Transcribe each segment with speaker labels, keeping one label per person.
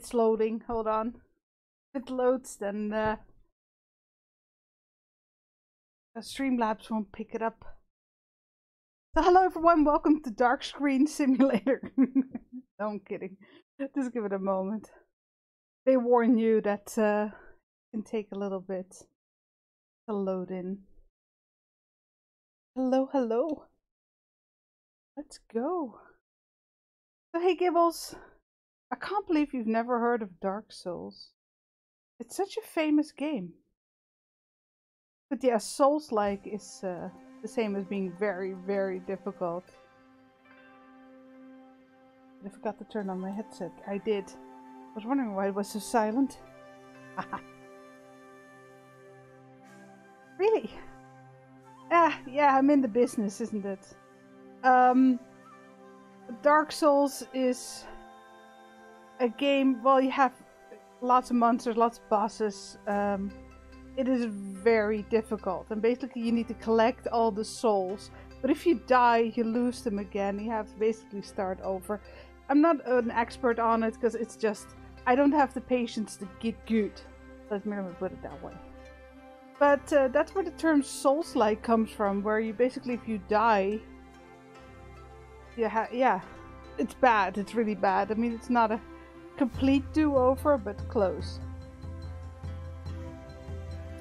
Speaker 1: It's loading. Hold on. If it loads, then uh, Streamlabs won't pick it up. So hello everyone, welcome to Dark Screen Simulator. no, I'm kidding. Just give it a moment. They warn you that uh, it can take a little bit to load in. Hello, hello. Let's go. So hey Gibbles, can't believe you've never heard of Dark Souls. It's such a famous game. But yeah, Souls-like is uh, the same as being very, very difficult. I forgot to turn on my headset. I did. I was wondering why it was so silent. really? Ah, yeah, I'm in the business, isn't it? Um, Dark Souls is a game. Well, you have lots of monsters, lots of bosses. Um, it is very difficult, and basically you need to collect all the souls. But if you die, you lose them again. You have to basically start over. I'm not an expert on it because it's just I don't have the patience to get good. Let me put it that way. But uh, that's where the term Souls-like comes from, where you basically, if you die, yeah, yeah, it's bad. It's really bad. I mean, it's not a complete do-over, but close.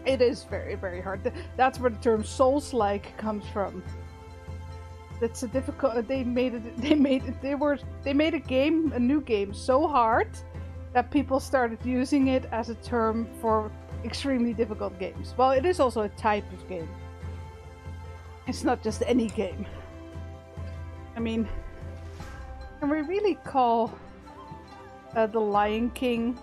Speaker 1: It is very, very hard. That's where the term Souls-like comes from. That's a difficult. Uh, they made it. They made it. They were. They made a game, a new game, so hard that people started using it as a term for extremely difficult games. Well, it is also a type of game. It's not just any game. I mean, can we really call uh, the Lion King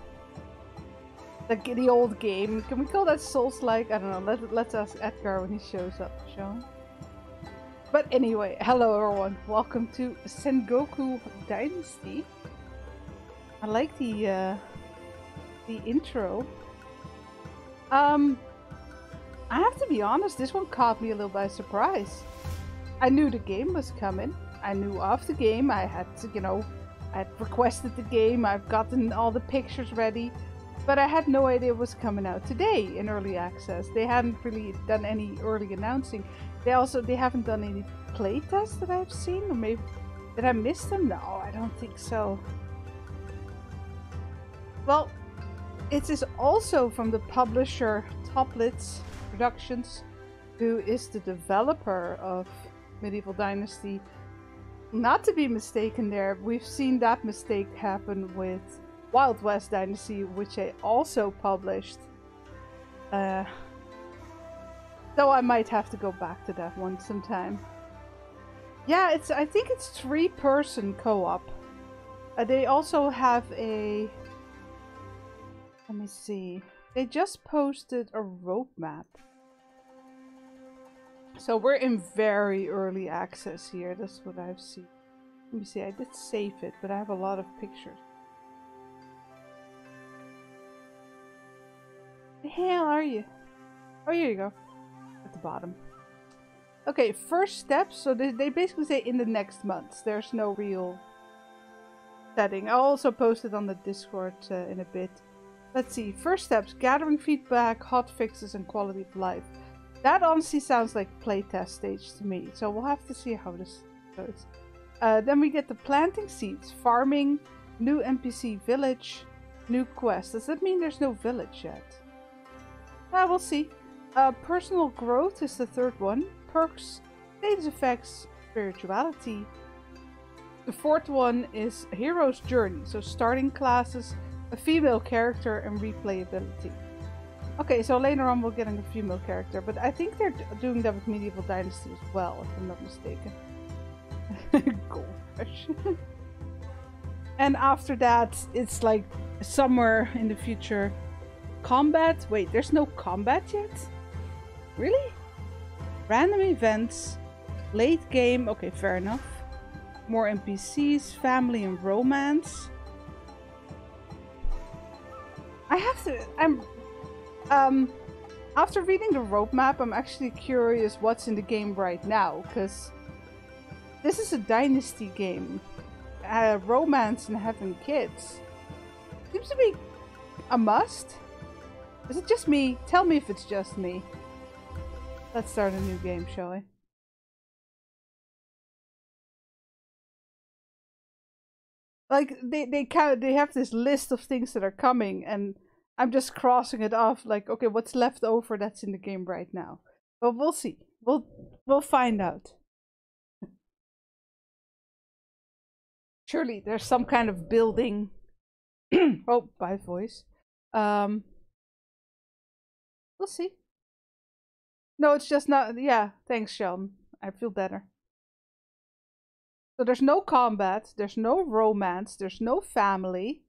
Speaker 1: the, the old game? Can we call that Souls-like? I don't know. Let, let's ask Edgar when he shows up, shall But anyway, hello everyone. Welcome to Sengoku Dynasty. I like the uh, the intro. Um, I have to be honest, this one caught me a little by surprise. I knew the game was coming. I knew of the game. I had to, you know, I had requested the game. I've gotten all the pictures ready. But I had no idea it was coming out today in early access. They hadn't really done any early announcing. They also they haven't done any playtests that I've seen, or maybe did I miss them? No, I don't think so. Well, it is also from the publisher Toplitz Productions, who is the developer of Medieval Dynasty. Not to be mistaken there, we've seen that mistake happen with Wild West Dynasty, which I also published. Uh, though I might have to go back to that one sometime. Yeah, it's. I think it's three-person co-op. Uh, they also have a let me see. They just posted a roadmap. So we're in very early access here. That's what I've seen. Let me see. I did save it, but I have a lot of pictures. The hell are you? Oh, here you go. At the bottom. Okay, first steps. So they, they basically say in the next months. There's no real setting. I'll also post it on the Discord uh, in a bit. Let's see. First steps gathering feedback, hot fixes, and quality of life. That honestly sounds like playtest stage to me, so we'll have to see how this goes. Uh, then we get the planting seeds, farming, new NPC village, new quest. Does that mean there's no village yet? Uh, we'll see. Uh, personal growth is the third one. Perks, status effects, spirituality. The fourth one is hero's journey, so starting classes, a female character and replayability. Okay, so later on we're getting a female character, but I think they're doing that with Medieval Dynasty as well, if I'm not mistaken. And after that, it's like somewhere in the future. Combat? Wait, there's no combat yet? Really? Random events, late game, okay, fair enough. More NPCs, family and romance. I have to. I'm. Um, after reading the roadmap, I'm actually curious what's in the game right now because this is a dynasty game, uh, romance and having kids. Seems to be a must. Is it just me? Tell me if it's just me. Let's start a new game, shall we? Like they they count they have this list of things that are coming and I'm just crossing it off like okay what's left over that's in the game right now. But we'll see. We'll we'll find out. Surely there's some kind of building. oh, by voice. Um, we'll see. No, it's just not. Yeah, thanks, Sean. I feel better. So there's no combat, there's no romance, there's no family,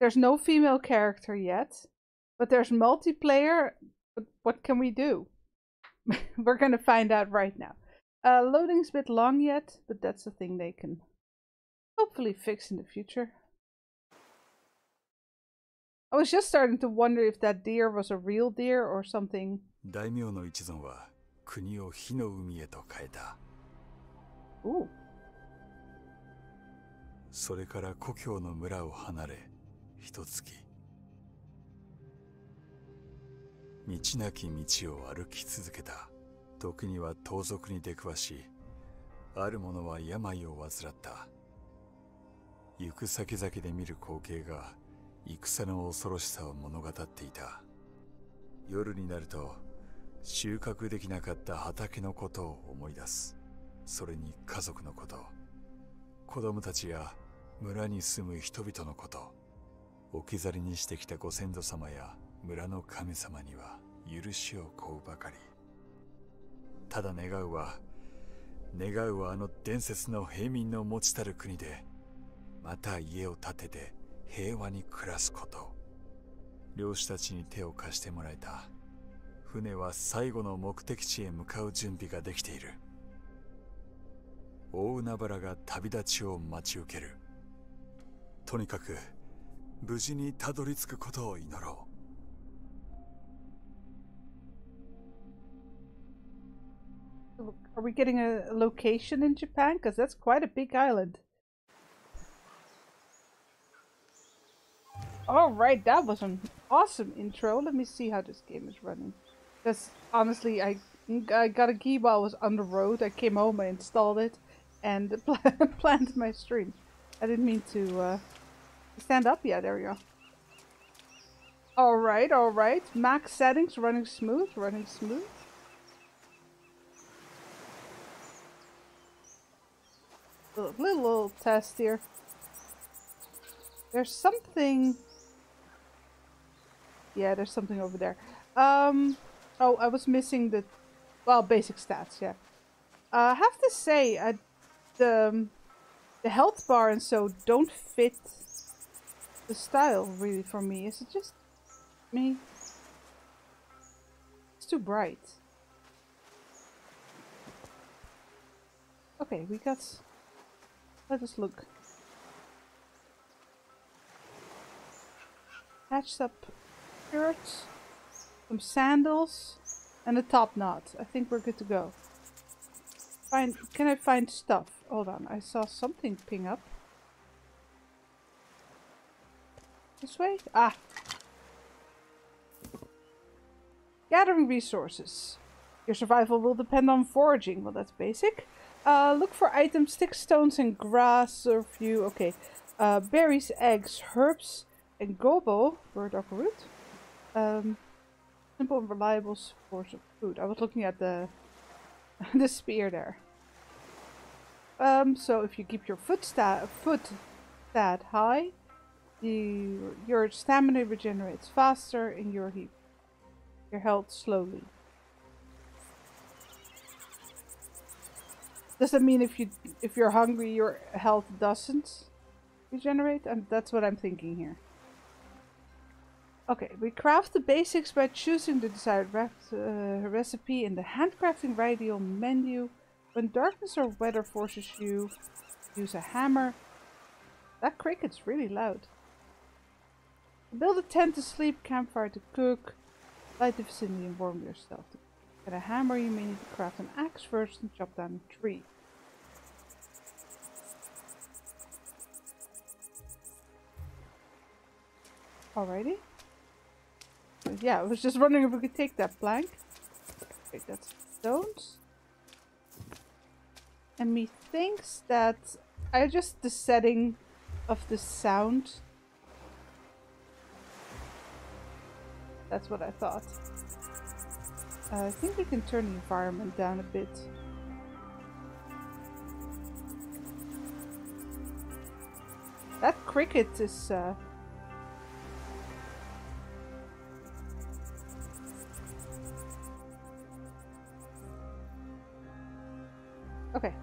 Speaker 1: there's no female character yet, but there's multiplayer. But what can we do? We're gonna find out right now. Uh, loading's a bit long yet, but that's the thing they can hopefully fix in the future. I was just starting to wonder if that deer was a real deer or something. 大名の一存は国を火の海へと変えた。Ooh. それから故郷の村を離れ、 一月。道なき道を歩き続けた。時には盗賊に出くわし、ある者は病を患った。行く先々で見る光景が戦の恐ろしさを物語っていた夜になると収穫できなかった畑のことを思い出すそれに家族のこと子供たちや村に住む人々のこと置き去りにしてきたご先祖様や村の神様には許しを請うばかり。ただ願うは願うはあの伝説の平民の持ちたる国でまた家を建てて平和に暮らすこと。漁師たちに手を貸してもらえた。船は最後の目的地へ向かう準備ができている。大海原が旅立ちを待ち受ける。とにかく無事にたどり着くことを祈ろう Are we getting a location in Japan? Because that's quite a big island. Alright, that was an awesome intro. Let me see how this game is running. Because honestly, I, I got a key while I was on the road. I came home, I installed it, and planned my stream. I didn't mean to uh, stand up. Yeah, there we go. Alright, alright. Max settings running smooth, running smooth. Little, little, test here. There's something yeah, there's something over there. Um, oh, I was missing the, well, basic stats, yeah. Uh, I have to say, I, the, um, the health bar and so don't fit the style really for me. Is it just me? It's too bright. Okay, we got... Let us look. Patched up shirts, some sandals, and a top knot. I think we're good to go. Find, can I find stuff? Hold on, I saw something ping up. This way? Ah! Gathering resources. Your survival will depend on foraging. Well, that's basic. Uh, look for items, sticks, stones, and grass. Serve few. Okay. Uh, berries, eggs, herbs, and gobo, burdock root. Um, simple and reliable source of food. I was looking at the the spear there. Um, so if you keep your foot stat foot stat high, your stamina regenerates faster and your your health slowly. Does that mean if you if you're hungry your health doesn't regenerate? And that's what I'm thinking here. Okay, we craft the basics by choosing the desired uh, recipe in the handcrafting radial menu. When darkness or weather forces you use a hammer. That cricket's really loud. Build a tent to sleep, campfire to cook, light the vicinity and warm yourself. To get a hammer you may need to craft an axe first and chop down a tree. Alrighty. Yeah, I was just wondering if we could take that plank. Okay, that's stones. And methinks that I adjust the setting of the sound. That's what I thought. Uh, I think we can turn the environment down a bit. That cricket is uh, Okay.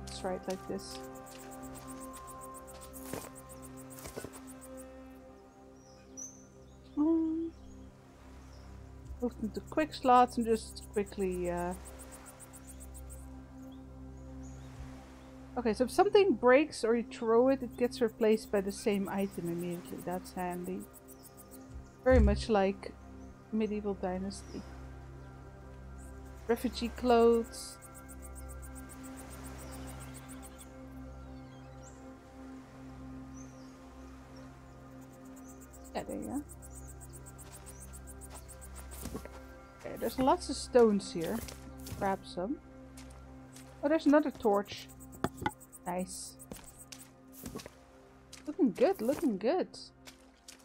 Speaker 1: Let's try it like this. Into quick slots and just quickly uh... Okay, so if something breaks or you throw it, it gets replaced by the same item immediately. That's handy. Very much like Medieval Dynasty. Refugee clothes. Yeah, there you go. Okay, there's lots of stones here. Grab some. Oh, there's another torch. Nice. Looking good, looking good.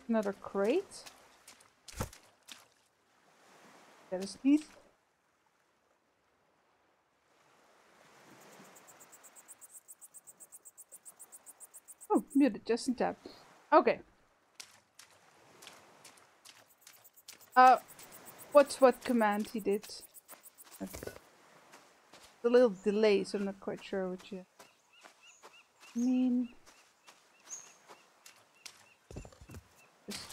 Speaker 1: Another crate. That is neat. Oh, muted just in time. Okay. Uh, what's what command he did? a little delay, so I'm not quite sure what you mean. Just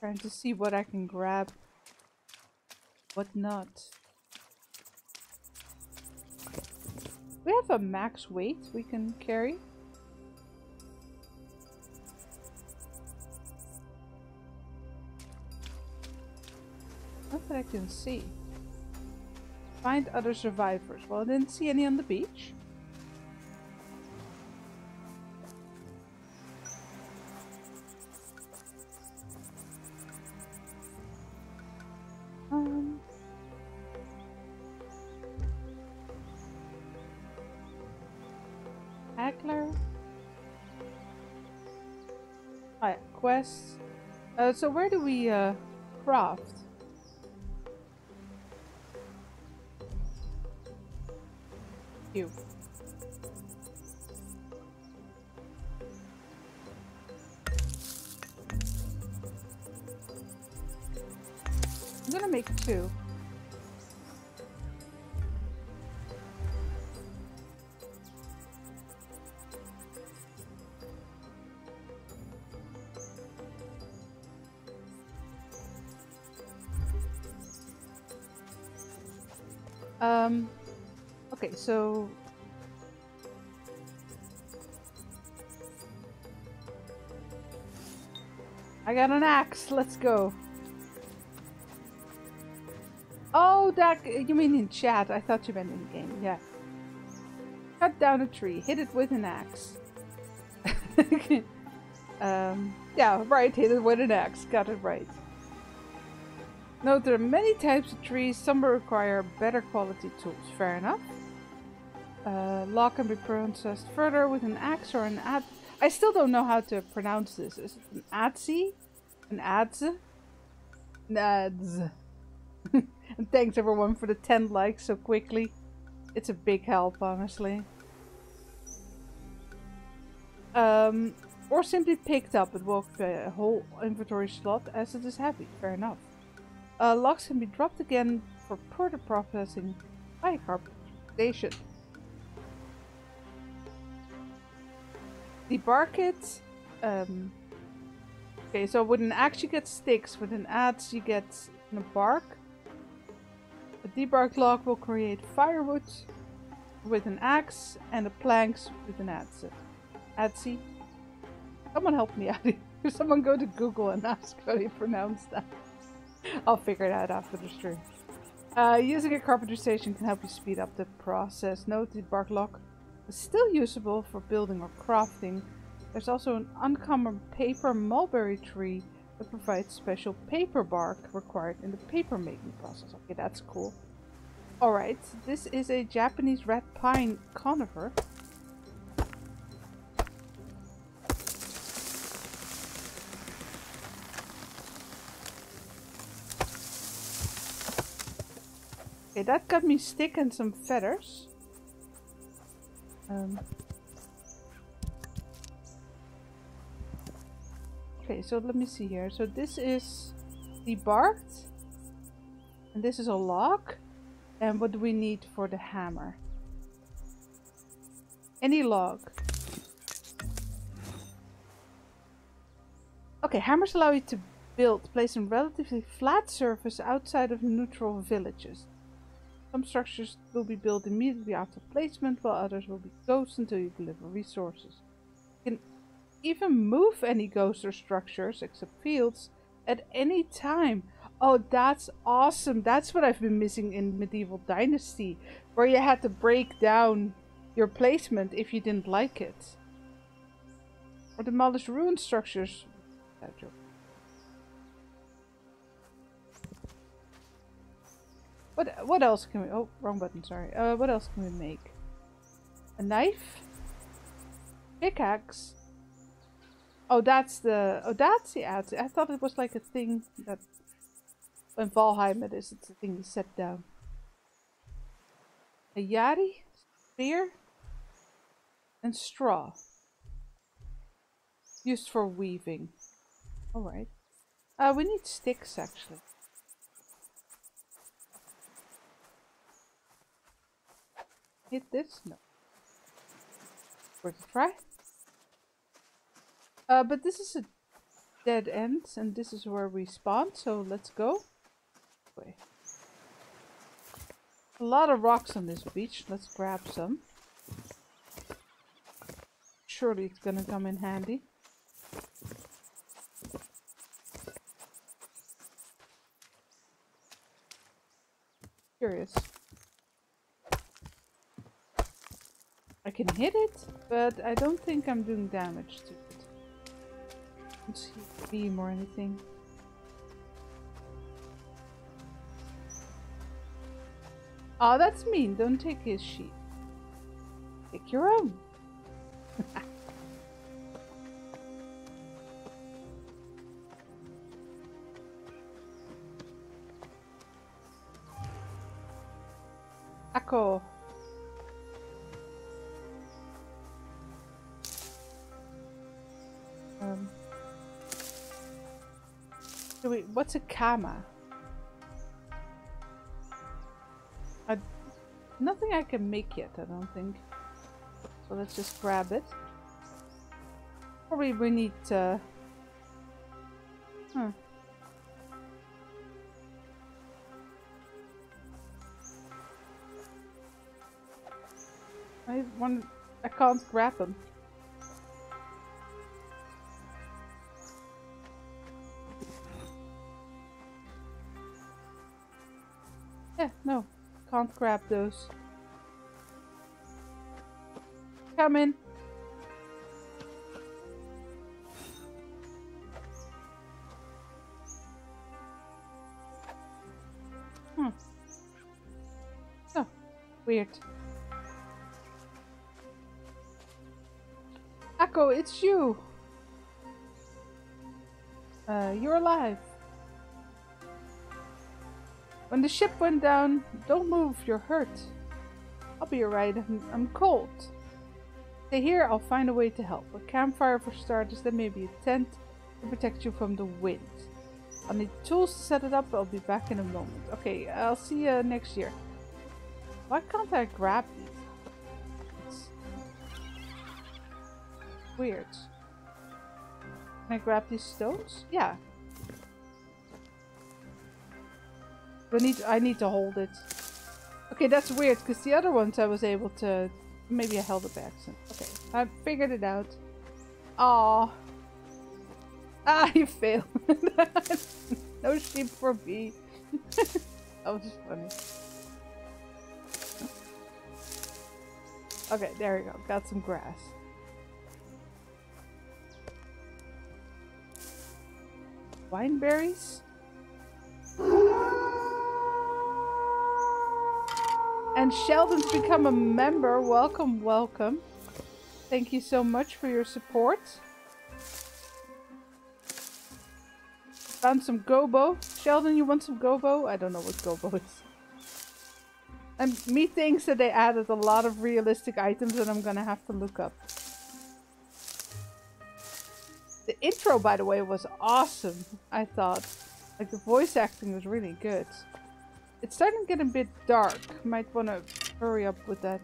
Speaker 1: trying to see what I can grab, what not. We have a max weight we can carry. That I can see. Find other survivors. Well, I didn't see any on the beach. Um... Yeah, quests. Uh, so where do we uh, craft? You. I'm gonna make two. Um, Okay, so... I got an axe, let's go. Oh, that, you mean in chat, I thought you meant in the game, yeah. Cut down a tree, hit it with an axe. um, yeah, right, hit it with an axe, got it right. Note there are many types of trees, some require better quality tools, fair enough. Uh, log can be processed further with an axe or an ad. I still don't know how to pronounce this. Is it an adzi? An adze? Nads. and thanks everyone for the 10 likes so quickly. It's a big help, honestly. Um, or simply picked up. and will a whole inventory slot as it is heavy. Fair enough. Uh, logs can be dropped again for further processing by carbonization. Debark it. Um, okay, so with an axe you get sticks, with an adze you get a bark. A debark log will create firewood with an axe and a planks with an adze. Adze? Someone help me out here. Someone go to Google and ask how you pronounce that. I'll figure it out after the stream. Uh, using a carpenter station can help you speed up the process. Note the bark log still usable for building or crafting, There's also an uncommon paper mulberry tree that provides special paper bark required in the paper making process. Okay, that's cool. Alright, this is a Japanese red pine conifer. Okay, that got me stick and some feathers. Um, okay, so let me see here. So this is debarked. And this is a log. And what do we need for the hammer? Any log. Okay, hammers allow you to build, place in relatively flat surface outside of neutral villages. Some structures will be built immediately after placement, while others will be ghosts until you deliver resources. You can even move any ghosts or structures, except fields, at any time. Oh, that's awesome. That's what I've been missing in Medieval Dynasty, where you had to break down your placement if you didn't like it. Or demolish ruined structures. What what else can we? Oh, wrong button. Sorry. Uh, what else can we make? A knife, pickaxe. Oh, that's the. Oh, that's the ad. I thought it was like a thing that when Valheim it is. It's a thing you set down. A yari, spear, and straw. Used for weaving. All right. Uh, we need sticks actually. Hit this? No. Worth a try. Uh, but this is a dead end, and this is where we spawn, so let's go. Wait. A lot of rocks on this beach. Let's grab some. Surely it's gonna come in handy. Curious. I can hit it, but I don't think I'm doing damage to it. See a beam or anything. Oh, that's mean. Don't take his sheep. Take your own. Akko. A kama? I, nothing I can make yet, I don't think. So let's just grab it. Probably we need to... Hmm. I want. I can't grab them. Can't grab those. Come in. Hmm. Oh, weird. Akko, it's you! Uh, you're alive. When the ship went down, don't move, you're hurt. I'll be alright, I'm, I'm cold. Stay here, I'll find a way to help. A campfire for starters, then maybe a tent to protect you from the wind. I'll need tools to set it up, I'll be back in a moment. Okay, I'll see you next year. Why can't I grab these? It's weird. Can I grab these stones? Yeah, But I need, I need to hold it. Okay, that's weird, because the other ones I was able to... Maybe I held it back. So, okay, I figured it out. Oh, Ah, you failed. no sheep for me. that was funny. Okay, there we go. Got some grass. Wineberries? And Sheldon's become a member. Welcome, welcome. Thank you so much for your support. Found some gobo. Sheldon, you want some gobo? I don't know what gobo is. And me thinks that they added a lot of realistic items that I'm gonna have to look up. The intro, by the way, was awesome, I thought. Like, the voice acting was really good. It's starting to get a bit dark. Might want to hurry up with that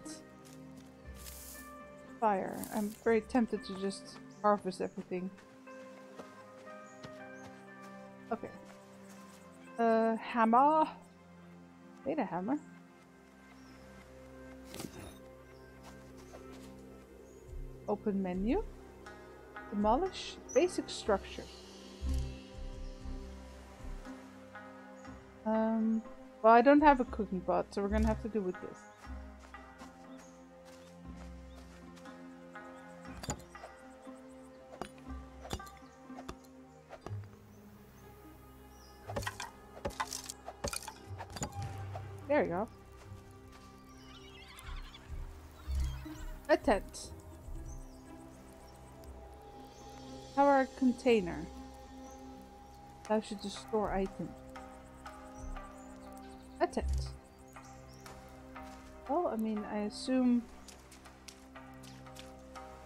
Speaker 1: fire. I'm very tempted to just harvest everything. Okay. Uh, hammer. Need a hammer. Open menu. Demolish basic structure. Um, well, I don't have a cooking pot, so we're gonna have to do with this. There you go. A tent. Power container. Allows should to store items. A tent. Well, I mean, I assume...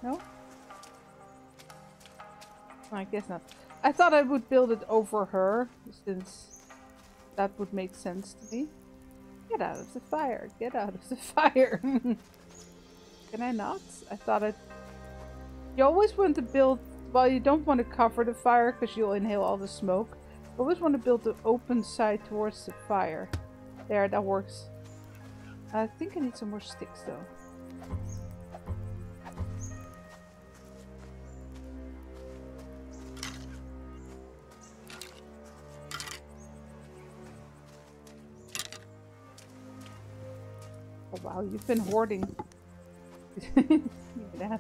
Speaker 1: No? I guess not. I thought I would build it over her, since that would make sense to me. Get out of the fire. Get out of the fire. Can I not? I thought it... You always want to build well, you don't want to cover the fire because you'll inhale all the smoke. Always want to build the open side towards the fire. There, that works. I think I need some more sticks though. Oh wow, you've been hoarding. that.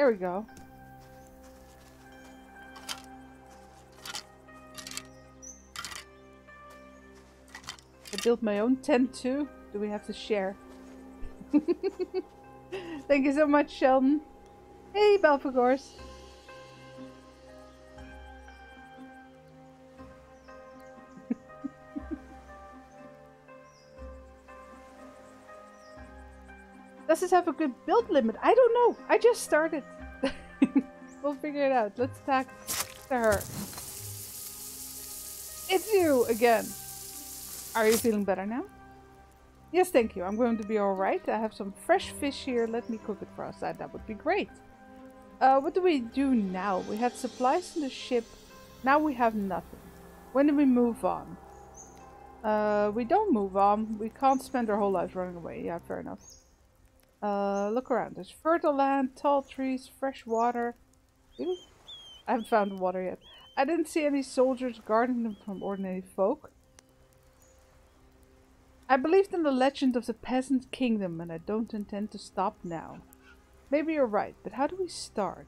Speaker 1: There we go. I built my own tent too. Do we have to share? Thank you so much, Sheldon. Hey, Belphegors. Does this have a good build limit? I don't know. I just started. we'll figure it out. Let's talk to her. It's you again. Are you feeling better now? Yes, thank you. I'm going to be alright. I have some fresh fish here. Let me cook it for us. That, that would be great. Uh, what do we do now? We had supplies in the ship. Now we have nothing. When do we move on? Uh, we don't move on. We can't spend our whole lives running away. Yeah, fair enough. Uh, look around. There's fertile land, tall trees, fresh water. Really? I haven't found water yet. I didn't see any soldiers guarding them from ordinary folk. I believed in the legend of the peasant kingdom and I don't intend to stop now. Maybe you're right, but how do we start?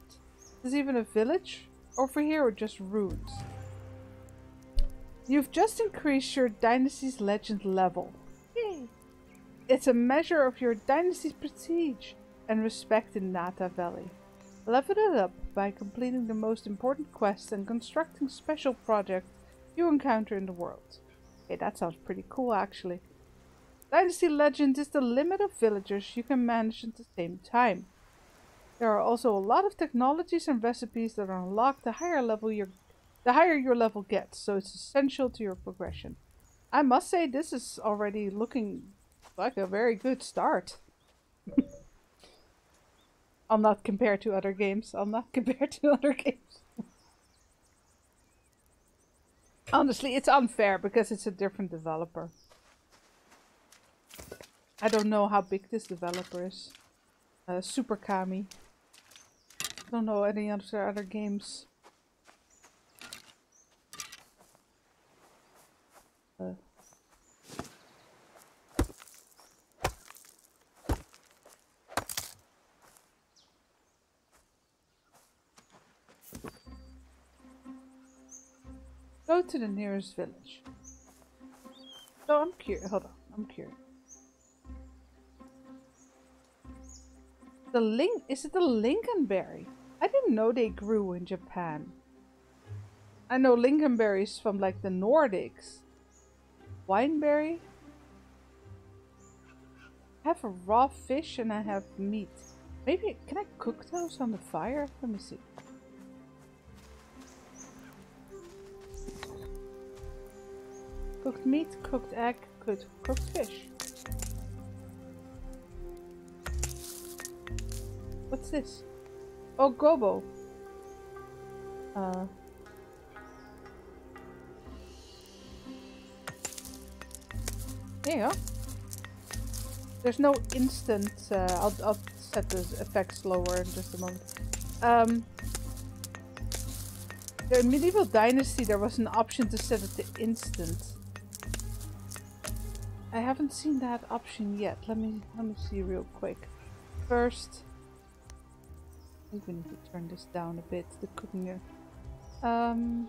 Speaker 1: Is even a village? Over here or just ruins? You've just increased your dynasty's legend level. Yay! It's a measure of your dynasty's prestige and respect in Nata Valley. Level it up by completing the most important quests and constructing special projects you encounter in the world. Okay, that sounds pretty cool actually. Dynasty Legend is the limit of villagers you can manage at the same time. There are also a lot of technologies and recipes that are unlocked the higher level your the higher your level gets, so it's essential to your progression. I must say this is already looking like a very good start. I'll not compare to other games. I'll not compare to other games. Honestly, it's unfair because it's a different developer. I don't know how big this developer is. Uh, Super Kami. I Don't know any other other games. Uh. Go to the nearest village. So I'm curious. Hold on. I'm curious. The link is it the lingonberry? I didn't know they grew in Japan. I know lingonberries from like the Nordics. Wineberry? I have a raw fish and I have meat. Maybe, can I cook those on the fire? Let me see. Cooked meat, cooked egg, cooked, cooked fish. What's this? Oh, gobo. Uh. There you go. There's no instant. Uh, I'll, I'll set the effects lower in just a moment. Um, the medieval dynasty, there was an option to set it to instant. I haven't seen that option yet. Let me let me see real quick. First, I think we need to turn this down a bit. The cooking here. Um.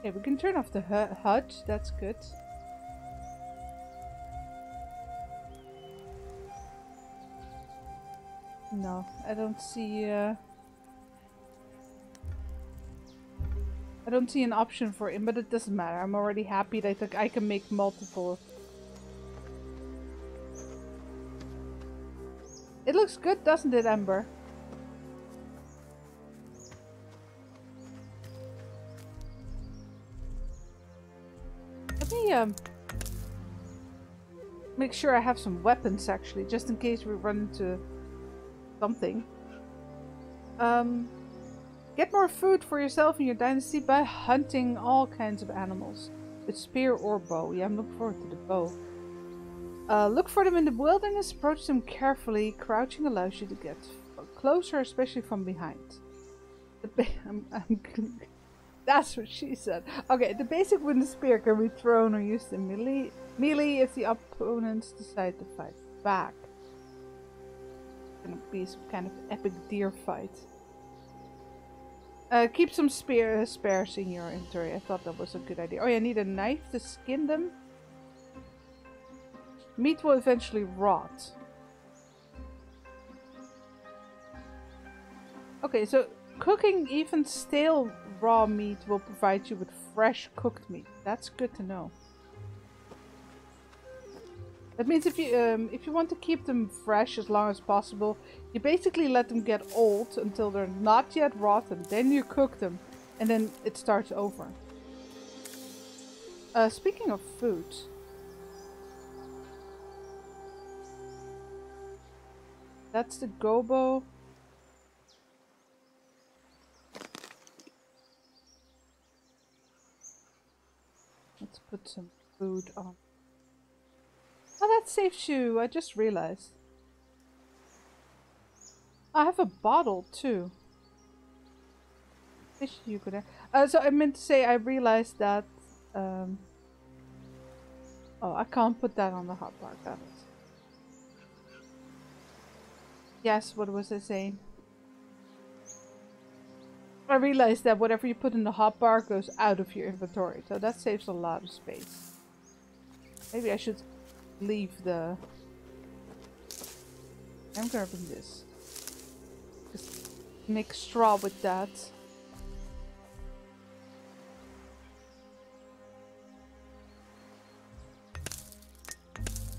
Speaker 1: Okay, we can turn off the HUD. That's good. No, I don't see. Uh... don't see an option for him, but it doesn't matter. I'm already happy that I can make multiple. It looks good, doesn't it, Ember? Let me um, make sure I have some weapons actually, just in case we run into something. Um, get more food for yourself and your dynasty by hunting all kinds of animals with spear or bow. Yeah, I'm looking forward to the bow. Uh, look for them in the wilderness, approach them carefully. Crouching allows you to get closer, especially from behind. I'm, I'm that's what she said. Okay, the basic wooden spear can be thrown or used in melee, melee if the opponents decide to fight back. It's gonna be some kind of epic deer fight. Uh, keep some spear spares in your inventory. I thought that was a good idea. Oh, yeah, I need a knife to skin them. Meat will eventually rot. Okay, so cooking even stale raw meat will provide you with fresh cooked meat. That's good to know. That means if you um, if you want to keep them fresh as long as possible, you basically let them get old until they're not yet rotten. Then you cook them, and then it starts over. Uh, speaking of food, that's the gobo. Let's put some food on. Oh, that safe shoe. I just realized. I have a bottle too. Fish you could. Uh, so I meant to say I realized that. Um, oh, I can't put that on the hot bar. Got it. Yes. What was I saying? I realized that whatever you put in the hot bar goes out of your inventory, so that saves a lot of space. Maybe I should leave the... I'm grabbing this. Mix straw with that.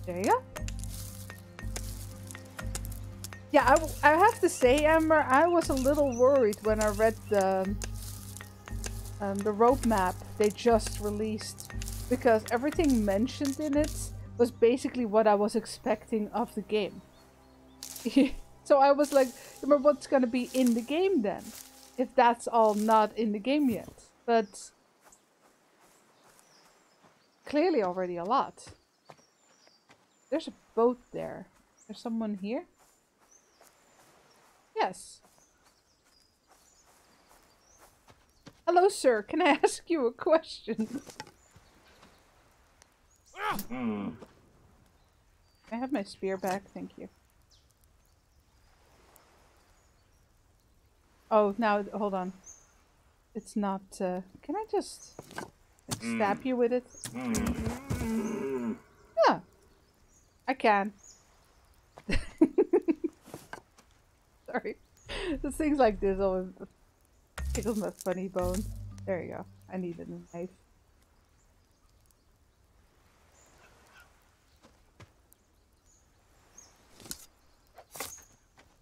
Speaker 1: There you go. Yeah, I, I have to say, Amber, I was a little worried when I read the, um, the roadmap they just released. Because everything mentioned in it was basically what I was expecting of the game. so I was like, what's gonna be in the game then? If that's all not in the game yet. But clearly already a lot. There's a boat there. There's someone here? Yes. Hello, sir. Can I ask you a question? I have my spear back, thank you. Oh, now, hold on. It's not, uh, can I just like, stab you with it? Yeah. I can. Sorry. The things like this always tickles my funny bone. There you go. I needed a knife.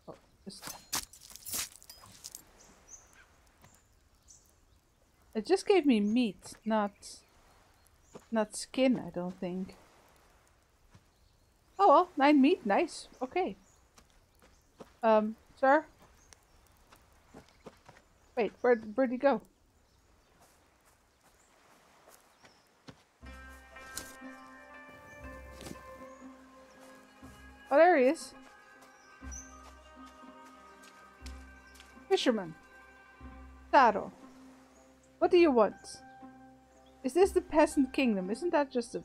Speaker 1: Oh, just... It just gave me meat, not not skin, I don't think. Oh well, nine meat, nice. Okay. Um, sir? Wait, where, where'd he go? Oh, there he is. Fisherman. Saddle. What do you want? Is this the peasant kingdom? Isn't that just a...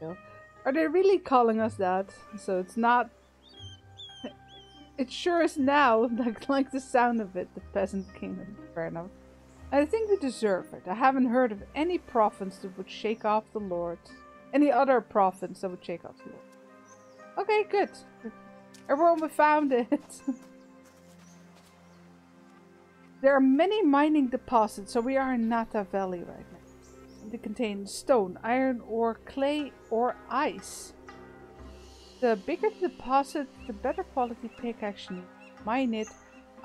Speaker 1: You know, are they really calling us that? So it's not... It sure is now, like, like the sound of it, the peasant kingdom. Fair enough. I think we deserve it. I haven't heard of any province that would shake off the Lord. Any other province that would shake off the Lord. Okay, good. Everyone, we found it. there are many mining deposits, so we are in Nata Valley right now. They contain stone, iron ore, clay, or ice. The bigger the deposit, the better quality pickaxe you mine it.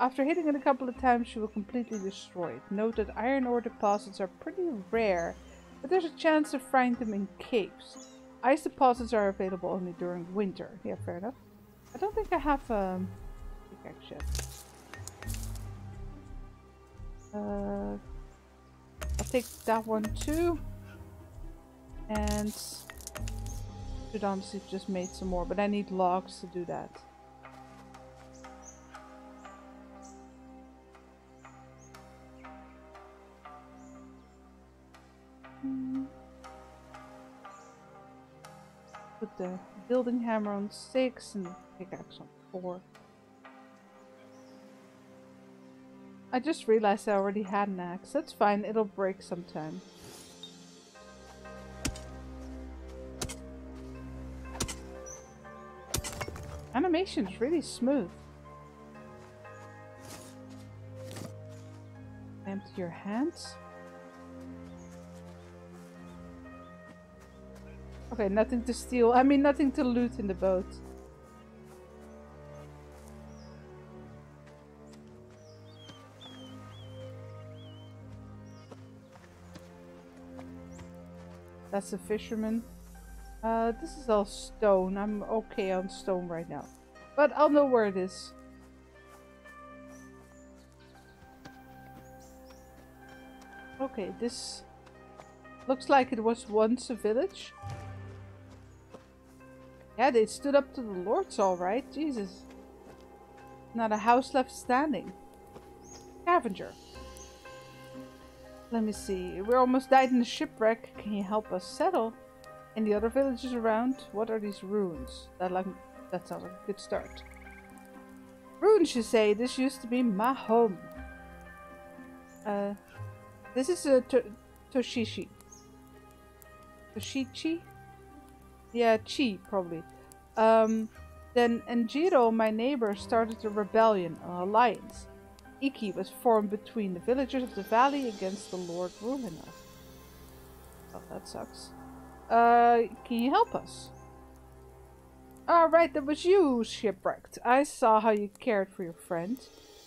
Speaker 1: After hitting it a couple of times, you will completely destroy it. Note that iron ore deposits are pretty rare, but there's a chance of finding them in caves. Ice deposits are available only during winter. Yeah, fair enough. I don't think I have a pickaxe yet. Uh, I'll take that one too. And should honestly just made some more, but I need logs to do that. Hmm. Put the building hammer on six and the pickaxe on four. I just realized I already had an axe. That's fine, it'll break sometime. Animation is really smooth. Empty your hands. Okay, nothing to steal. I mean, nothing to loot in the boat. That's a fisherman. Uh, this is all stone. I'm okay on stone right now. But I'll know where it is. Okay, this looks like it was once a village. Yeah, they stood up to the lords alright. Jesus. Not a house left standing. Scavenger. Let me see. We almost died in a shipwreck. Can you help us settle? Any other villages around? What are these ruins? That like that sounds like a good start. Ruins, you say? This used to be my home. Uh, this is a to Toshishi. Toshichi? Yeah, Chi, probably. Um, then Enjiro, my neighbor, started a rebellion, an alliance. Ikki was formed between the villagers of the valley against the Lord ruling us. Oh, that sucks. Uh, can you help us? Alright, that was you, Shipwrecked. I saw how you cared for your friend.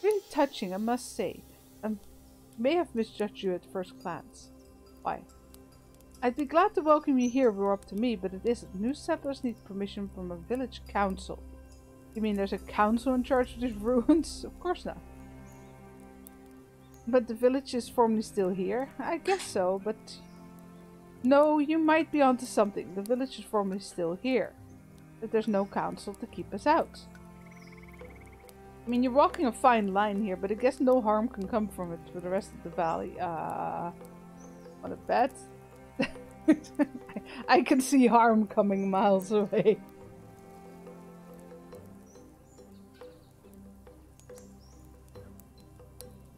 Speaker 1: Really touching, I must say. I may have misjudged you at first glance. Why? I'd be glad to welcome you here if it were up to me, but it isn't. New settlers need permission from a village council. You mean there's a council in charge of these ruins? Of course not. But the village is formally still here? I guess so, but... No, you might be onto something. The village is formally still here. But there's no council to keep us out. I mean, you're walking a fine line here, but I guess no harm can come from it for the rest of the valley. Uh, what a bet. I can see harm coming miles away.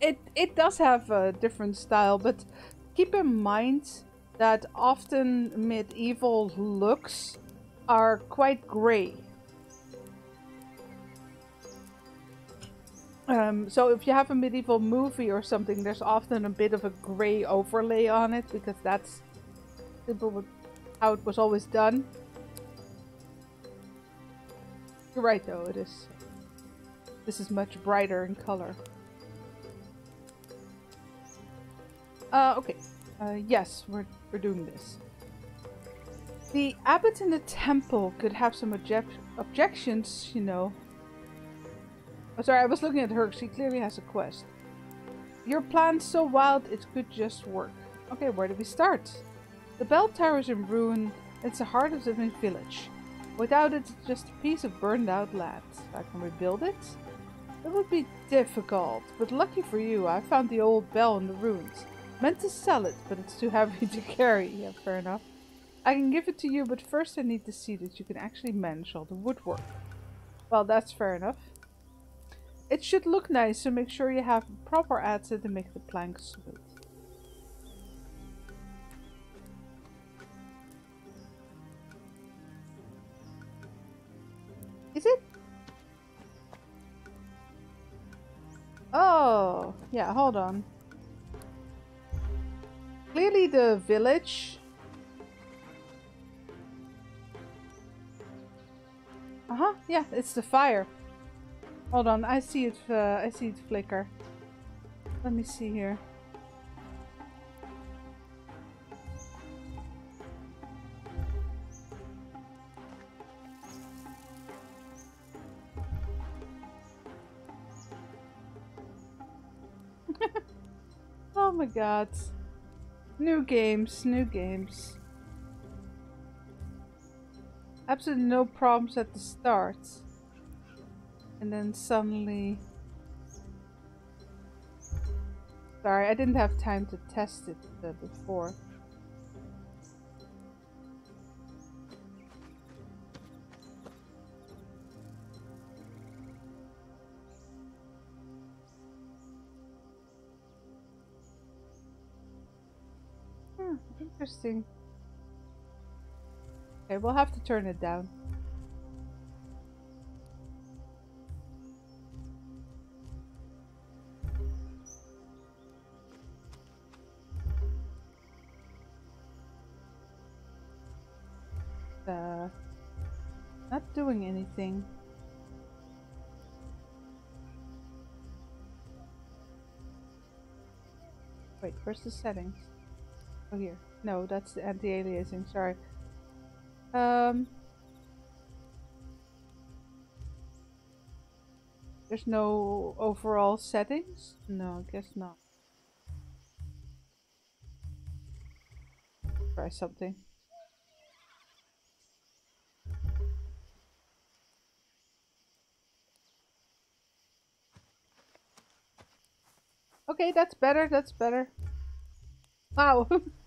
Speaker 1: It it does have a different style, but keep in mind that often medieval looks are quite grey. Um, so if you have a medieval movie or something, there's often a bit of a grey overlay on it because that's how it was always done. You're right though, it is. This is much brighter in color. Uh, okay. Uh, yes, we're, we're doing this. The abbot in the temple could have some object objections, you know. Oh, sorry, I was looking at her. She clearly has a quest. Your plan's so wild, it could just work. Okay, where do we start? The bell tower is in ruin. It's the heart of the village. Without it, it's just a piece of burned out land. I can rebuild it? It would be difficult, but lucky for you, I found the old bell in the ruins. Meant to sell it, but it's too heavy to carry. Yeah, fair enough. I can give it to you, but first I need to see that you can actually manage all the woodwork. Well, that's fair enough. It should look nice, so make sure you have proper adze to make the planks smooth. Is it? Oh, yeah, hold on. Clearly the village. Uh-huh, yeah, it's the fire. Hold on, I see it, uh, I see it flicker. Let me see here. oh my god. New games, new games. Absolutely no problems at the start. And then suddenly... Sorry, I didn't have time to test it uh, before. Interesting. Okay, we'll have to turn it down. Uh, not doing anything. Wait, where's the settings? Oh, here. No, that's the anti-aliasing, sorry. Um... There's no overall settings? No, I guess not. Try something. Okay, that's better, that's better. Wow.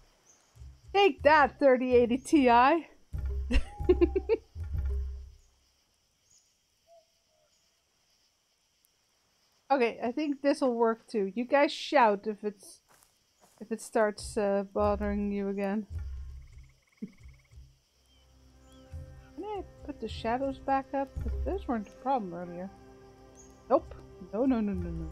Speaker 1: Take that, 3080 Ti. okay, I think this will work too. You guys shout if it's if it starts uh, bothering you again. Can I put the shadows back up? Those weren't a problem earlier. Nope. No, no, no, no, no.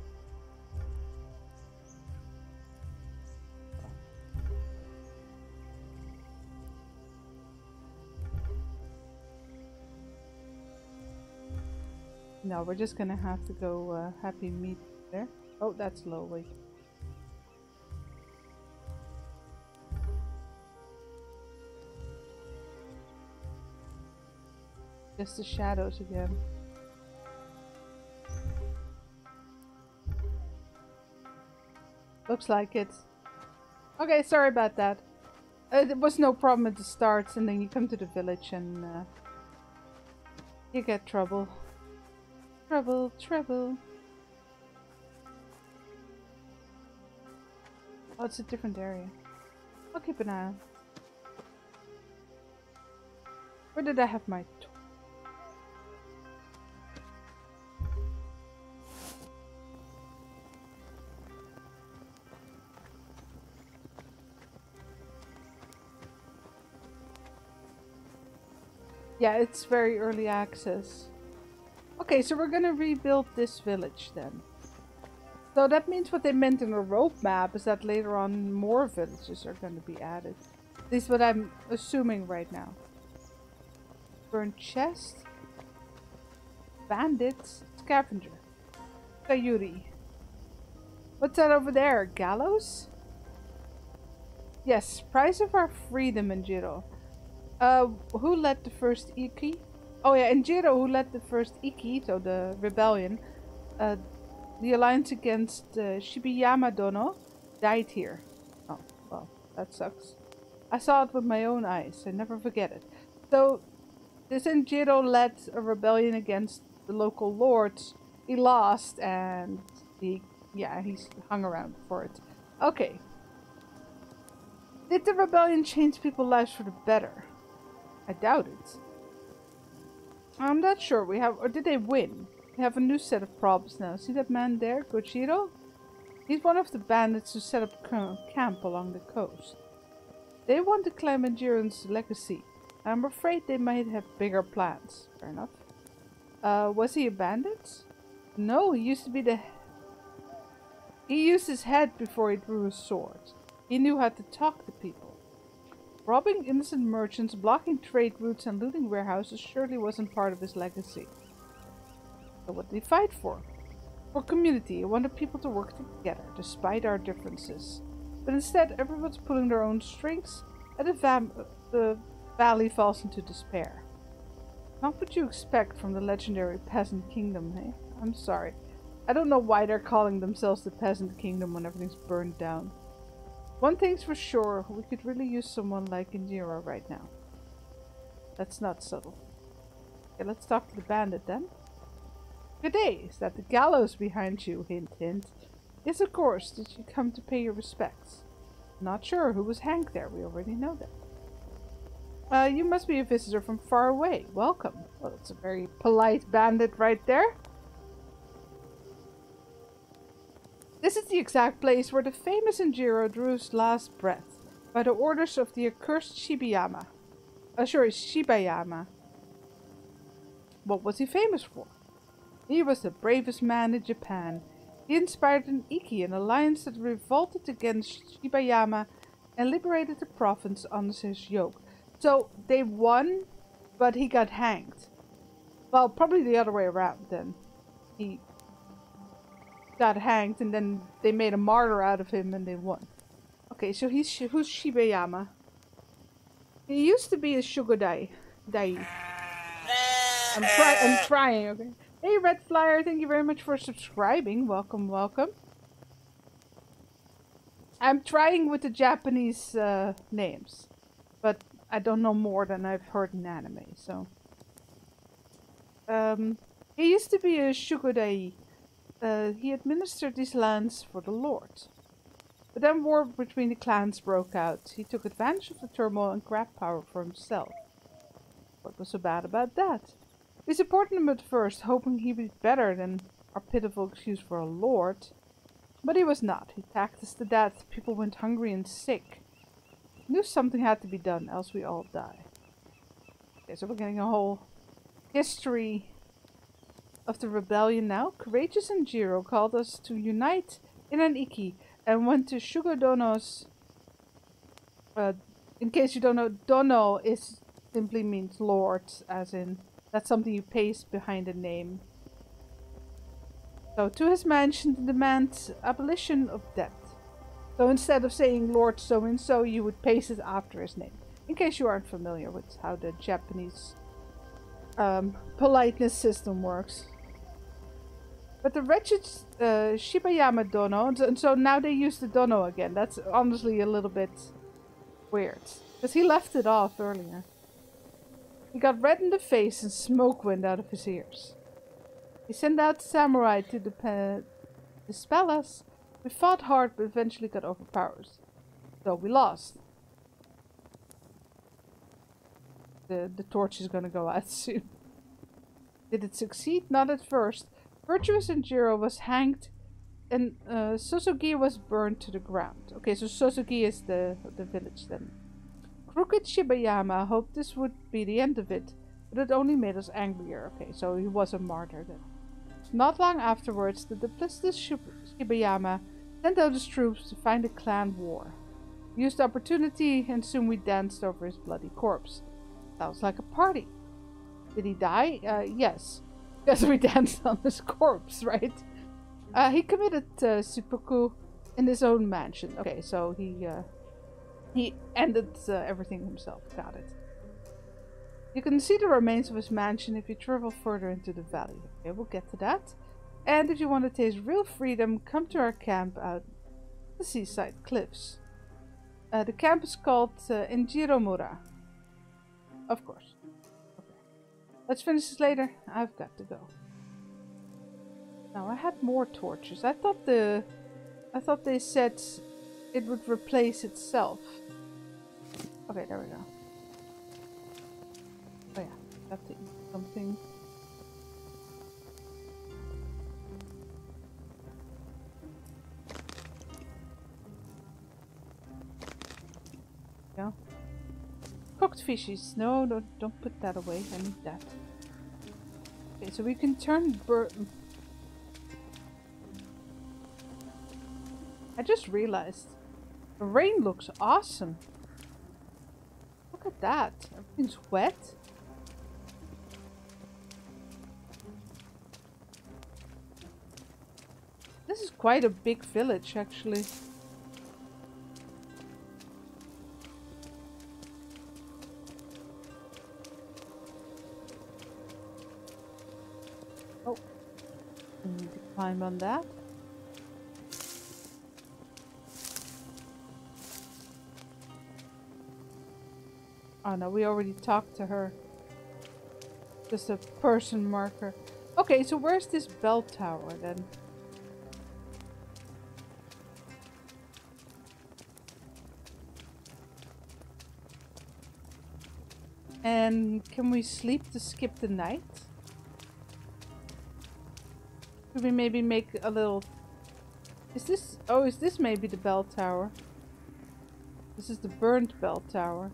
Speaker 1: No, we're just gonna have to go uh, happy meat there. Oh, that's low, wait. Just the shadows again. Looks like it. Okay, sorry about that. Uh, was no problem at the start, and then you come to the village and uh, you get trouble. Trouble, trouble. Oh, it's a different area. I'll keep an eye on. Where did I have my Yeah, it's very early access. Okay, so we're gonna rebuild this village then. So that means what they meant in the roadmap is that later on more villages are going to be added. At least what I'm assuming right now. Burnt chest. Bandits. Scavenger. Coyote. What's that over there? Gallows? Yes, price of our freedom Enjiro. Uh, who led the first Ikki? Oh yeah, Enjiro, who led the first Ikki, so the rebellion, uh, the alliance against uh, Shibayama Dono died here. Oh, well, that sucks. I saw it with my own eyes. I never forget it. So, this Jiro led a rebellion against the local lords. He lost, and he, yeah, he's hung around for it. Okay. Did the rebellion change people's lives for the better? I doubt it. I'm not sure. We have, or did they win? We have a new set of problems now. See that man there, Gochiro? He's one of the bandits who set up camp along the coast. They want to claim Enjiro's legacy. I'm afraid they might have bigger plans. Fair enough. Uh, was he a bandit? No, he used to be the... He used his head before he drew his sword. He knew how to talk to people. Robbing innocent merchants, blocking trade routes and looting warehouses surely wasn't part of his legacy. So what did he fight for? For community, he wanted people to work together, despite our differences. But instead, everyone's pulling their own strings, and the, the valley falls into despair. Not what you expect from the legendary Peasant Kingdom, hey? I'm sorry. I don't know why they're calling themselves the Peasant Kingdom when everything's burned down. One thing's for sure, we could really use someone like Enjiro right now. That's not subtle. Okay, let's talk to the bandit then. Good day. Is that the gallows behind you? Hint, hint. Yes, of course. Did you come to pay your respects? Not sure who was hanged there. We already know that. Uh, you must be a visitor from far away. Welcome. Well, it's a very polite bandit right there. This is the exact place where the famous Enjiro drew his last breath, by the orders of the accursed Shibayama. Uh, sorry, Shibayama. What was he famous for? He was the bravest man in Japan. He inspired an Ikki, an alliance that revolted against Shibayama and liberated the province under his yoke. So they won, but he got hanged. Well, probably the other way around then. He got hanged and then they made a martyr out of him and they won. Okay, so he's who's Shibayama? He used to be a Shugodai. Dai. I'm, try I'm trying, okay. Hey, Red Flyer, thank you very much for subscribing. Welcome, welcome. I'm trying with the Japanese uh, names, but I don't know more than I've heard in anime, so. Um, he used to be a Shugodai. Uh, he administered these lands for the Lord. But then war between the clans broke out. He took advantage of the turmoil and grabbed power for himself. What was so bad about that? We supported him at first, hoping he'd be better than our pitiful excuse for a lord. But he was not. He tacked us to death. People went hungry and sick. Knew something had to be done, else we all die. Okay, so we're getting a whole history of the rebellion now. Courageous Enjiro called us to unite in an Ikki and went to Shugodono's. Uh, in case you don't know, Dono is simply means lord, as in that's something you paste behind a name. So, to his mansion to demand abolition of debt. So instead of saying Lord so-and-so, you would paste it after his name. In case you aren't familiar with how the Japanese um, politeness system works. But the wretched uh, Shibayama Dono, and so now they use the Dono again. That's honestly a little bit weird. Because he left it off earlier. He got red in the face and smoke went out of his ears. He sent out samurai to the dispel us. We fought hard but eventually got overpowered. So we lost. The, the torch is gonna go out soon. Did it succeed? Not at first. Virtuous Jiro was hanged and uh, was burned to the ground. Okay, so Sosogi is the, the village then. Crooked Shibayama hoped this would be the end of it, but it only made us angrier. Okay, so he was a martyr then. Not long afterwards, the duplicitous Shibayama sent out his troops to find a clan war. We used the opportunity and soon we danced over his bloody corpse. Sounds like a party. Did he die? Uh, yes. Because we danced on his corpse, right? Uh, he committed uh, seppuku in his own mansion. Okay, so he uh, he ended uh, everything himself. Got it. You can see the remains of his mansion if you travel further into the valley. Okay, we'll get to that. And if you want to taste real freedom, come to our camp out the seaside cliffs. Uh, the camp is called uh. Of course. Let's finish this later. I've got to go. Now I had more torches. I thought the I thought they said it would replace itself. Okay, there we go. Oh yeah, that's something. Yeah. Cooked fishes. No, no, don't put that away. I need that. Okay, so we can turn bird. I just realized the rain looks awesome. Look at that. Everything's wet. This is quite a big village, actually. Climb on that. Oh no, we already talked to her. Just a person marker. Okay, so where's this bell tower then? And can we sleep to skip the night? Could we maybe make a little... Is this... Oh, is this maybe the bell tower? This is the burnt bell tower.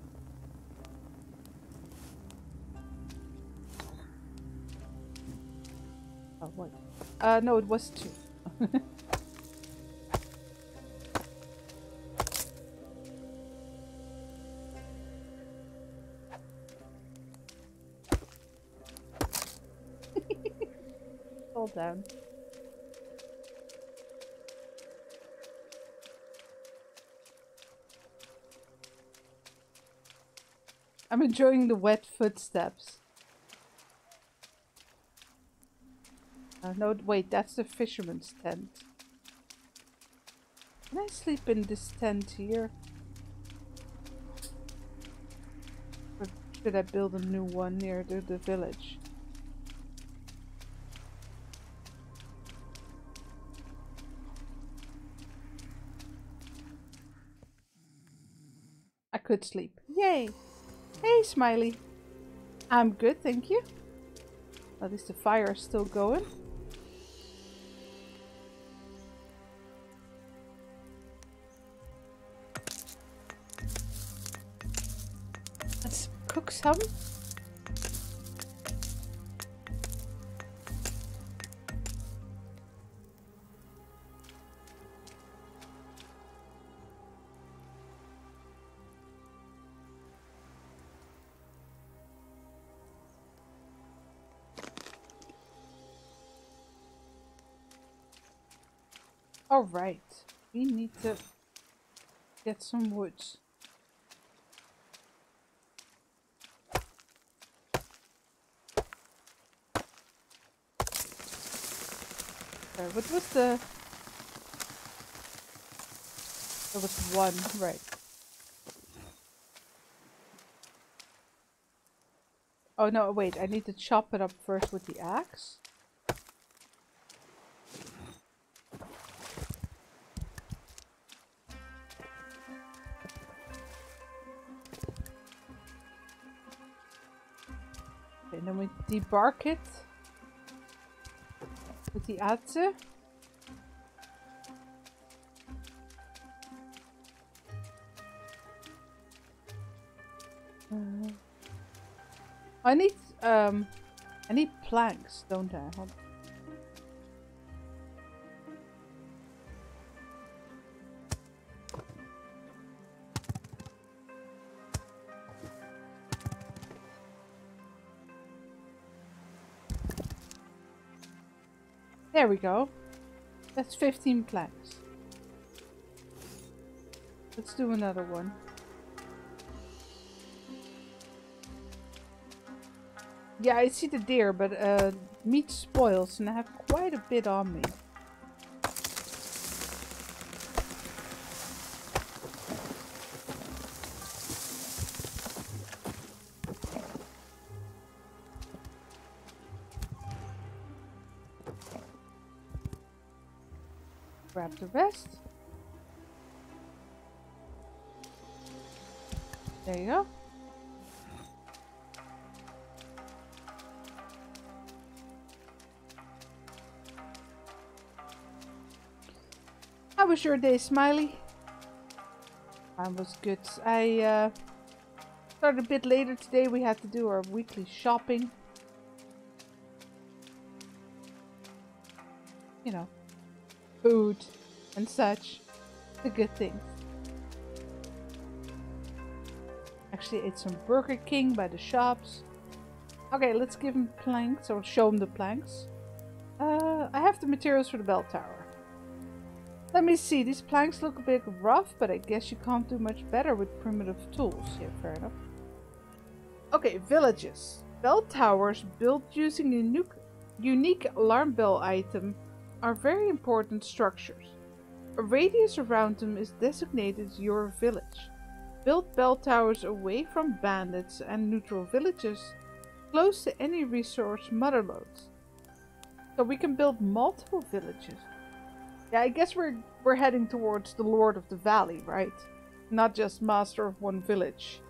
Speaker 1: Oh, what? Uh, no, it was two. Hold down. I'm enjoying the wet footsteps. Uh, no, wait, that's the fisherman's tent. Can I sleep in this tent here? Or should I build a new one near the, the village? I could sleep. Yay! Hey, Smiley. I'm good, thank you. At least the fire is still going. Let's cook some. Need to get some wood. Okay, what was the... There was one, right. Oh no, wait, I need to chop it up first with the axe. Debark it with the adze. Uh, I need um, I need planks, don't I? There we go. That's 15 planks. Let's do another one. Yeah, I see the deer, but uh, meat spoils and I have quite a bit on me. The rest. There you go. How was your day, Smiley? I was good. I uh, started a bit later today. We had to do our weekly shopping. You know, food and such. The good things. Actually ate some Burger King by the shops. Okay, let's give him planks or show him the planks. Uh, I have the materials for the bell tower. Let me see, these planks look a bit rough, but I guess you can't do much better with primitive tools. Yeah, fair enough. Okay, villages. Bell towers built using a unique, unique alarm bell item are very important structures. A radius around them is designated your village. Build bell towers away from bandits and neutral villages, close to any resource mother lodes. So we can build multiple villages. Yeah, I guess we're we're heading towards the Lord of the Valley, right? Not just master of one village.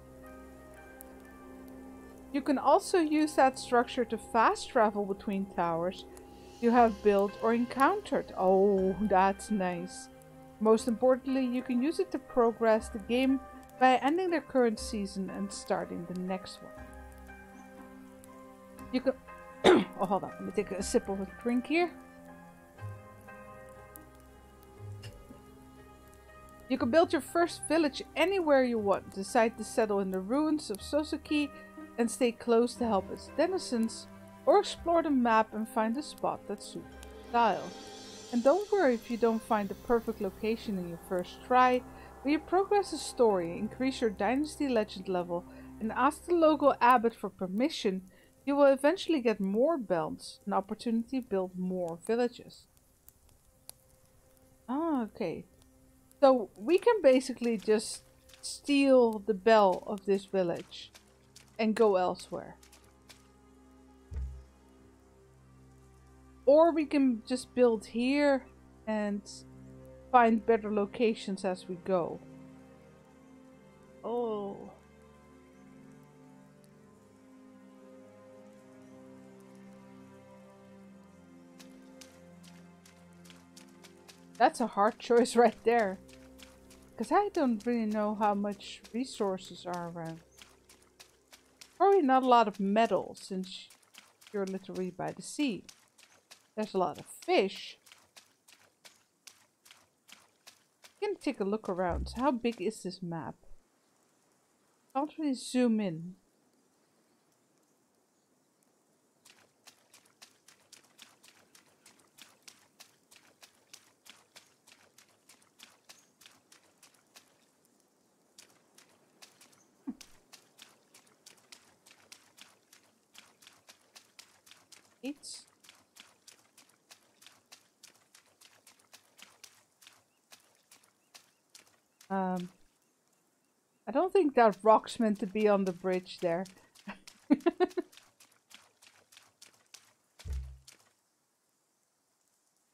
Speaker 1: You can also use that structure to fast travel between towers you have built or encountered. Oh, that's nice. Most importantly, you can use it to progress the game by ending the current season and starting the next one. You can... oh, hold on. Let me take a sip of a drink here. You can build your first village anywhere you want. Decide to settle in the ruins of Sosogi and stay close to help its denizens, or explore the map and find a spot that suits your style. And don't worry if you don't find the perfect location in your first try. When you progress the story, increase your Dynasty Legend level, and ask the local abbot for permission, you will eventually get more belts, an opportunity to build more villages. Ah, okay. So we can basically just steal the bell of this village and go elsewhere. Or we can just build here and find better locations as we go. Oh. That's a hard choice right there. Because I don't really know how much resources are around. Probably not a lot of metal since you're literally by the sea. There's a lot of fish. Gonna take a look around. How big is this map? Can't really zoom in. It's Um, I don't think that rock's meant to be on the bridge there.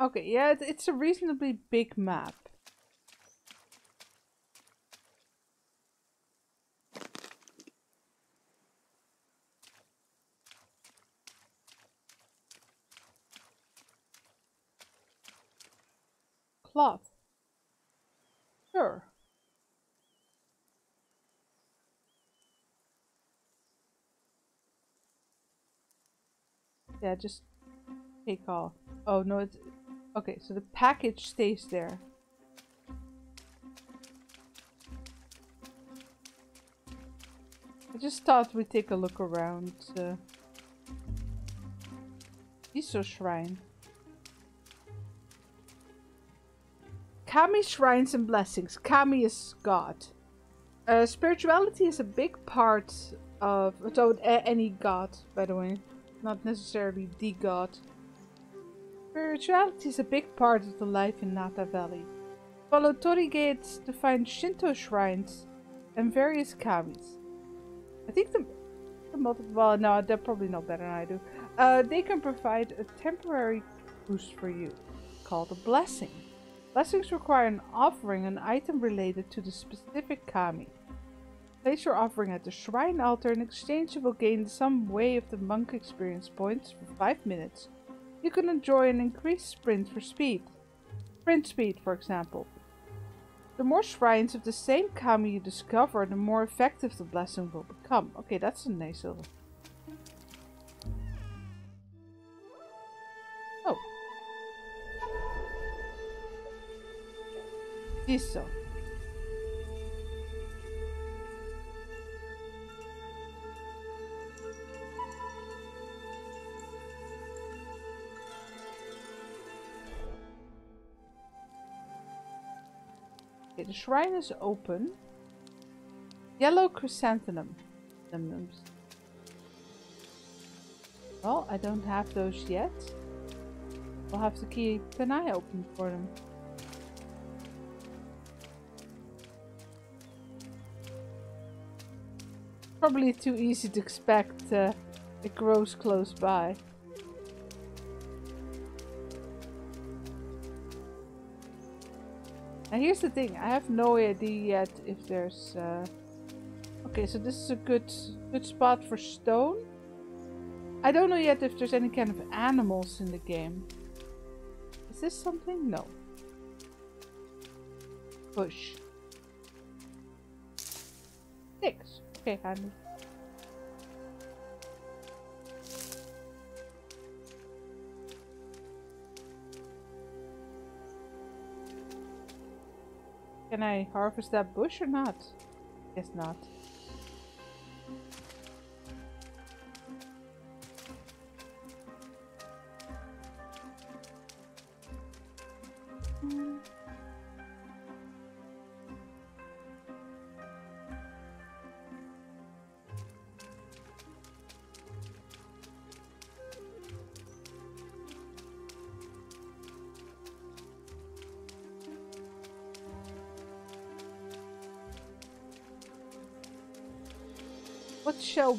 Speaker 1: okay, yeah, it's a reasonably big map. Cloth. Sure. Yeah, just take off. Oh, no, it's... Okay, so the package stays there. I just thought we'd take a look around. Uh, Iso Shrine. Kami Shrines and Blessings. Kami is God. Uh, spirituality is a big part of so any god, by the way, not necessarily the god. Spirituality is a big part of the life in Nata Valley. Follow Torii gates to find Shinto shrines and various kamis. I think the, the multiple. Well, no, they're probably not better than I do. Uh, they can provide a temporary boost for you, called a blessing. Blessings require an offering, an item related to the specific kami. Place your offering at the shrine altar. In exchange, you will gain some way of the monk experience points for 5 minutes. You can enjoy an increased sprint for speed. Sprint speed, for example. The more shrines of the same kami you discover, the more effective the blessing will become. Okay, that's a nice little... Oh. Isso. Okay, the shrine is open. Yellow chrysanthemum. Well, I don't have those yet. We'll have to keep an eye open for them. Probably too easy to expect uh, it grows close by. Now here's the thing, I have no idea yet if there's... Uh... Okay, so this is a good, good spot for stone. I don't know yet if there's any kind of animals in the game. Is this something? No. Push. Six. Okay, handy. Can I harvest that bush or not? Guess not.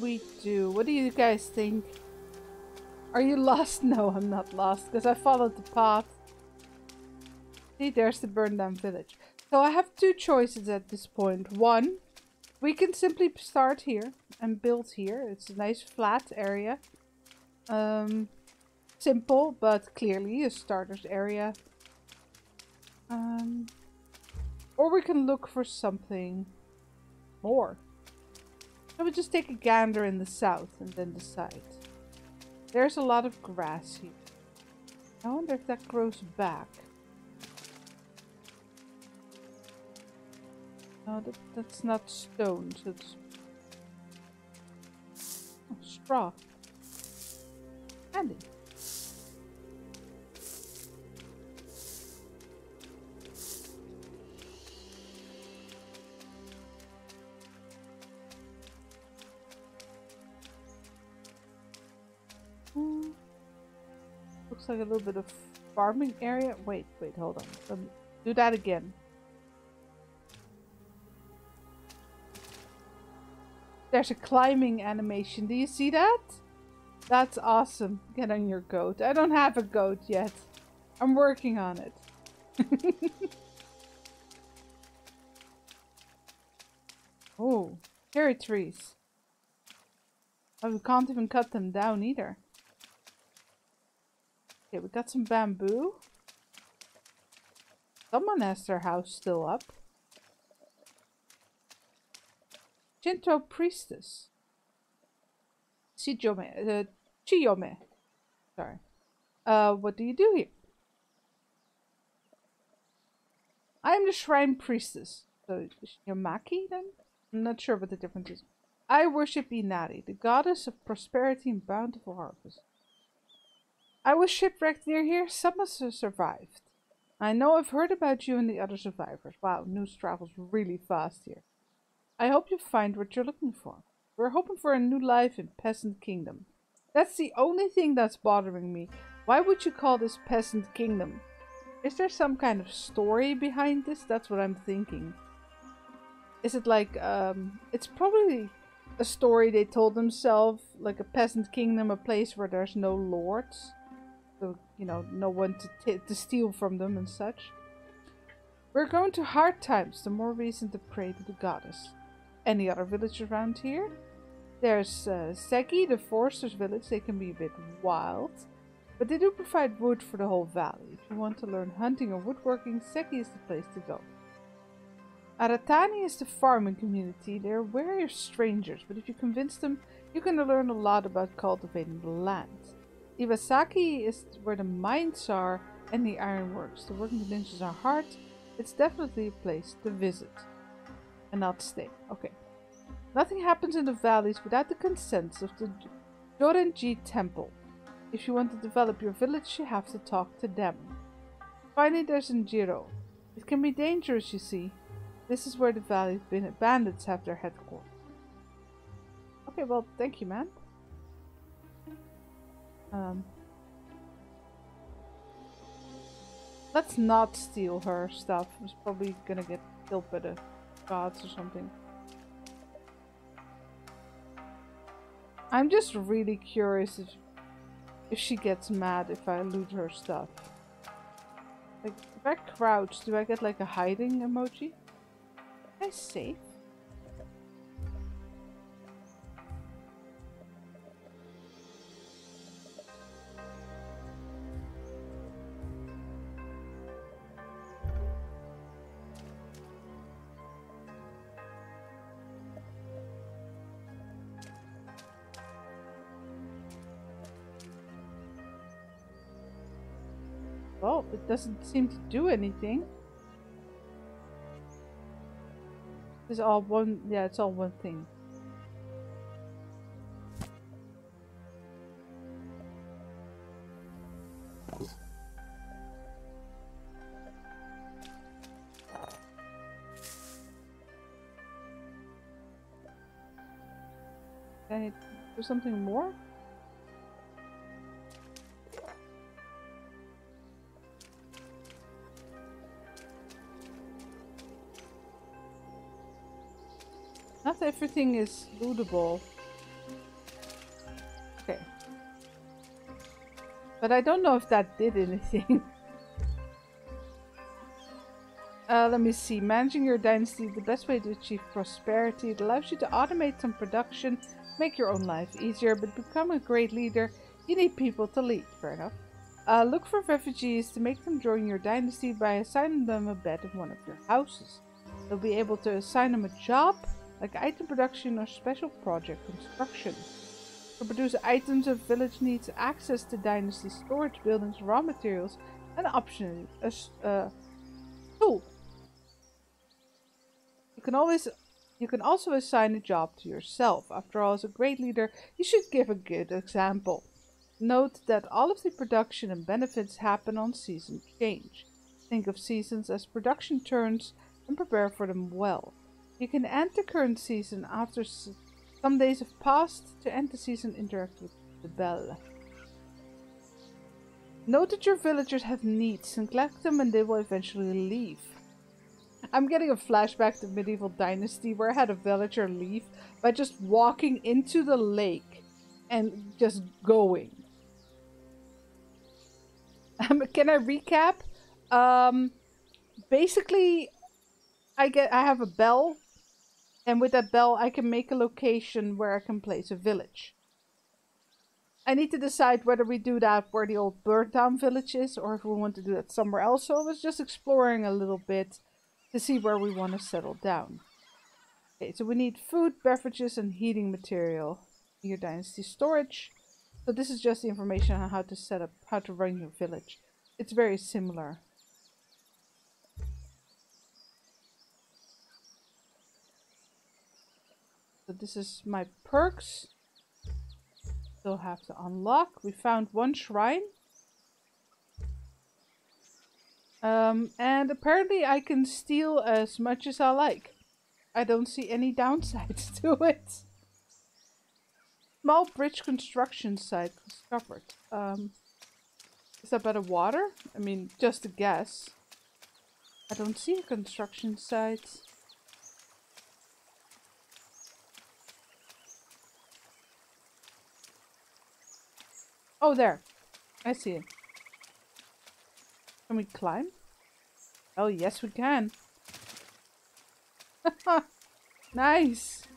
Speaker 1: We do? What do you guys think? Are you lost? No, I'm not lost because I followed the path. See, there's the burned down village. So I have two choices at this point. One, we can simply start here and build here. It's a nice flat area. Um, simple, but clearly a starter's area. Um, or we can look for something more. I would just take a gander in the south and then decide. There's a lot of grass here. I wonder if that grows back. No, that, that's not stone, it's oh, straw. Handy. Looks like a little bit of farming area. Wait, wait, hold on. Let me do that again. There's a climbing animation. Do you see that? That's awesome. Get on your goat. I don't have a goat yet. I'm working on it. oh, cherry trees. We can't even cut them down either. Okay, we got some bamboo. Someone has their house still up. Shinto priestess. Chiyome. Uh, Chiyome. Sorry. Uh, what do you do here? I am the shrine priestess. So you're Maki then? I'm not sure what the difference is. I worship Inari, the goddess of prosperity and bountiful harvest. I was shipwrecked near here. Some of us survived. I know I've heard about you and the other survivors. Wow, news travels really fast here. I hope you find what you're looking for. We're hoping for a new life in Peasant Kingdom. That's the only thing that's bothering me. Why would you call this Peasant Kingdom? Is there some kind of story behind this? That's what I'm thinking. Is it like, um, it's probably a story they told themselves, like a peasant kingdom, a place where there's no lords. You know, no one to, to steal from them and such. We're going to hard times, the more reason to pray to the goddess. Any other village around here? There's uh, Sosogi, the forester's village. They can be a bit wild. But they do provide wood for the whole valley. If you want to learn hunting or woodworking, Sosogi is the place to go. Aratani is the farming community. They're wary of strangers, but if you convince them, you can learn a lot about cultivating the land. Iwasaki is where the mines are and the ironworks. The working conditions are hard. It's definitely a place to visit and not stay. Okay. Nothing happens in the valleys without the consent of the Jorenji Temple. If you want to develop your village, you have to talk to them. Finally, there's Enjiro. It can be dangerous, you see. This is where the Valley Bandits have their headquarters. Okay, well, thank you, man. Um, let's not steal her stuff. She's probably gonna get killed by the gods or something. I'm just really curious if, if she gets mad if I loot her stuff. Like, if I crouch, do I get like a hiding emoji? Am I safe? Doesn't seem to do anything. It's all one, yeah, it's all one thing. Can I do something more? Everything is lootable. Okay. But I don't know if that did anything. uh, let me see. Managing your dynasty, the best way to achieve prosperity. It allows you to automate some production, make your own life easier, but become a great leader, you need people to lead. Fair enough. Uh, look for refugees to make them join your dynasty by assigning them a bed in one of your houses. You'll be able to assign them a job like item production or special project construction. To produce items, a village needs access to dynasty storage buildings, raw materials, and optionally a uh, tool. You can always you can also assign a job to yourself. After all, as a great leader, you should give a good example. Note that all of the production and benefits happen on season change. Think of seasons as production turns and prepare for them well. You can end the current season after some days have passed. To end the season, interact with the bell. Note that your villagers have needs and collect them and they will eventually leave. I'm getting a flashback to medieval dynasty where I had a villager leave by just walking into the lake and just going. Um, can I recap? Um, basically, I get I have a bell and with that bell, I can make a location where I can place a village. I need to decide whether we do that where the old Birdtown village is or if we want to do that somewhere else. So I was just exploring a little bit to see where we want to settle down. Okay, so we need food, beverages, and heating material. Your dynasty storage. So this is just the information on how to set up, how to run your village. It's very similar. So this is my perks. Still have to unlock. We found one shrine. Um, and apparently I can steal as much as I like. I don't see any downsides to it. Small bridge construction site discovered. Um, is that by the water? I mean, just a guess. I don't see a construction site. Oh, there. I see it. Can we climb? Oh, yes, we can. nice.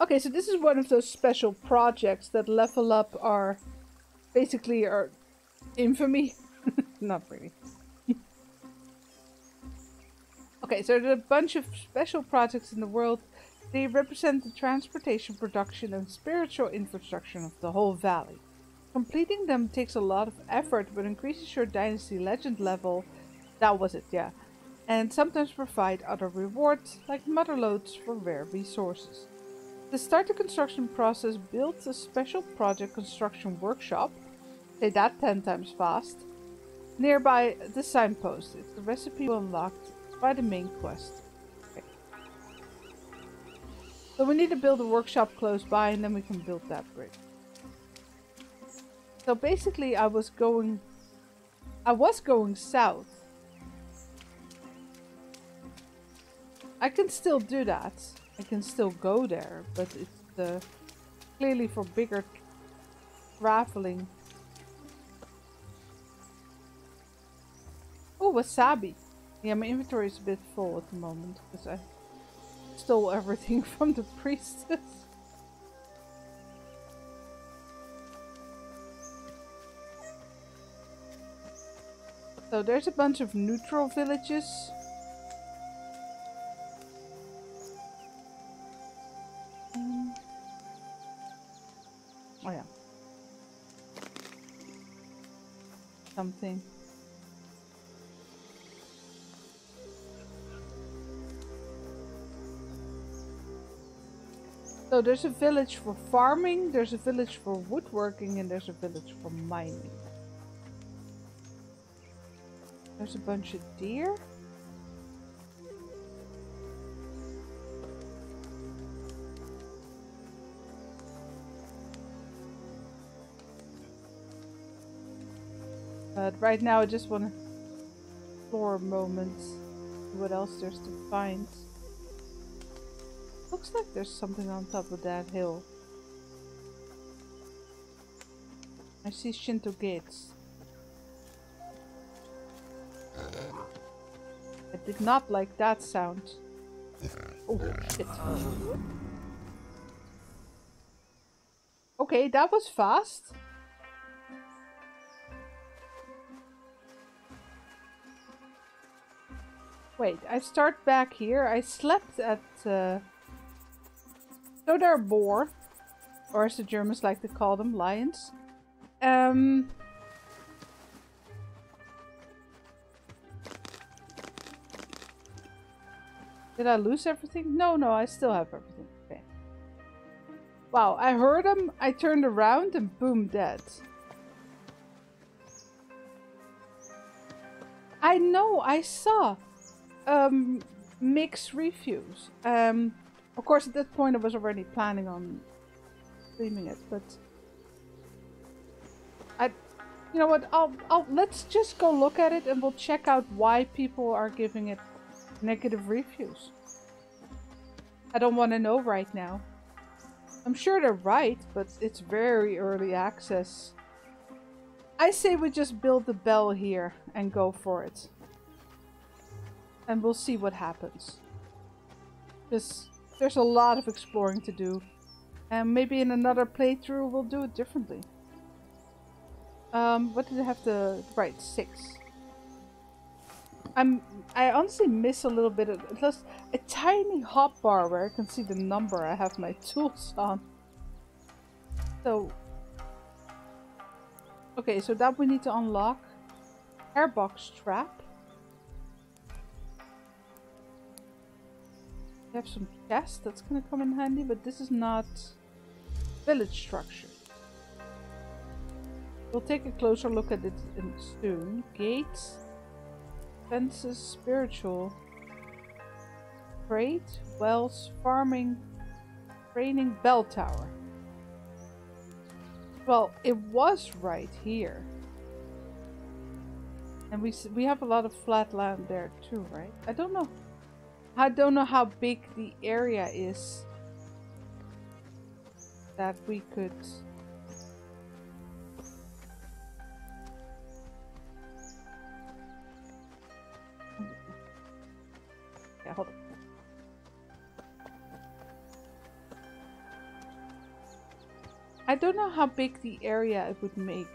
Speaker 1: Okay, so this is one of those special projects that level up our, basically our infamy. Not really. okay, so there are a bunch of special projects in the world they represent the transportation, production, and spiritual infrastructure of the whole valley. Completing them takes a lot of effort, but increases your dynasty legend level. That was it, yeah. And sometimes provide other rewards, like mother loads for rare resources. To start the construction process, build a special project construction workshop. Say that 10 times fast. Nearby the signpost. The recipe unlocked by the main quest. So we need to build a workshop close by and then we can build that bridge. So basically I was going... I was going south. I can still do that. I can still go there, but it's uh, clearly for bigger traveling. Oh, wasabi. Yeah, my inventory is a bit full at the moment because I stole everything from the priestess. So there's a bunch of neutral villages. Mm. Oh yeah. Something. So there's a village for farming, there's a village for woodworking, and there's a village for mining. There's a bunch of deer. But right now I just want to explore moment. What else there's to find. Looks like there's something on top of that hill. I see Shinto gates. I did not like that sound. Oh shit. Okay, that was fast. Wait, I start back here. I slept at uh, so they're boar, or as the Germans like to call them, lions. Um, did I lose everything? No, no, I still have everything. Okay. Wow, I heard them, I turned around and boom, dead. I know, I saw um, mix refuse. Um, of course, at that point I was already planning on streaming it, but I, you know what? I'll, I'll let's just go look at it and we'll check out why people are giving it negative reviews. I don't want to know right now. I'm sure they're right, but it's very early access. I say we just build the bell here and go for it. And we'll see what happens. Just there's a lot of exploring to do. And maybe in another playthrough we'll do it differently. Um, what did I have to... Right, six. I'm... I honestly miss a little bit of... Just a tiny hotbar where I can see the number I have my tools on. So... Okay, so that we need to unlock. Airbox trap. Have some chests, that's gonna come in handy, but this is not village structure. We'll take a closer look at it soon. Gates, fences, spiritual, trade, wells, farming, training, bell tower. Well, it was right here. And we we have a lot of flat land there too, right? I don't know. I don't know how big the area is that we could Yeah, hold on. I don't know how big the area it would make.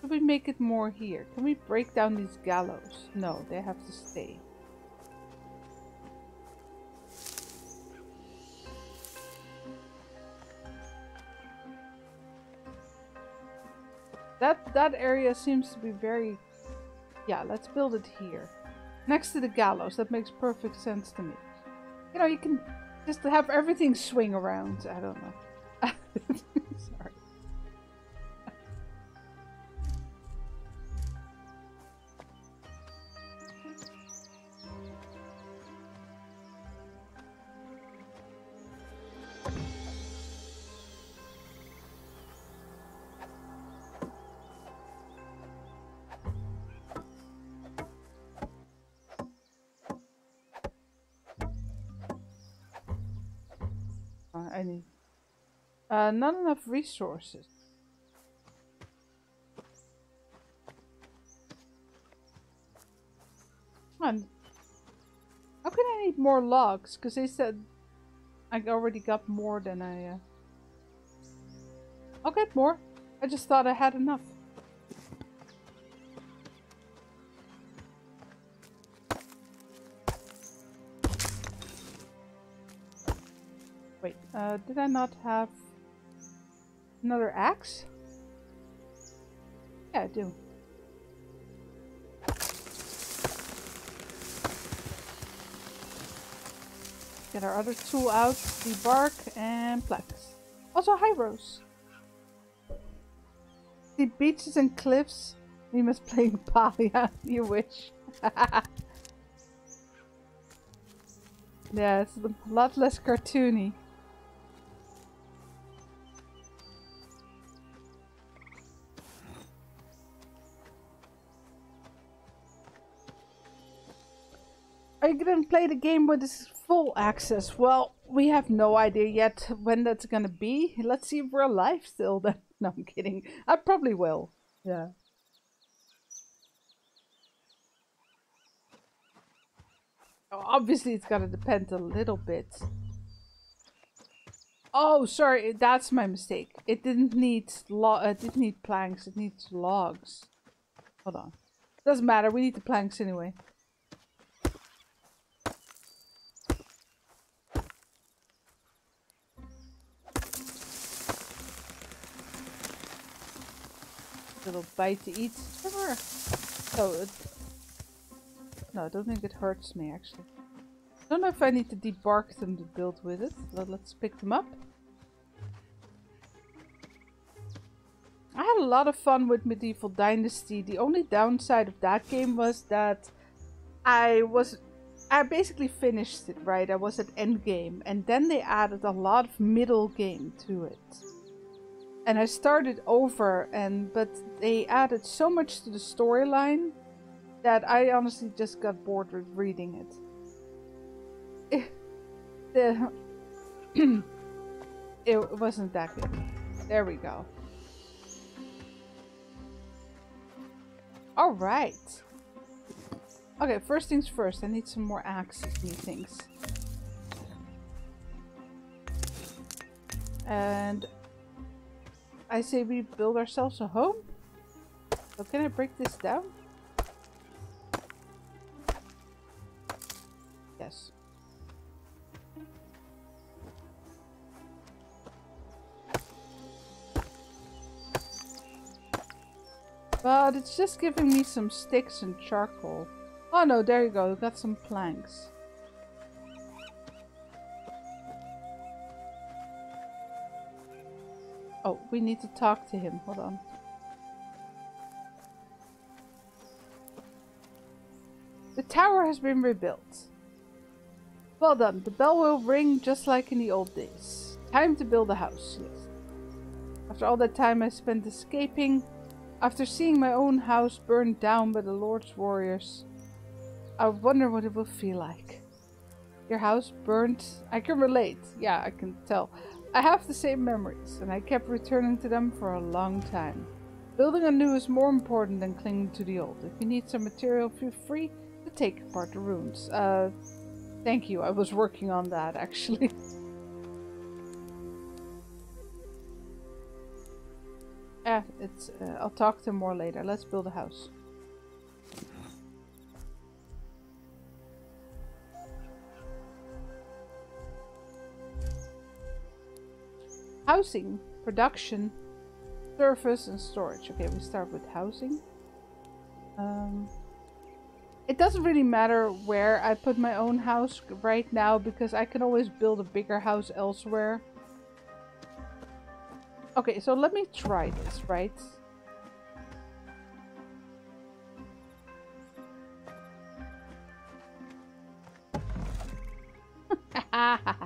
Speaker 1: Should we make it more here? Can we break down these gallows? No, they have to stay. That that area seems to be very yeah, let's build it here. Next to the gallows, that makes perfect sense to me. You know, you can just have everything swing around. I don't know. uh, not enough resources. On. How can I need more logs? Because they said I already got more than I... Uh... I'll get more. I just thought I had enough. Wait, uh, did I not have another axe? Yeah, I do. Get our other tool out, the bark and planks. Also high rose. The beaches and cliffs. We must play Palia, you wish. yeah, it's a lot less cartoony. You gonna play the game with this full access? Well, we have no idea yet when that's gonna be. Let's see if we're alive still then. No, I'm kidding. I probably will. Yeah. Obviously, it's gonna depend a little bit. Oh, sorry, that's my mistake. It didn't need lo it didn't need planks, it needs logs. Hold on. Doesn't matter, we need the planks anyway. Little bite to eat. Oh, it... no, I don't think it hurts me actually. I don't know if I need to debark them to build with it. But let's pick them up. I had a lot of fun with Medieval Dynasty. The only downside of that game was that I was I basically finished it, right? I was at end game and then they added a lot of middle game to it and I started over and but they added so much to the storyline that I honestly just got bored with reading it. it the it wasn't that good. There we go. All right. Okay, first things first. I need some more axes, new things. And I say we build ourselves a home. So can I break this down? Yes. But it's just giving me some sticks and charcoal. Oh no, there you go. Got some planks. Oh, we need to talk to him. Hold on. The tower has been rebuilt. Well done. The bell will ring just like in the old days. Time to build a house. Yes. After all that time I spent escaping, after seeing my own house burned down by the Lord's warriors, I wonder what it will feel like. Your house burned? I can relate. Yeah, I can tell. I have the same memories, and I kept returning to them for a long time. Building anew is more important than clinging to the old. If you need some material, feel free to take apart the runes. Uh, thank you. I was working on that, actually. Yeah, it's. Uh, I'll talk to him more later. Let's build a house. Housing, production, surface, and storage. Okay, we start with housing. Um, it doesn't really matter where I put my own house right now because I can always build a bigger house elsewhere. Okay, so let me try this, right?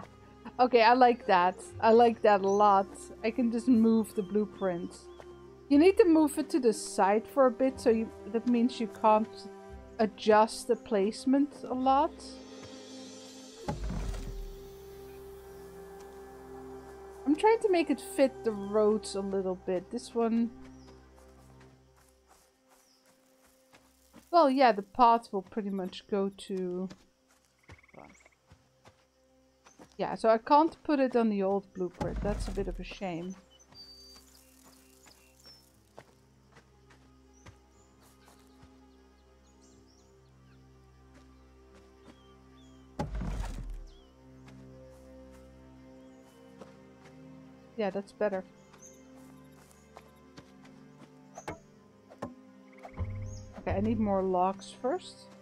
Speaker 1: okay, I like that. I like that a lot. I can just move the blueprint. You need to move it to the side for a bit, so you, that means you can't adjust the placement a lot. I'm trying to make it fit the roads a little bit. This one... Well, yeah, the path will pretty much go to... Yeah, so I can't put it on the old blueprint. That's a bit of a shame. Yeah, that's better. Okay, I need more logs first.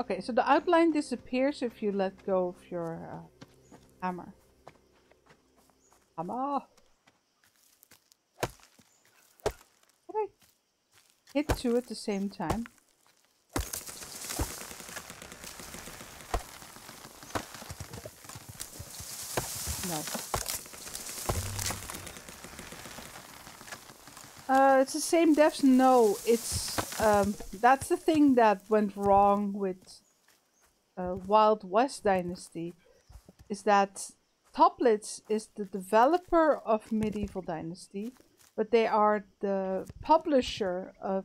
Speaker 1: Okay, so the outline disappears if you let go of your uh, hammer. Hammer! Can I hit two at the same time? No. Uh, it's the same depth? No, it's um, that's the thing that went wrong with uh, Wild West Dynasty, is that Toplitz is the developer of Medieval Dynasty, but they are the publisher of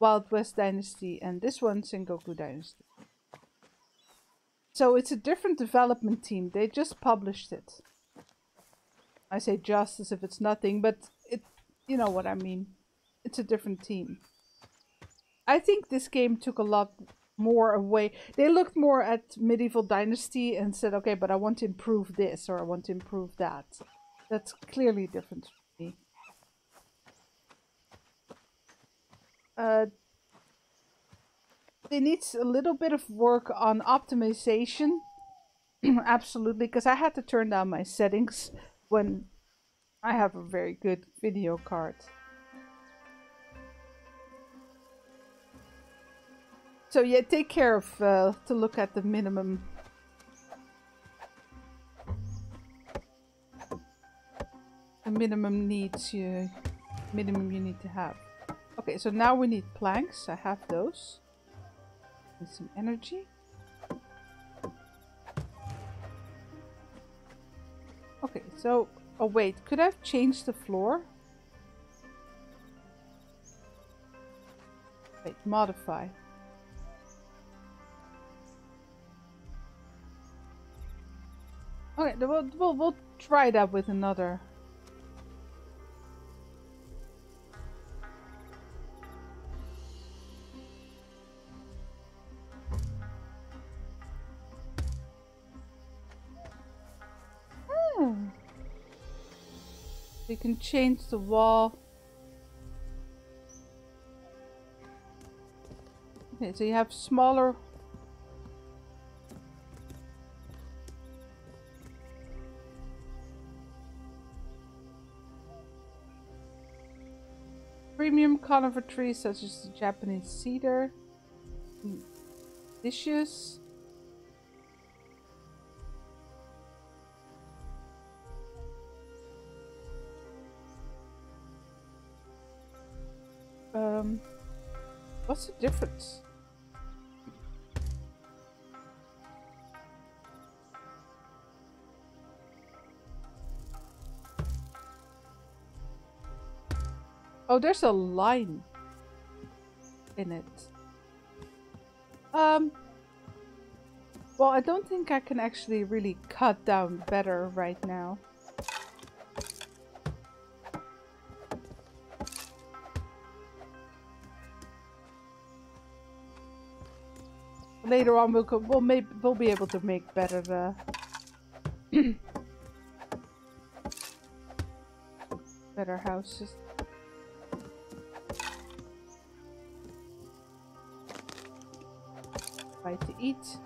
Speaker 1: Wild West Dynasty and this one Sengoku Dynasty. So it's a different development team. They just published it. I say just as if it's nothing, but it you know what I mean. It's a different team. I think this game took a lot more away. They looked more at Medieval Dynasty and said, okay, but I want to improve this or I want to improve that. That's clearly different for me. Uh, they need a little bit of work on optimization. Absolutely, because I had to turn down my settings when I have a very good video card. So yeah, take care of uh, to look at the minimum. The minimum needs you, minimum you need to have. Okay, so now we need planks. I have those some energy. Okay, so... Oh wait, could I have changed the floor? Wait, modify. Okay, we'll, we'll, we'll try that with another hmm. We can change the wall. Okay, so you have smaller Premium conifer trees such as the Japanese cedar. Dishes. Um, what's the difference? Oh, there's a line in it. Um, well, I don't think I can actually really cut down better right now. Later on, we'll we'll maybe we'll be able to make better uh, better houses. Eat.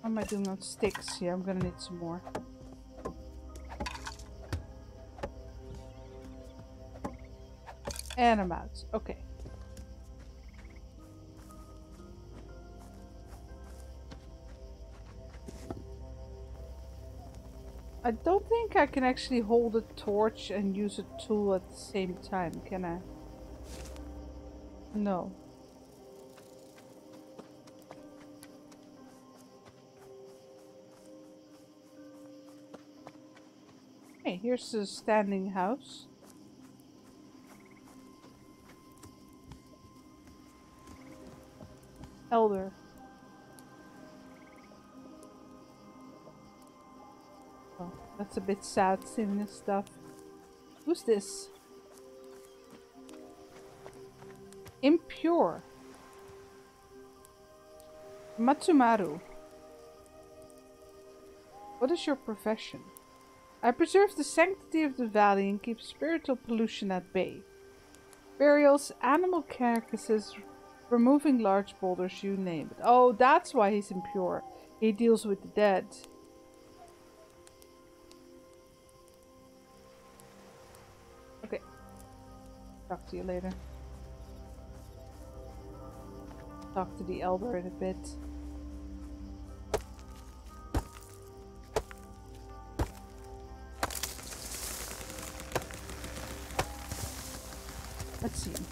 Speaker 1: What am I doing on sticks? Yeah, I'm gonna need some more. And I'm out. Okay. I don't think I can actually hold a torch and use a tool at the same time, can I? No. Here's the standing house. Elder. Oh, that's a bit sad seeing this stuff. Who's this? Impure. Matsumaru. What is your profession? I preserve the sanctity of the valley and keep spiritual pollution at bay. Burials, animal carcasses, removing large boulders, you name it. Oh, that's why he's impure. He deals with the dead. Okay. Talk to you later. Talk to the elder in a bit.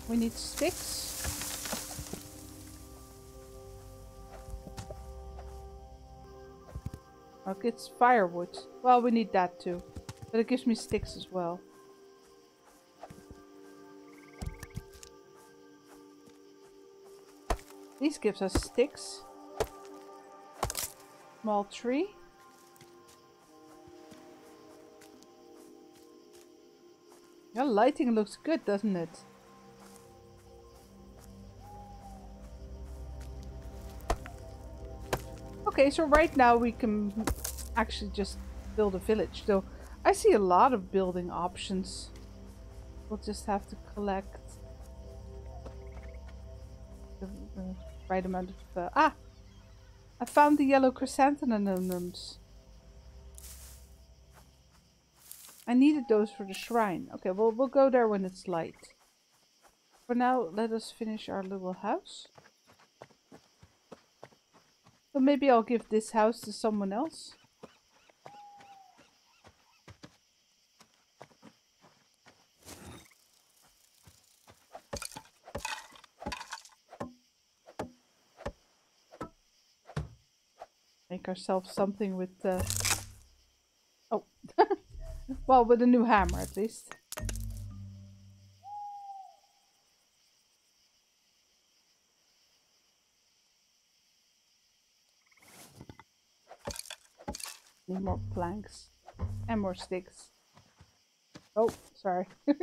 Speaker 1: We need sticks. Okay, it's firewood. Well, we need that too. But it gives me sticks as well. These gives us sticks. Small tree. Yeah, lighting looks good, doesn't it? Okay, so right now we can actually just build a village. So I see a lot of building options. We'll just have to collect the, the right amount of... Uh, ah! I found the yellow chrysanthemums. I needed those for the shrine. Okay, well, we'll go there when it's light. For now, let us finish our little house. So maybe I'll give this house to someone else. Make ourselves something with the... Oh. well, with a new hammer at least. More planks. And more sticks. Oh, sorry.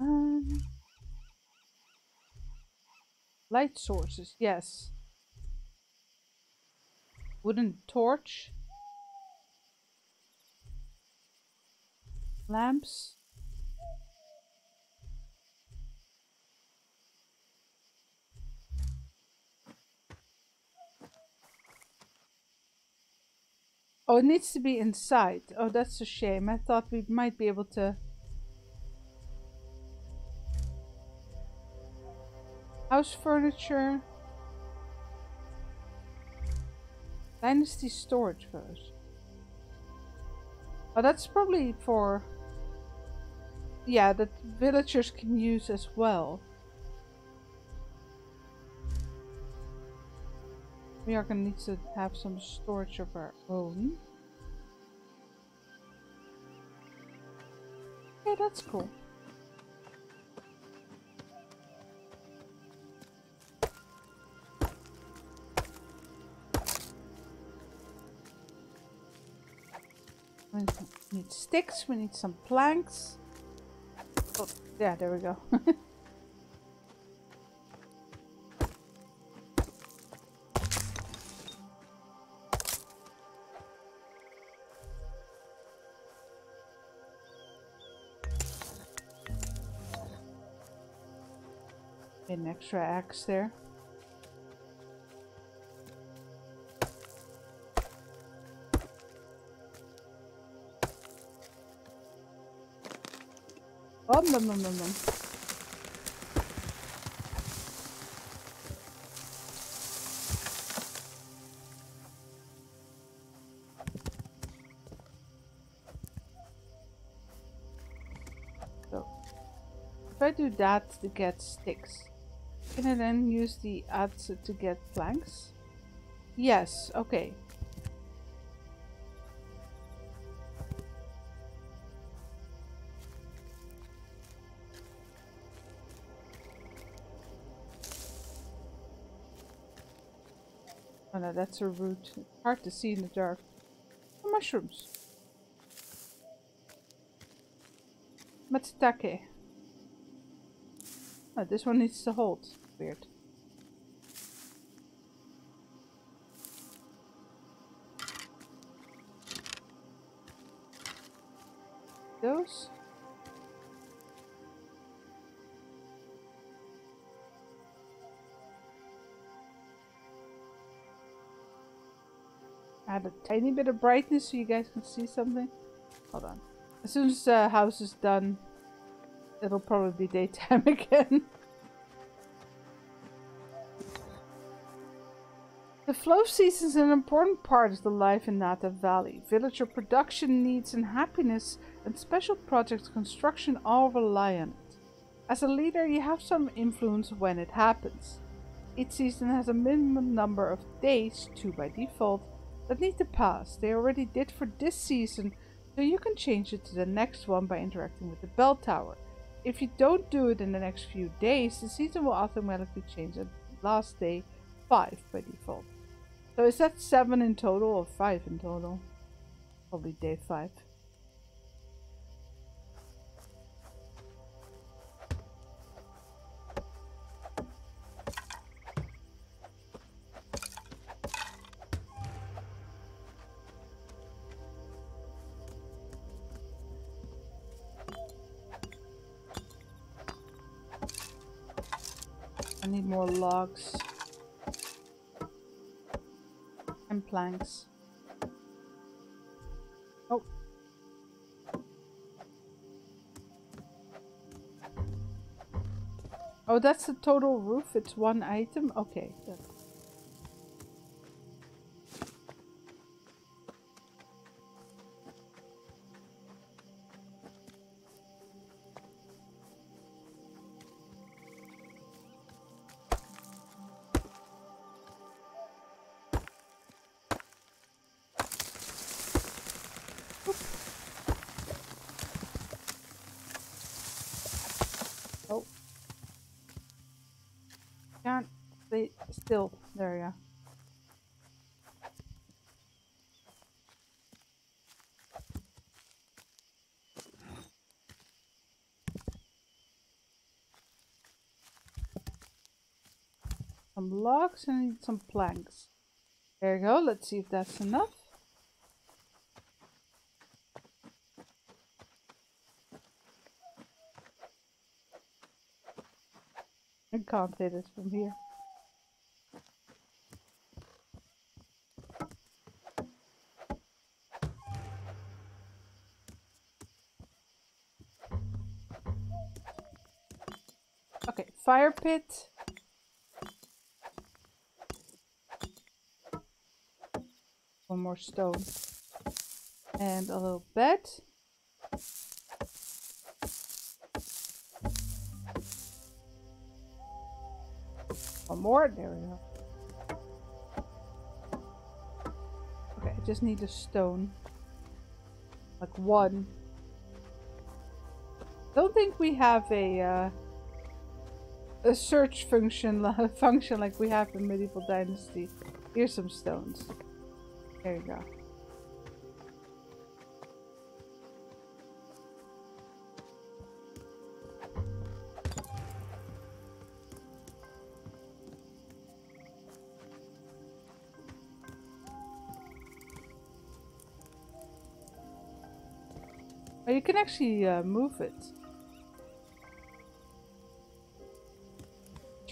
Speaker 1: um, Light sources, yes. Wooden torch. Lamps. Oh, it needs to be inside. Oh, that's a shame. I thought we might be able to... House furniture. Dynasty storage first. Oh, that's probably for... Yeah, that villagers can use as well. We are gonna need to have some storage of our own. Okay, that's cool. We need sticks, we need some planks. Oh, yeah, there we go. An extra axe there. Om nom nom nom nom. So, if I do that to get sticks, can I then use the adze to get planks? Yes, okay. Oh no, that's a root. Hard to see in the dark. Oh, mushrooms. Matsutake. Oh, this one needs to hold. Weird. Those? Add a tiny bit of brightness so you guys can see something. Hold on. As soon as the house is done, it'll probably be daytime again. The flow season is an important part of the life in Nata Valley. Villager production needs and happiness and special project construction all rely on it. As a leader, you have some influence when it happens. Each season has a minimum number of days, two by default, that need to pass. They already did for this season, so you can change it to the next one by interacting with the bell tower. If you don't do it in the next few days, the season will automatically change at last day 5 by default. So is that 7 in total or 5 in total? Probably day 5. I need more logs. Planks. Oh. Oh, that's the total roof. It's one item. Okay. That's still. There we go. some logs and some planks. There you go. Let's see if that's enough. I can't say this from here. Fire pit. One more stone. And a little bed. One more. There we go. Okay, I just need a stone. Like one. Don't think we have a uh, a search function function like we have in Medieval Dynasty. Here's some stones. There you go. You can actually uh, move it.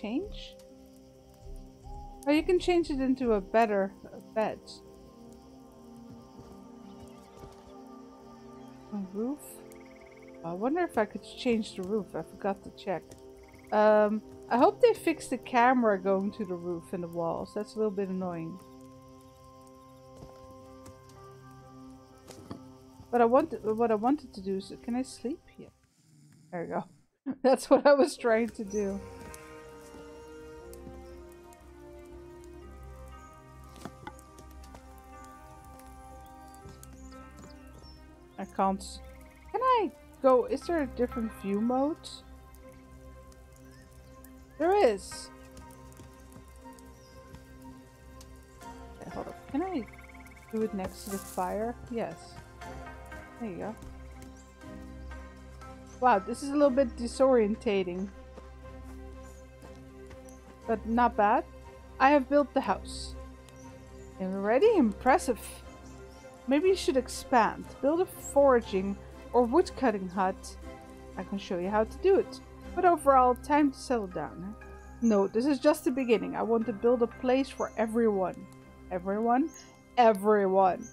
Speaker 1: Change? Oh, you can change it into a better bed. A roof? I wonder if I could change the roof. I forgot to check. Um, I hope they fix the camera going to the roof and the walls. That's a little bit annoying. But I wanted, what I wanted to do is, can I sleep here? There we go. That's what I was trying to do. Can I go? Is there a different view mode? There is. Okay, hold up. Can I do it next to the fire? Yes. There you go. Wow, this is a little bit disorientating. But not bad. I have built the house. Already impressive. Maybe you should expand. Build a foraging or woodcutting hut. I can show you how to do it. But overall, time to settle down. No, this is just the beginning. I want to build a place for everyone. Everyone? Everyone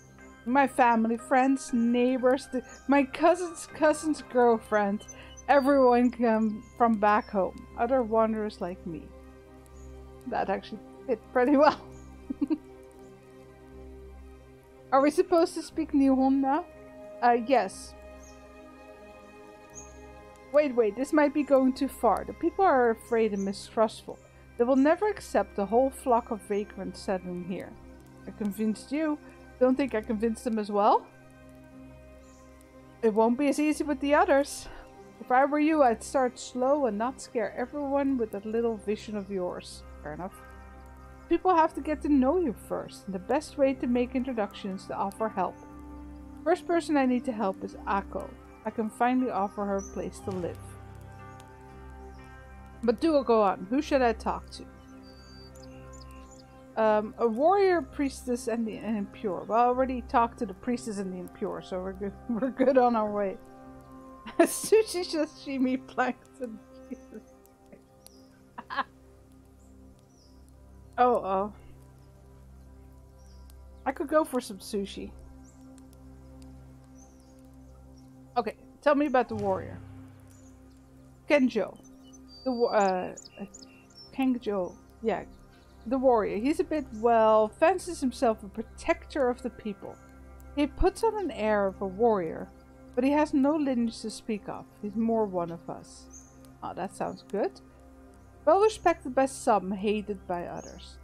Speaker 1: my family, friends, neighbors, the, my cousin's cousin's girlfriend, everyone come from back home, other wanderers like me. That actually fit pretty well. Are we supposed to speak Nihon now? Uh, yes. Wait, wait, this might be going too far. The people are afraid and mistrustful. They will never accept the whole flock of vagrants settling here. I convinced you, don't think I convinced them as well. It won't be as easy with the others. If I were you, I'd start slow and not scare everyone with that little vision of yours. Fair enough. People have to get to know you first, the best way to make introductions is to offer help. First person I need to help is Ako. I can finally offer her a place to live. But do go on. Who should I talk to? Um, a warrior, priestess, and the and impure. Well, I already talked to the priestess and the impure, so we're good. We're good on our way. Sushi sashimi plankton. Jesus. oh, oh. I could go for some sushi. Okay, tell me about the warrior. Kenjo. The uh, Kenjo. Yeah, the warrior. He's a bit, well, fancies himself a protector of the people. He puts on an air of a warrior, but he has no lineage to speak of. He's more one of us. Oh, that sounds good. Well respected by some, hated by others.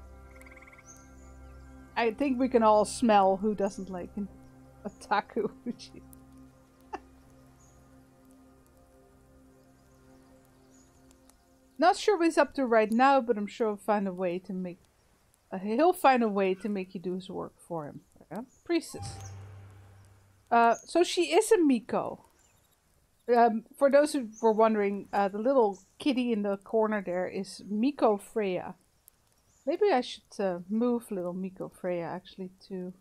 Speaker 1: I think we can all smell who doesn't like an otaku. Not sure what he's up to right now, but I'm sure he'll find a way to make... Uh, he'll find a way to make you do his work for him. Yeah? Priestess. Uh, so she is a Miko. Um, for those who were wondering, uh, the little kitty in the corner there is Miko Freya. Maybe I should uh, move little Miko Freya actually to...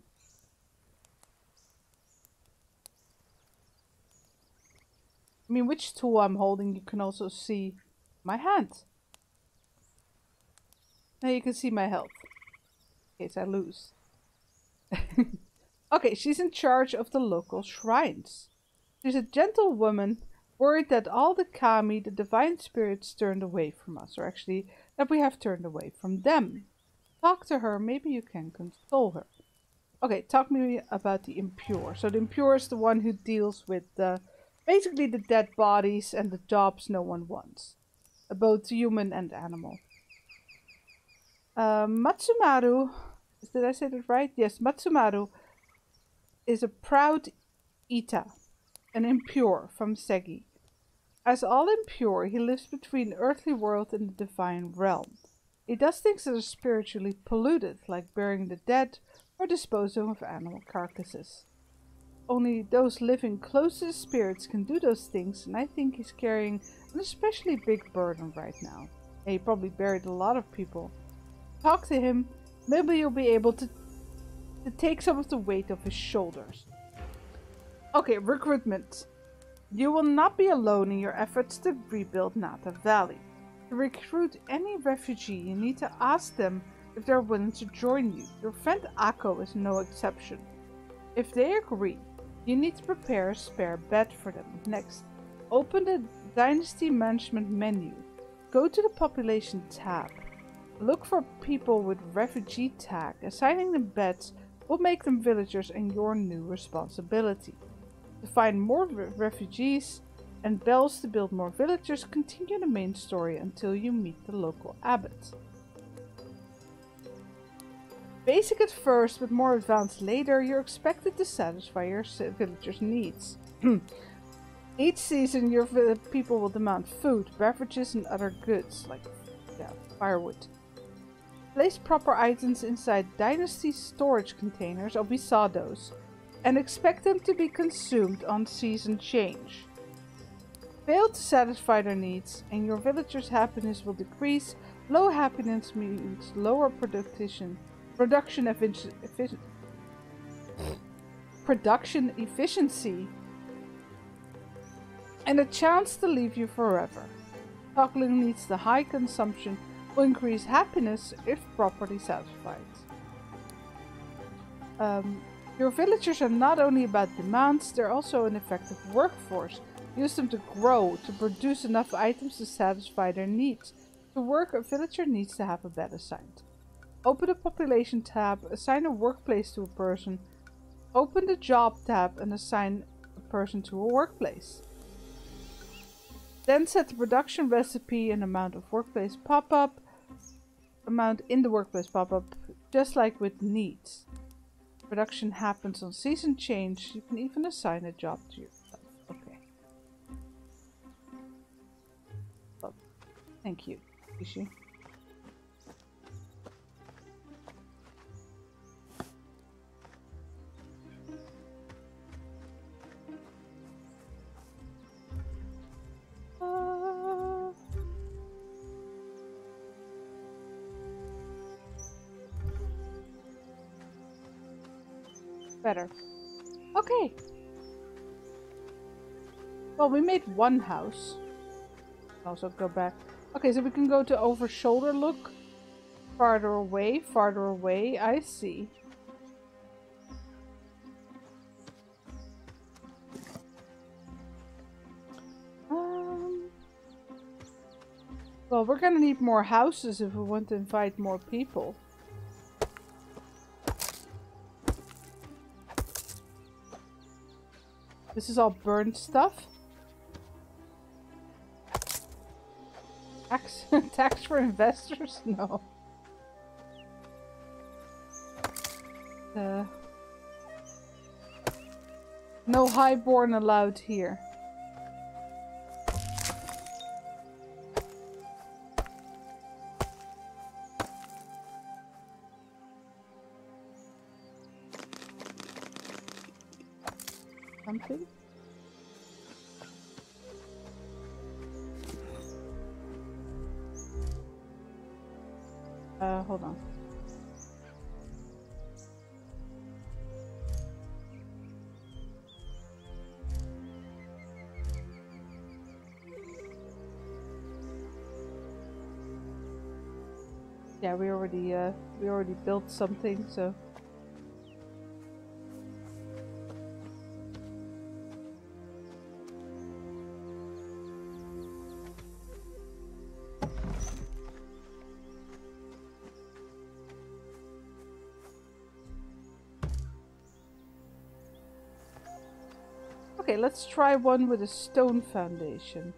Speaker 1: I mean, which tool I'm holding, you can also see my hand. Now you can see my health. In case I lose. okay, she's in charge of the local shrines. She's a gentle woman, worried that all the kami, the divine spirits, turned away from us, or actually that we have turned away from them. Talk to her, maybe you can console her. Okay, talk me about the impure. So the impure is the one who deals with the, basically the dead bodies and the jobs no one wants, both human and animal. Uh, Matsumaru, did I say that right? Yes, Matsumaru is a proud Eta, an impure from Segi. As all impure, he lives between the earthly world and the divine realm. He does things that are spiritually polluted, like burying the dead or disposing of animal carcasses. Only those living close to the spirits can do those things, and I think he's carrying an especially big burden right now. And he probably buried a lot of people. Talk to him, maybe you'll be able to, to take some of the weight off his shoulders. Okay, recruitment. You will not be alone in your efforts to rebuild Nata Valley. To recruit any refugee, you need to ask them if they're willing to join you. Your friend Akko is no exception. If they agree, you need to prepare a spare bed for them. Next, open the Dynasty Management menu. Go to the Population tab. Look for people with refugee tag. Assigning them beds will make them villagers and your new responsibility. To find more re refugees and bells to build more villagers, continue the main story until you meet the local abbot. Basic at first, but more advanced later, you're expected to satisfy your villagers' needs. Each season, your people will demand food, beverages, and other goods, like yeah, firewood. Place proper items inside Dynasty storage containers, or we saw those, and expect them to be consumed on season change. Fail to satisfy their needs, and your villagers' happiness will decrease. Low happiness means lower production, production, production efficiency, and a chance to leave you forever. Toggling needs the high consumption will increase happiness if properly satisfied. Um, your villagers are not only about demands, they're also an effective workforce. Use them to grow, to produce enough items to satisfy their needs. To work, a villager needs to have a bed assigned. Open the population tab, assign a workplace to a person. Open the job tab and assign a person to a workplace. Then set the production recipe and amount of workplace pop-up, amount in the workplace pop-up, just like with needs production happens on season change, you can even assign a job to yourself. Okay. Well, thank you, Ishi. Uh, better. Okay. Well, we made one house. Also go back. Okay, so we can go to over shoulder look. Farther away, farther away. I see. Um, well, we're gonna need more houses if we want to invite more people. This is all burned stuff. Tax, tax for investors? No. Uh, no highborn allowed here. something? Uh, hold on. Yeah, we already uh, we already built something, so. Let's try one with a stone foundation.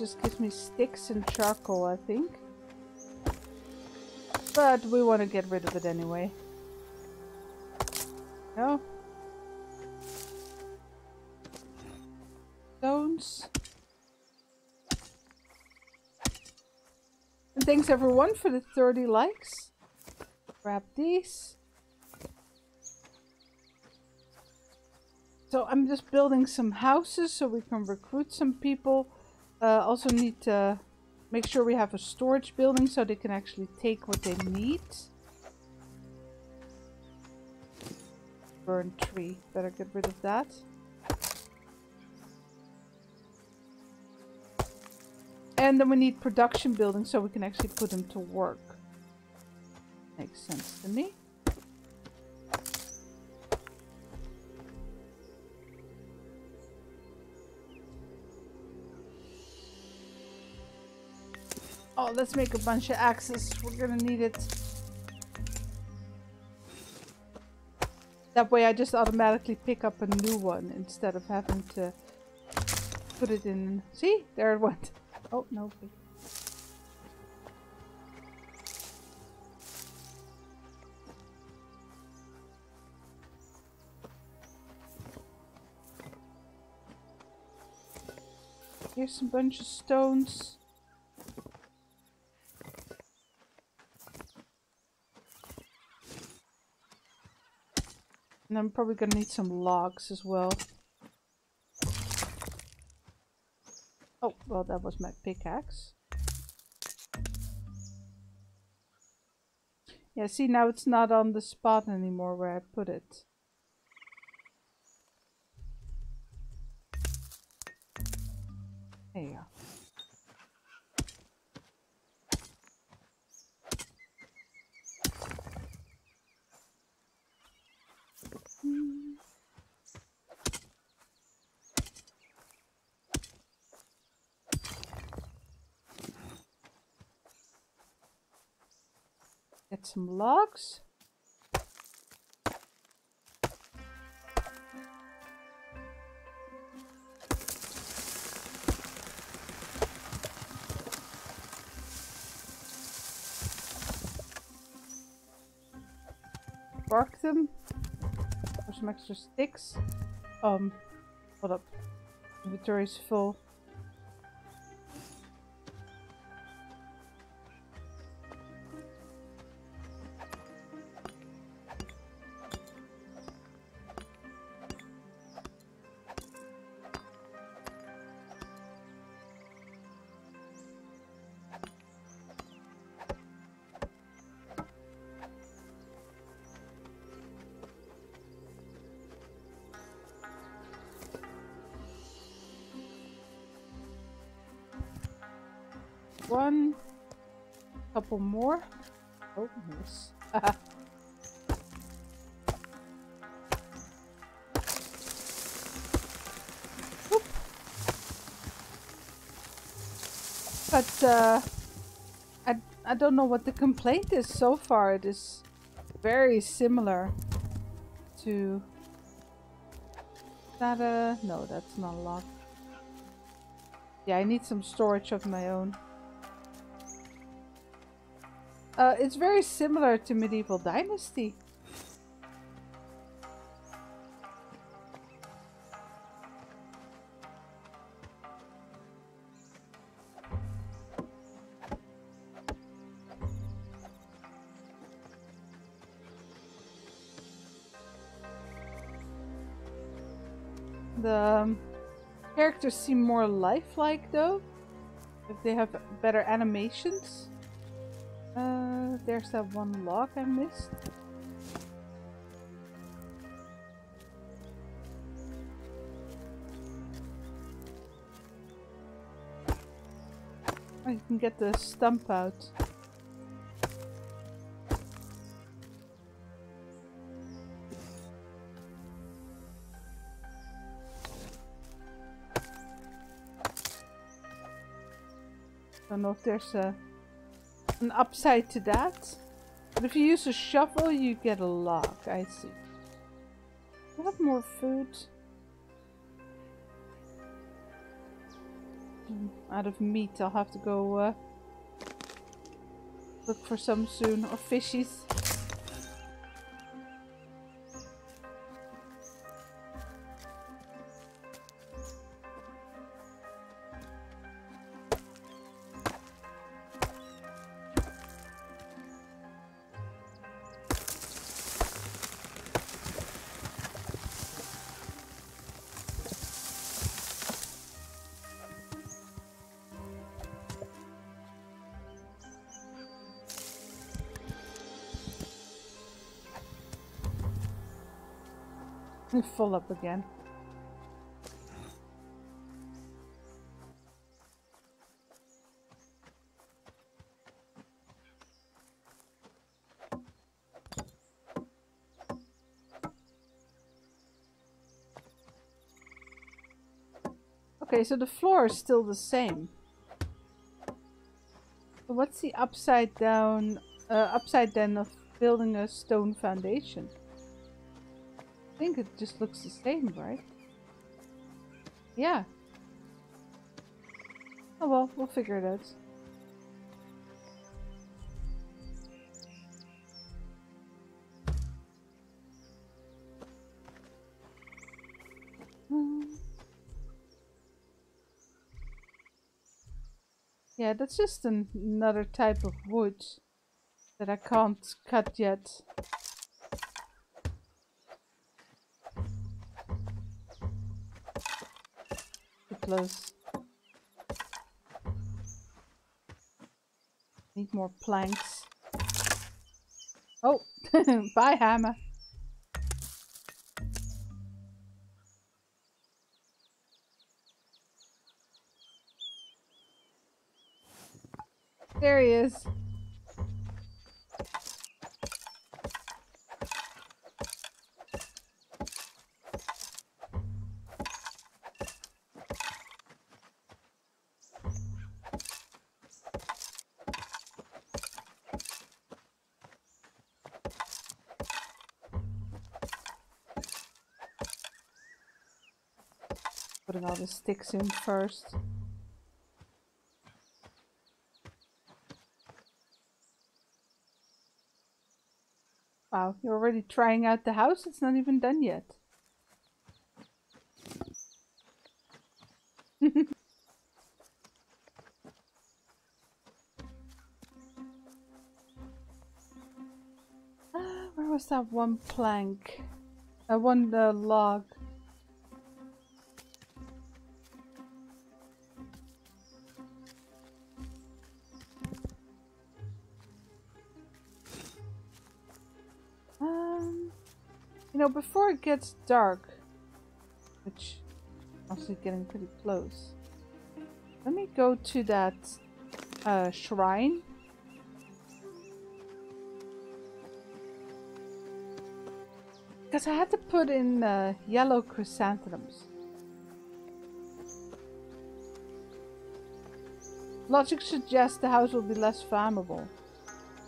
Speaker 1: Just gives me sticks and charcoal, I think. But we want to get rid of it anyway. No? Stones. And thanks everyone for the 30 likes. Grab these. So I'm just building some houses so we can recruit some people. Uh, also need to make sure we have a storage building so they can actually take what they need. Burn tree. Better get rid of that. And then we need production buildings so we can actually put them to work. Makes sense to me. Let's make a bunch of axes. We're gonna need it. That way I just automatically pick up a new one instead of having to put it in. See? There it went. Oh, no. Here's some bunch of stones. And I'm probably gonna need some logs as well. Oh, well that was my pickaxe. Yeah, see now it's not on the spot anymore where I put it. There you go. Get some logs. Bark them for some extra sticks. Um, hold up. Inventory is full. More. Oh, nice. but uh, I I don't know what the complaint is so far. It is very similar to that. Uh, no, that's not a lot. Yeah, I need some storage of my own. Uh, it's very similar to Medieval Dynasty. The um, characters seem more lifelike though, if they have better animations. There's that one log I missed. I can get the stump out. I Don't know if there's a an upside to that. But if you use a shovel, you get a log. I see. I have more food. Mm, out of meat, I'll have to go uh, look for some soon. Or fishies. Full up again. Okay, so the floor is still the same. what's the upside down, uh, upside down of building a stone foundation? Think it just looks the same, right? Yeah. Oh well, we'll figure it out. Yeah, that's just an another type of wood that I can't cut yet. Close. Need more planks. Oh, bye hammer. There he is. The sticks in first. Wow, you're already trying out the house? It's not even done yet. Where was that one plank? Uh, one uh, log. Know, before it gets dark, which also getting pretty close, let me go to that uh, shrine. Because I had to put in uh, yellow chrysanthemums. Logic suggests the house will be less flammable.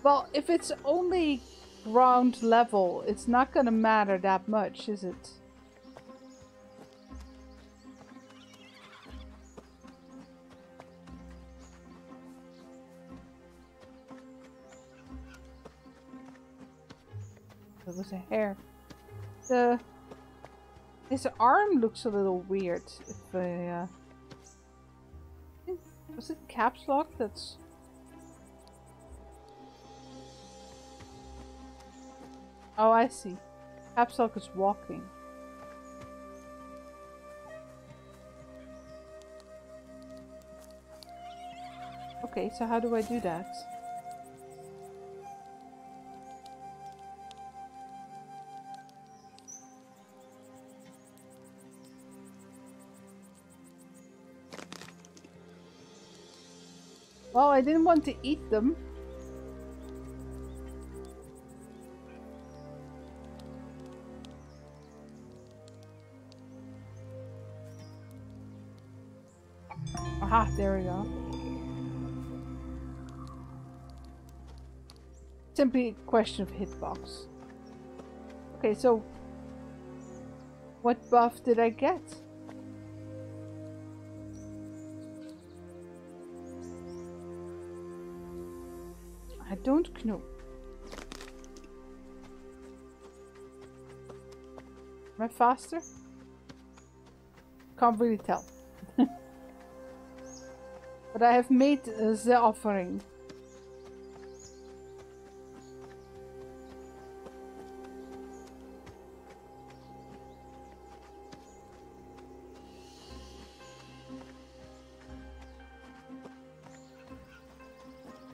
Speaker 1: Well, if it's only ground level, it's not gonna matter that much, is it? It was a hair. The his arm looks a little weird. If I, uh, was it caps lock? That's Oh, I see. Caps lock is walking. Okay, so how do I do that? Well, I didn't want to eat them. There we go. Simply a question of hitbox. Okay, so what buff did I get? I don't know. Am I faster? Can't really tell. But I have made uh, the offering.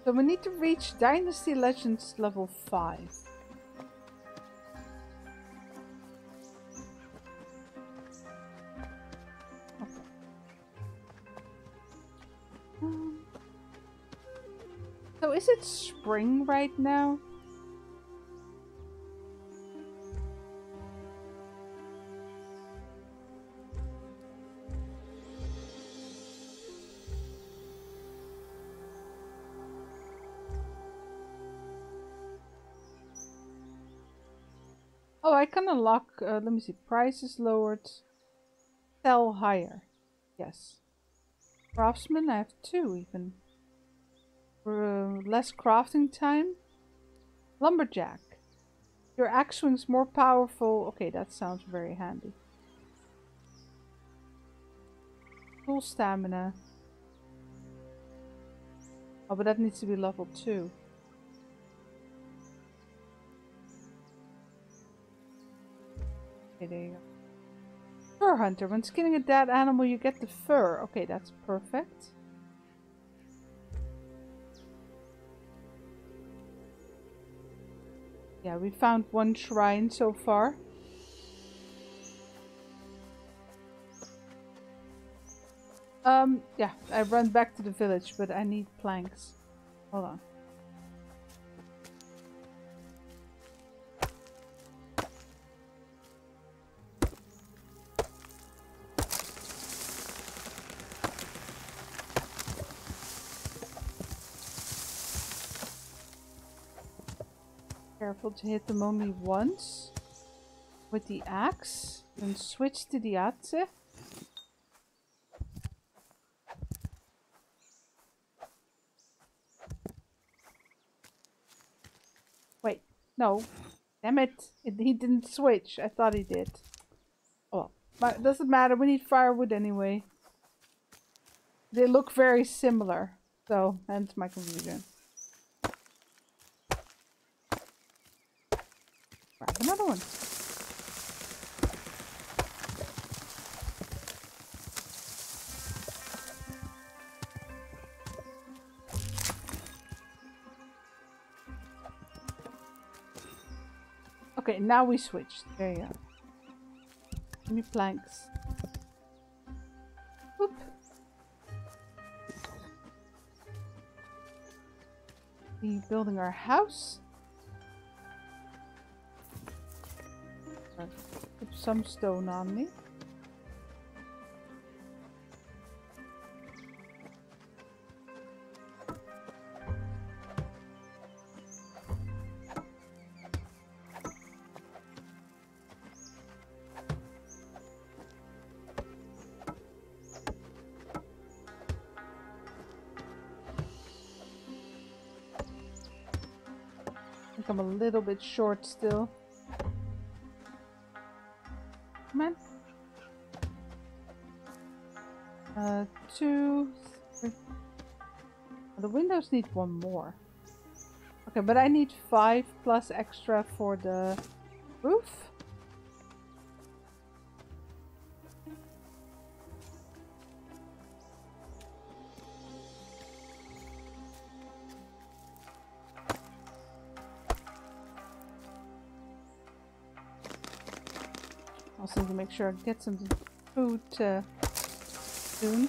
Speaker 1: So we need to reach Dynasty Legends level 5. It spring right now? Oh, I can unlock, uh, let me see, prices lowered, sell higher. Yes. Craftsman, I have two even. Uh, less crafting time. Lumberjack. Your axe swing's more powerful. Okay, that sounds very handy. Full stamina. Oh, but that needs to be level 2. Okay, there you go. Fur hunter. When skinning a dead animal, you get the fur. Okay, that's perfect. Yeah, we found one shrine so far. Um, yeah, I run back to the village, but I need planks. Hold on. Careful to hit them only once with the axe. Then switch to the axe. Wait, no. Damn it. it. He didn't switch. I thought he did. Oh, but it doesn't matter. We need firewood anyway. They look very similar. So, hence my confusion. Grab another one. Okay, now we switched. There you go. Give me planks. Oop. We building our house. Put some stone on me. I'm a little bit short still. two, three. The windows need one more. Okay, but I need five plus extra for the roof. Also to make sure I get some food uh, soon.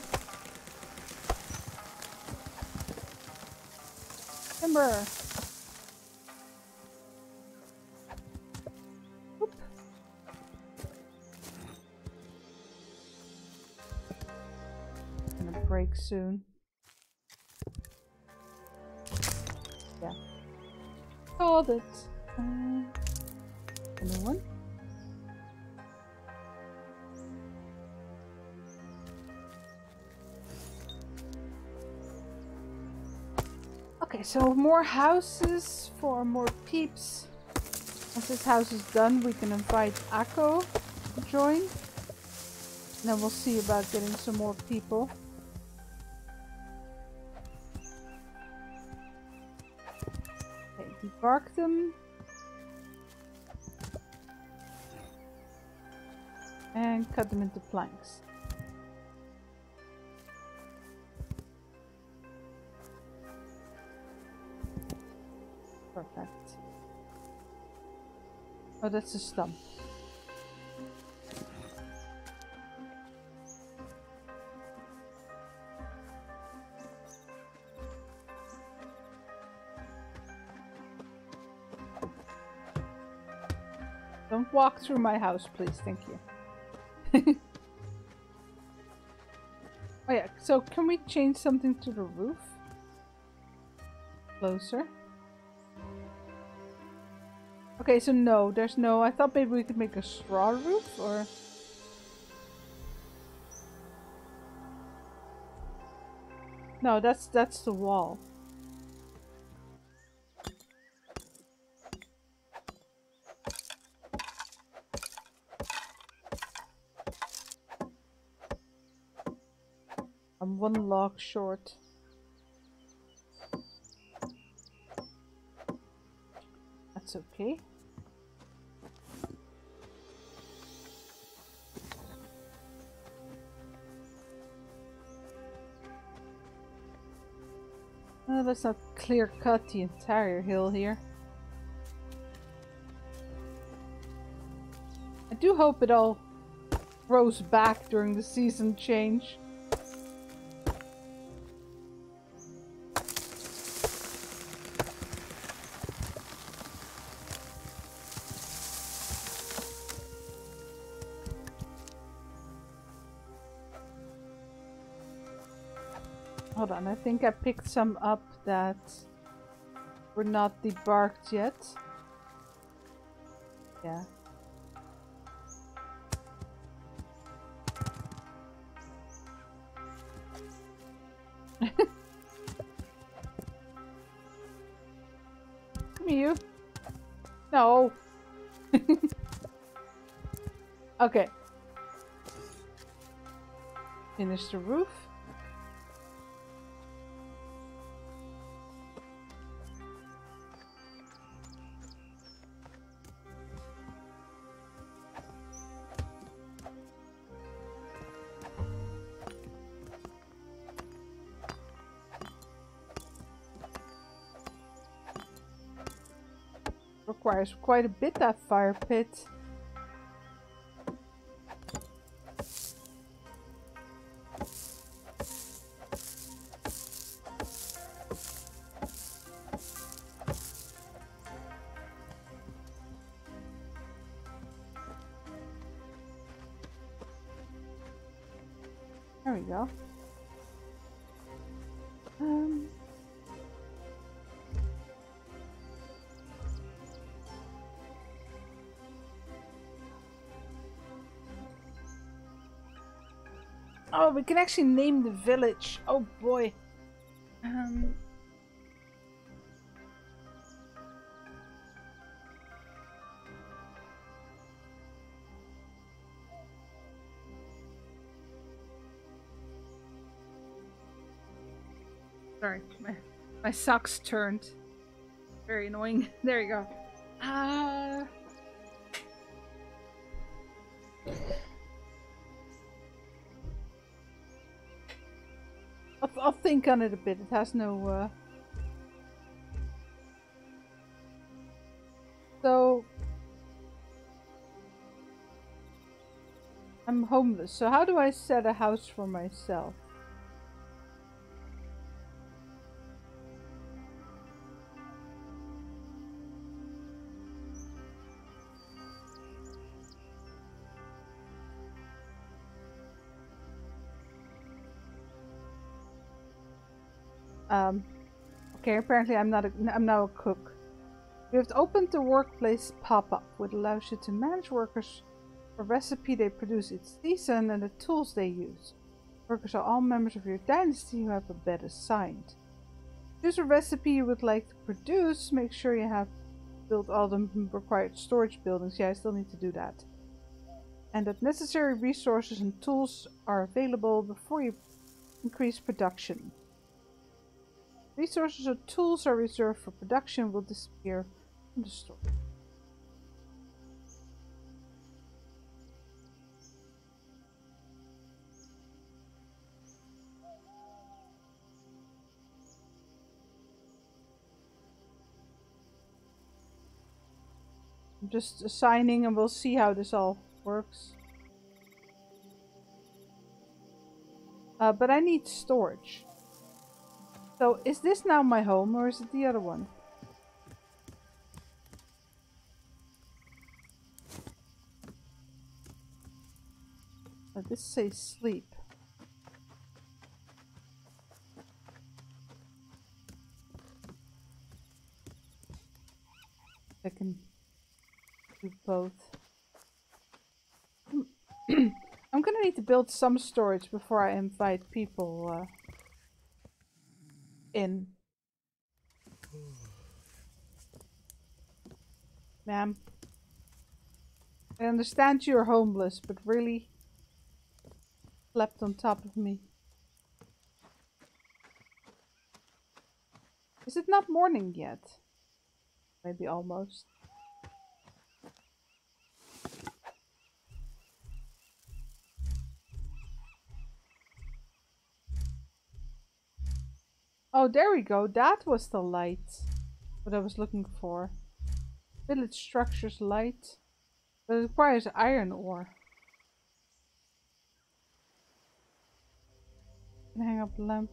Speaker 1: Timber! Oop. Gonna break soon. Yeah. Called it. So more houses for more peeps. Once this house is done, we can invite Akko to join. And then we'll see about getting some more people. Okay, debark them. And cut them into planks. Oh, that's a stump. Don't walk through my house, please. Thank you. oh yeah, so can we change something to the roof? Closer. Okay, so no, there's no... I thought maybe we could make a straw roof, or... No, that's that's the wall. I'm one log short. That's okay. Let's not clear cut the entire hill here. I do hope it all grows back during the season change. Think I picked some up that were not debarked yet. Yeah. Come here. No. okay. Finish the roof. Requires quite a bit, that fire pit. Oh, we can actually name the village. Oh boy. Um. Sorry, my, my socks turned. Very annoying. There you go. Think on it a bit. It has no. Uh... So. I'm homeless, so how do I set a house for myself? Okay, apparently I'm not a, I'm now a cook. You have opened the workplace pop-up, which allows you to manage workers, the recipe they produce its season, and the tools they use. Workers are all members of your dynasty who have a bed assigned. Choose a recipe you would like to produce. Make sure you have built all the required storage buildings. Yeah, I still need to do that. And that necessary resources and tools are available before you increase production. Resources or tools are reserved for production will disappear from the store. I'm just assigning and we'll see how this all works. Uh, but I need storage. So, is this now my home or is it the other one? Oh, this says sleep. I can do both. I'm gonna need to build some storage before I invite people uh, in. Ma'am. I understand you're homeless, but really slept on top of me. Is it not morning yet? Maybe almost. Oh, there we go. That was the light. What I was looking for. Village structures light. But it requires iron ore. Can hang up the lamp.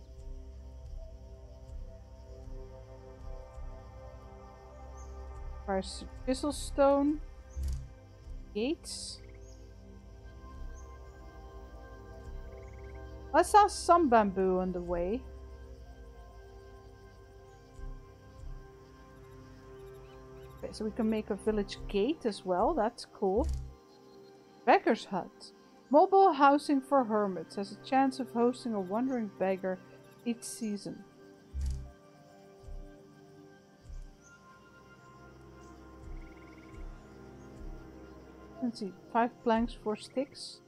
Speaker 1: Requires stone. Gates. I saw some bamboo on the way. Okay, so we can make a village gate as well. That's cool. Beggar's hut. Mobile housing for hermits has a chance of hosting a wandering beggar each season. Let's see, five planks, four sticks.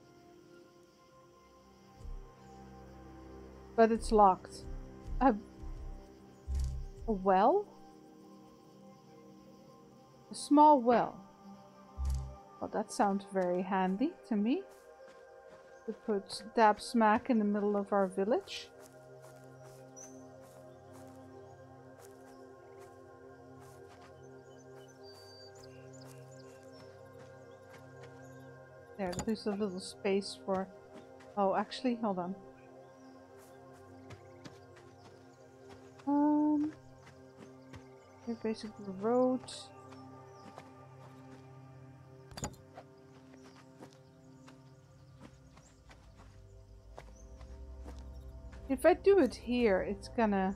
Speaker 1: But it's locked. A, a well? A small well. Well, that sounds very handy to me. To put dab smack in the middle of our village. There, there's a little space for... Oh, actually, hold on. Um... Here, basically the road. If I do it here, it's gonna...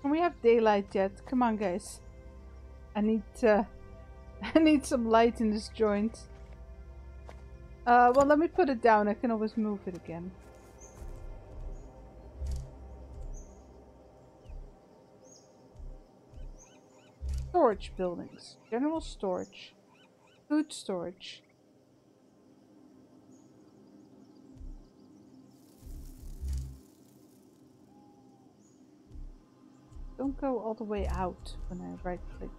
Speaker 1: Can we have daylight yet? Come on, guys. I need uh, I need some light in this joint. Uh, well, let me put it down. I can always move it again. Storage buildings. General storage. Food storage. Don't go all the way out when I right click.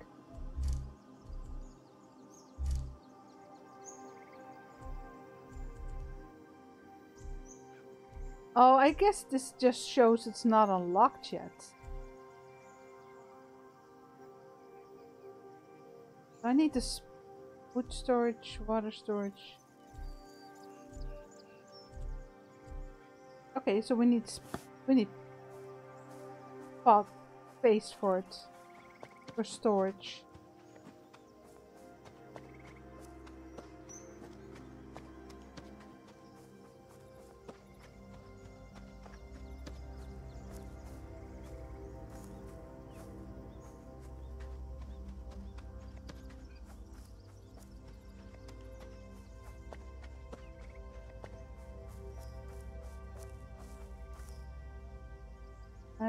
Speaker 1: Oh, I guess this just shows it's not unlocked yet. I need to Wood storage, water storage. Okay, so we need we need spot space for it for storage.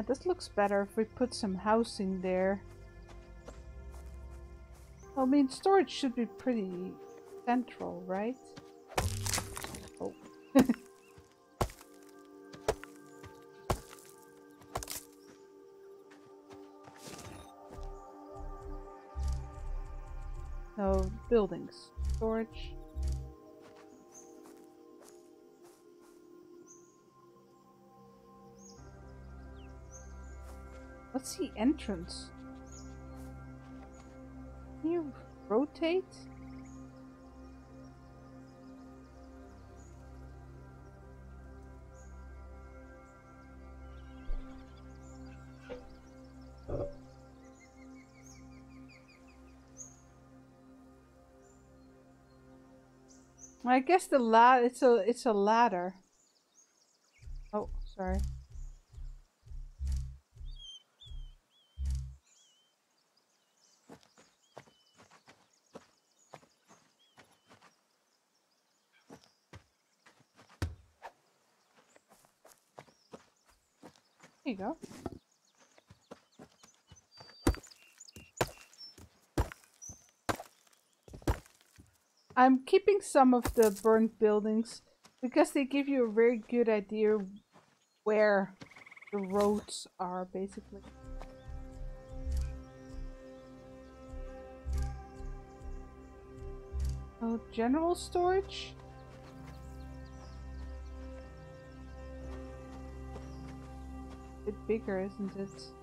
Speaker 1: Uh, this looks better if we put some housing there. I mean, storage should be pretty central, right? Oh. no, buildings. Storage. What's the entrance? Can you rotate? I guess the lad it's a it's a ladder. Oh, sorry. You go. I'm keeping some of the burnt buildings because they give you a very good idea where the roads are basically. Oh, general storage? Bigger, isn't it?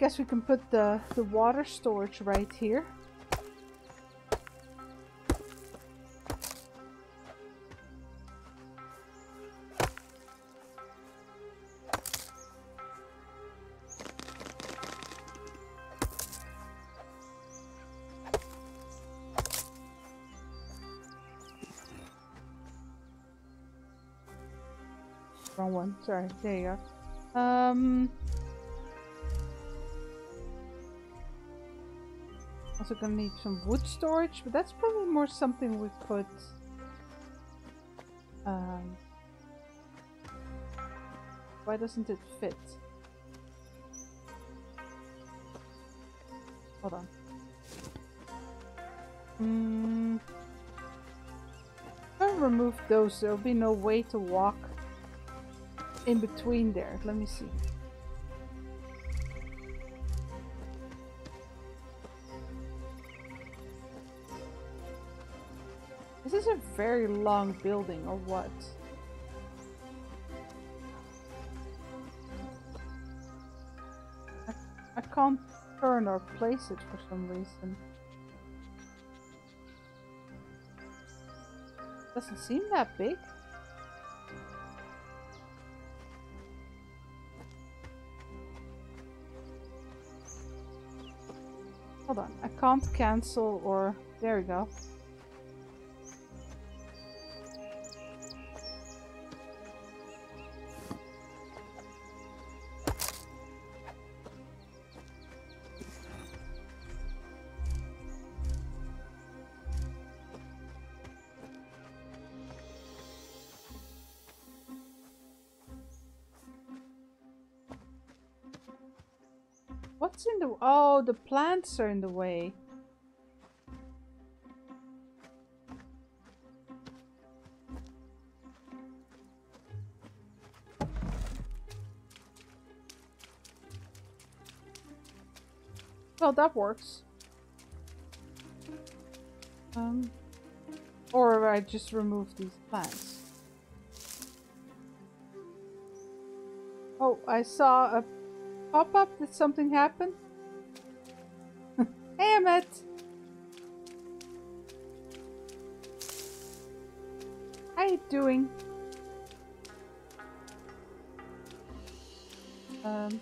Speaker 1: Guess we can put the, the water storage right here. Wrong one, sorry, there you go. Um... Also gonna need some wood storage, but that's probably more something we put... Um, why doesn't it fit? Hold on. Hmm. If I remove those, there'll be no way to walk in between there. Let me see. Very long building, or what? I, can't turn or place it for some reason. Doesn't seem that big. Hold on, I can't cancel or... There we go. The plants are in the way. Well, that works. Um, or I just remove these plants. Oh, I saw a pop-up. Did something happen? Doing? Um...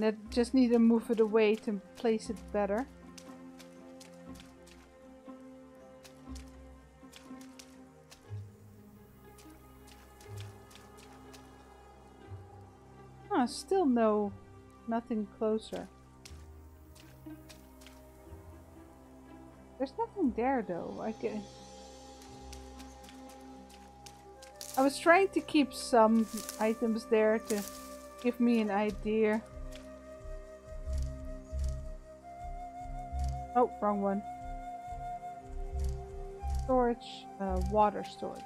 Speaker 1: I just need to move it away to place it better. Ah, still no, nothing closer. There's nothing there though. I can. I was trying to keep some items there to give me an idea. Oh, wrong one. Storage, uh, water storage.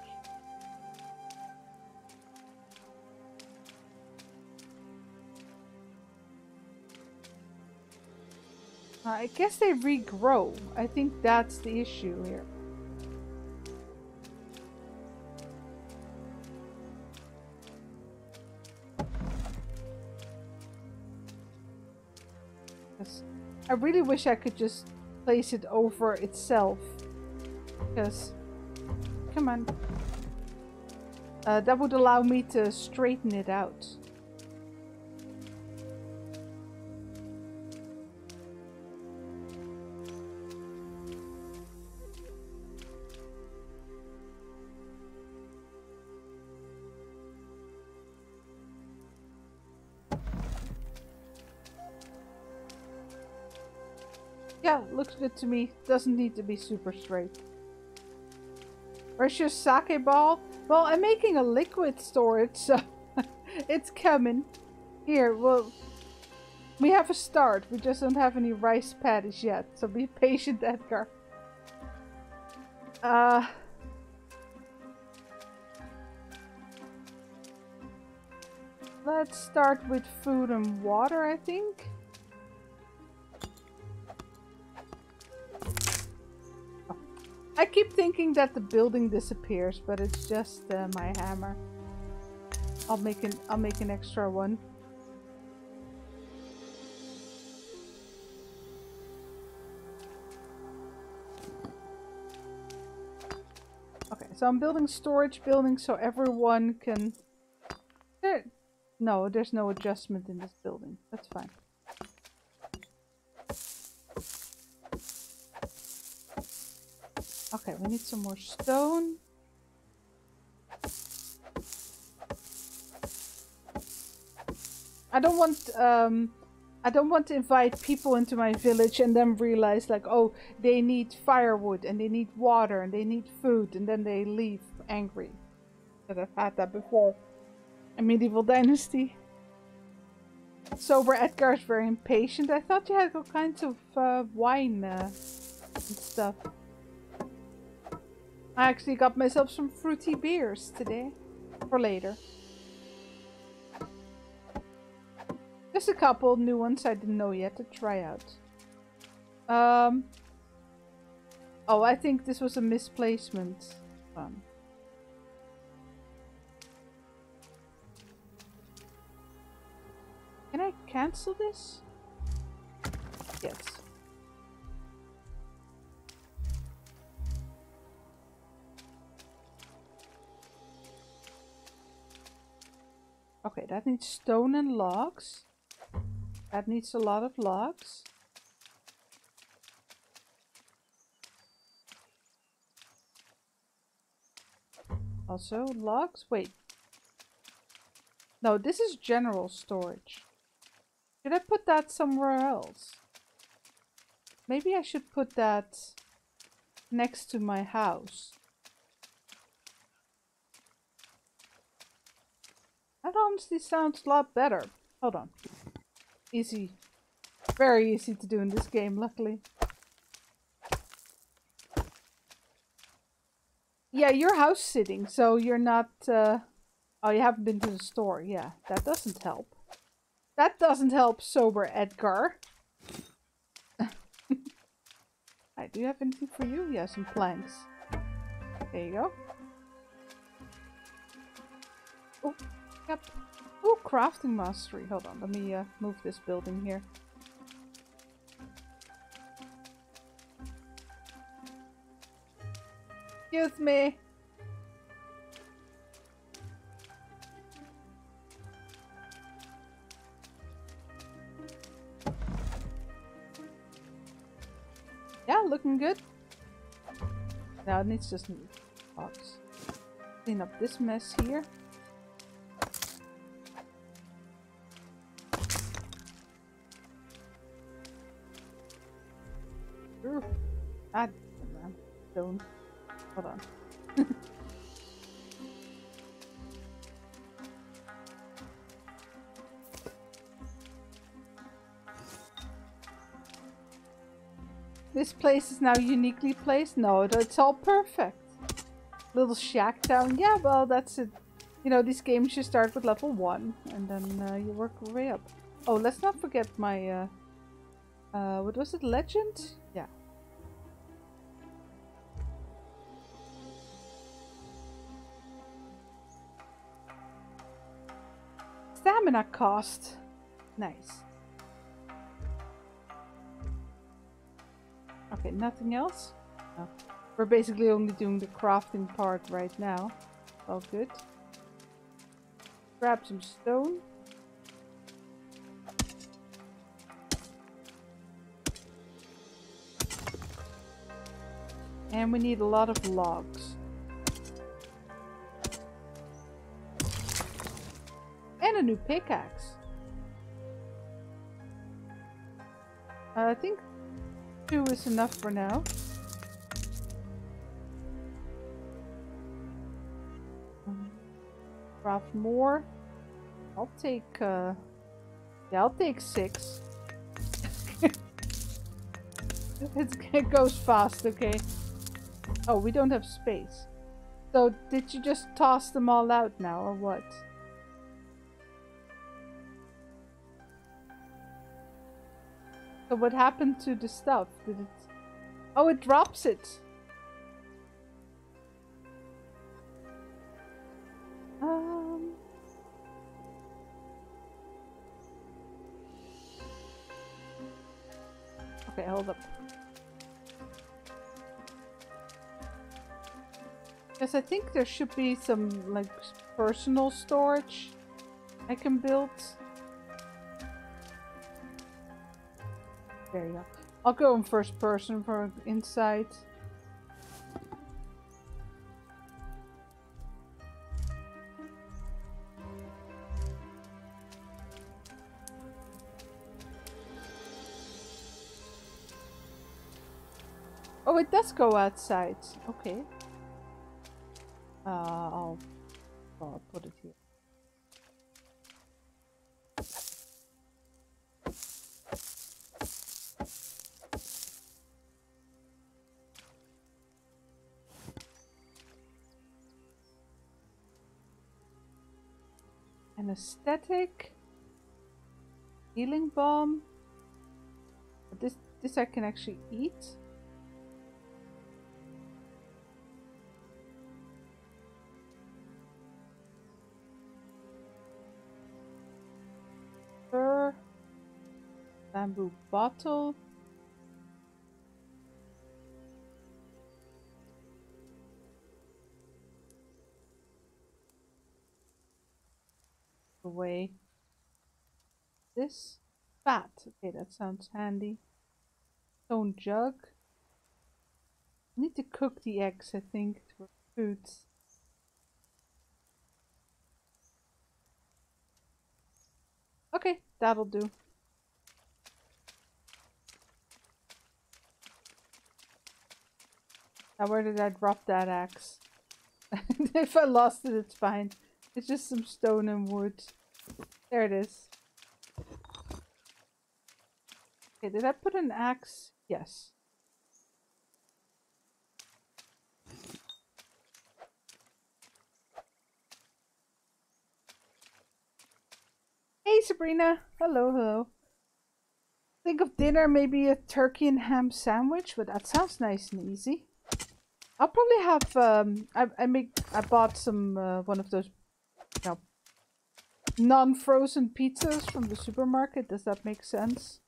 Speaker 1: I guess they regrow. I think that's the issue here. I really wish I could just place it over itself. Because, come on. Uh, that would allow me to straighten it out. Good to me. Doesn't need to be super straight. Your sake ball? Well, I'm making a liquid storage, so it's coming. Here, well, we have a start. We just don't have any rice patties yet, so be patient, Edgar. Uh... Let's start with food and water, I think. I keep thinking that the building disappears, but it's just uh, my hammer. I'll make an I'll make an extra one. Okay, so I'm building storage buildings so everyone can... There... No, there's no adjustment in this building. That's fine. Okay, we need some more stone. I don't want um I don't want to invite people into my village and then realize like oh they need firewood and they need water and they need food and then they leave angry. But I've had that before. A medieval dynasty. Sober Edgar's very impatient. I thought you had all kinds of uh, wine uh, and stuff. I actually got myself some fruity beers today. For later. Just a couple new ones I didn't know yet to try out. Um. Oh, I think this was a misplacement. Um, can I cancel this? Yes. Okay, that needs stone and logs. That needs a lot of logs. Also, logs? Wait. No, this is general storage. Should I put that somewhere else? Maybe I should put that next to my house. That honestly sounds a lot better. Hold on. Easy. Very easy to do in this game, luckily. Yeah, you're house sitting, so you're not, uh, Oh, you haven't been to the store. Yeah, that doesn't help. That doesn't help, sober Edgar. I do have anything for you? Yeah, some planks. There you go. Oh, yep. Oh, crafting mastery. Hold on, let me uh, move this building here. Excuse me. Yeah, looking good. Now it needs just box. Clean up this mess here. Don't. Hold on. this place is now uniquely placed? No, it's all perfect. Little shack town. Yeah, well, that's it. You know, these games you start with level 1 and then uh, you work your way up. Oh, let's not forget my... Uh, uh, what was it? Legend? Yeah. Stamina cost. Nice. Okay, nothing else? No. We're basically only doing the crafting part right now. All good. Grab some stone. And we need a lot of logs. And a new pickaxe. I think two is enough for now. craft more. I'll take, uh, yeah, I'll take six. it goes fast, okay. Oh, we don't have space. So, did you just toss them all out now, or what? So what happened to the stuff? Did it... Oh, it drops it! Um... Okay, hold up. Because I think there should be some, like, personal storage I can build. There you go. I'll go in first person for inside. Oh, it does go outside. Okay. Uh, I'll, I'll put it here. Anesthetic. Healing bomb. This this I can actually eat. Fur. Bamboo bottle. Away this fat. Okay, that sounds handy. Stone jug. I need to cook the eggs, I think, for food. Okay, that'll do. Now where did I drop that axe? if I lost it, it's fine. It's just some stone and wood. There it is. Okay, did I put an axe? Yes. Hey, Sabrina. Hello, hello. Think of dinner, maybe a turkey and ham sandwich, but that sounds nice and easy. I'll probably have, um, I, I make, I bought some, uh, one of those, you know, non-frozen pizzas from the supermarket. Does that make sense?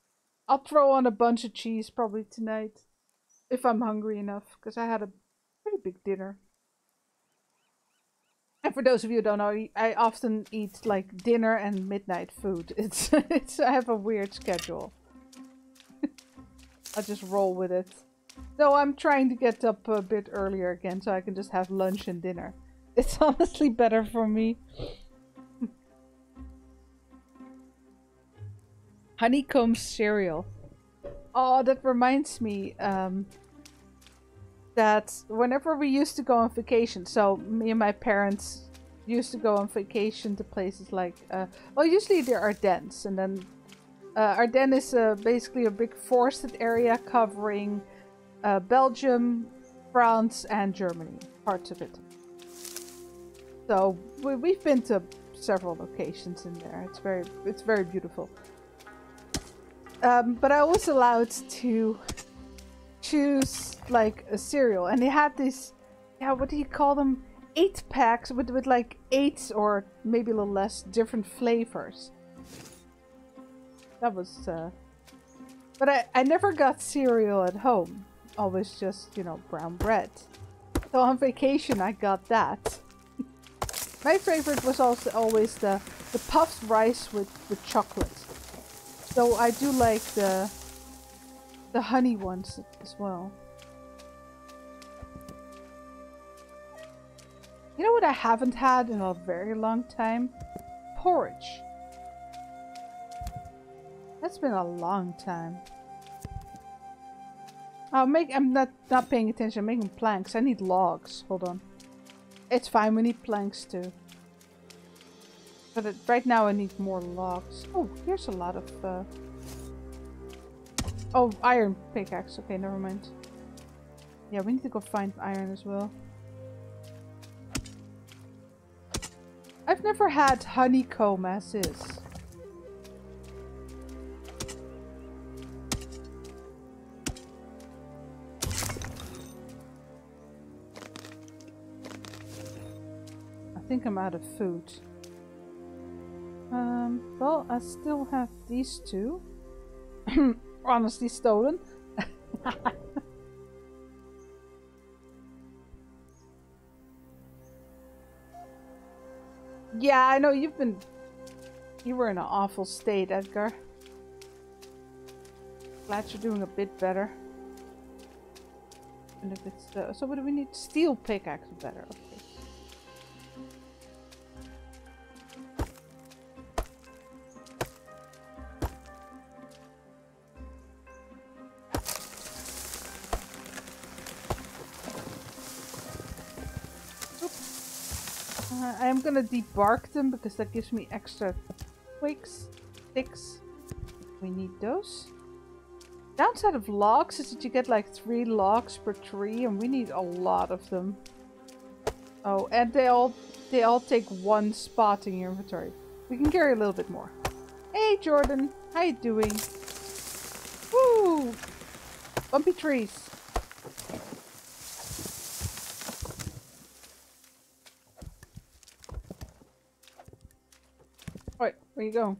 Speaker 1: I'll throw on a bunch of cheese probably tonight. If I'm hungry enough, because I had a pretty big dinner. And for those of you who don't know, I often eat like dinner and midnight food. It's, it's I have a weird schedule. I just roll with it. No, I'm trying to get up a bit earlier again so I can just have lunch and dinner. It's honestly better for me. Honeycomb cereal. Oh, that reminds me um, that whenever we used to go on vacation, so me and my parents used to go on vacation to places like, uh, well, usually the Ardennes, and then uh, Ardennes is uh, basically a big forested area covering uh, Belgium, France, and Germany, parts of it. So we, we've been to several locations in there. It's very, it's very beautiful. Um, but I was allowed to choose like a cereal, and they had these, yeah, what do you call them? Eight packs with with like eight or maybe a little less different flavors. That was, uh, but I I never got cereal at home. Always just you know brown bread. So on vacation I got that. My favorite was also always the the puffed rice with with chocolate. So I do like the the honey ones as well. You know what I haven't had in a very long time? Porridge. That's been a long time. Make I'm not not paying attention, I'm making planks. I need logs. Hold on. It's fine, we need planks too. But it, right now I need more logs. Oh, here's a lot of... Uh... Oh, iron pickaxe. Okay, never mind. Yeah, we need to go find iron as well. I've never had honeycomb as is. I think I'm out of food. Um, well, I still have these two. Honestly stolen. yeah, I know you've been... You were in an awful state, Edgar. Glad you're doing a bit better. And if it's... Uh, so what do we need? Steel pickaxe better. Okay. I am gonna debark them because that gives me extra twigs, sticks. We need those. Downside of logs is that you get like three logs per tree and we need a lot of them. Oh, and they all they all take one spot in your inventory. We can carry a little bit more. Hey Jordan, how you doing? Woo! Bumpy trees. Where you go?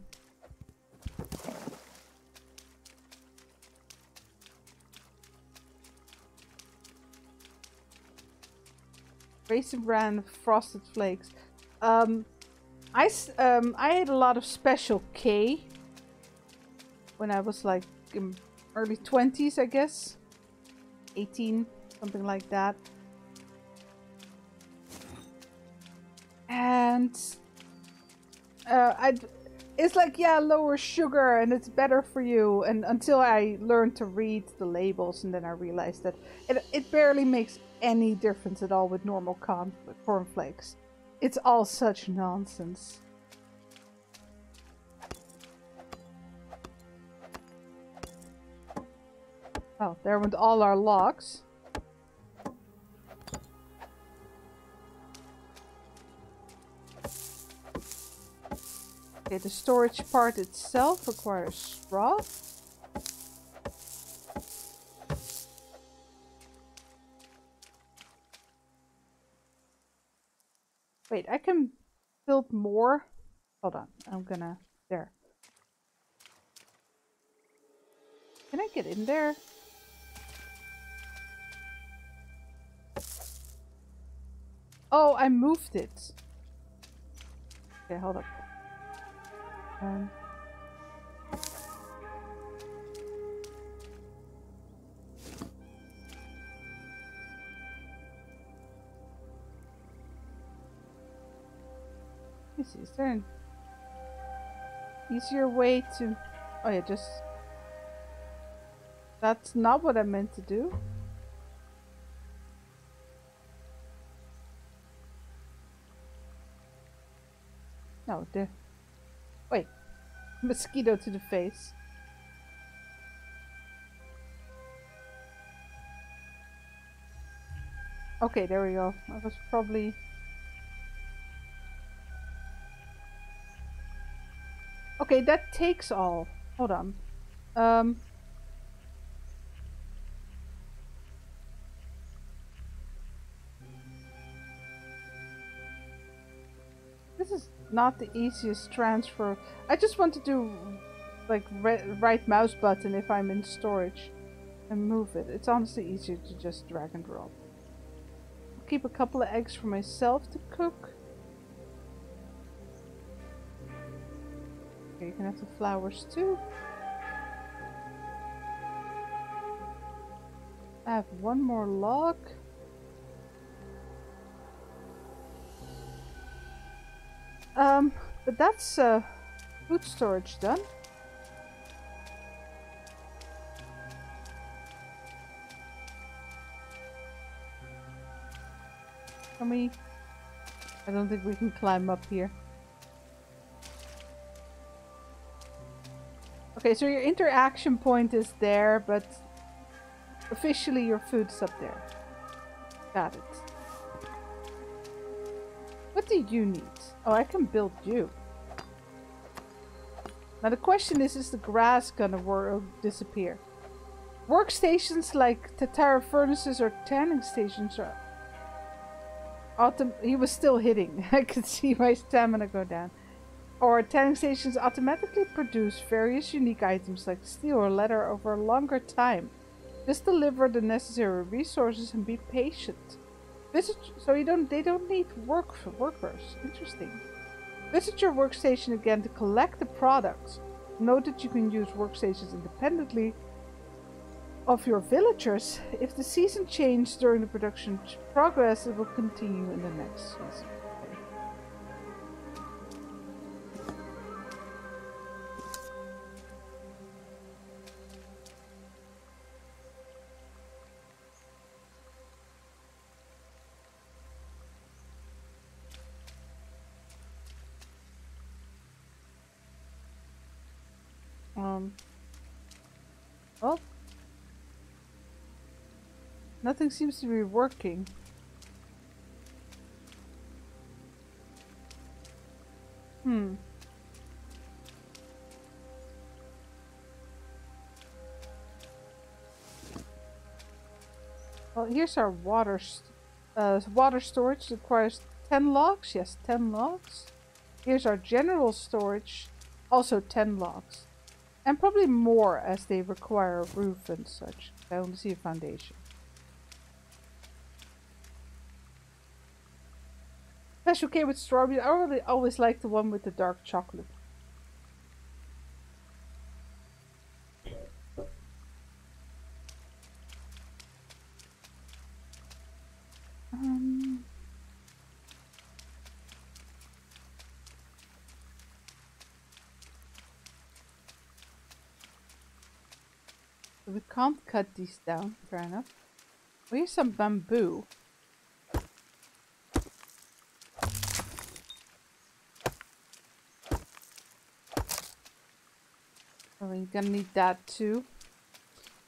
Speaker 1: Raisin bran frosted flakes. Um, I um I ate a lot of Special K when I was like in early twenties, I guess, eighteen, something like that. And uh, I it's like yeah lower sugar and it's better for you. And until i learned to read the labels and then i realized that it, it barely makes any difference at all with normal corn cornflakes. It's all such nonsense. Oh there went all our logs Okay, the storage part itself requires straw. Wait, I can build more. Hold on, I'm gonna... There. Can I get in there? Oh, I moved it. Okay, hold up. Me see, is there an easier way to... Oh yeah, just... That's not what I meant to do. No, the... Wait. Mosquito to the face. Okay, there we go. I was probably... Okay, that takes all. Hold on. Um... not the easiest transfer. I just want to do like right mouse button if I'm in storage and move it. It's honestly easier to just drag and drop. I'll keep a couple of eggs for myself to cook. Okay, you can have the flowers too. I have one more log. Um, but that's uh, food storage done. Can we? I don't think we can climb up here. Okay, so your interaction point is there, but officially your food's up there. Got it. What do you need? Oh, I can build you. Now the question is, is the grass gonna work, uh, disappear? Workstations like Tatara furnaces or tanning stations are... Autom he was still hitting. I could see my stamina go down. Or tanning stations automatically produce various unique items like steel or leather over a longer time. Just deliver the necessary resources and be patient. Visit, so you don't, they don't need work for workers. Interesting. Visit your workstation again to collect the products. Note that you can use workstations independently of your villagers. If the season changed during the production progress, it will continue in the next season. Nothing seems to be working. Hmm. Well, here's our water. Uh, water storage requires 10 logs. Yes, 10 logs. Here's our general storage. Also 10 logs. And probably more as they require a roof and such. I only see a foundation. Special K with strawberry. I really always like the one with the dark chocolate. Um... We can't cut these down, fair enough. We have some bamboo. Gonna need that too.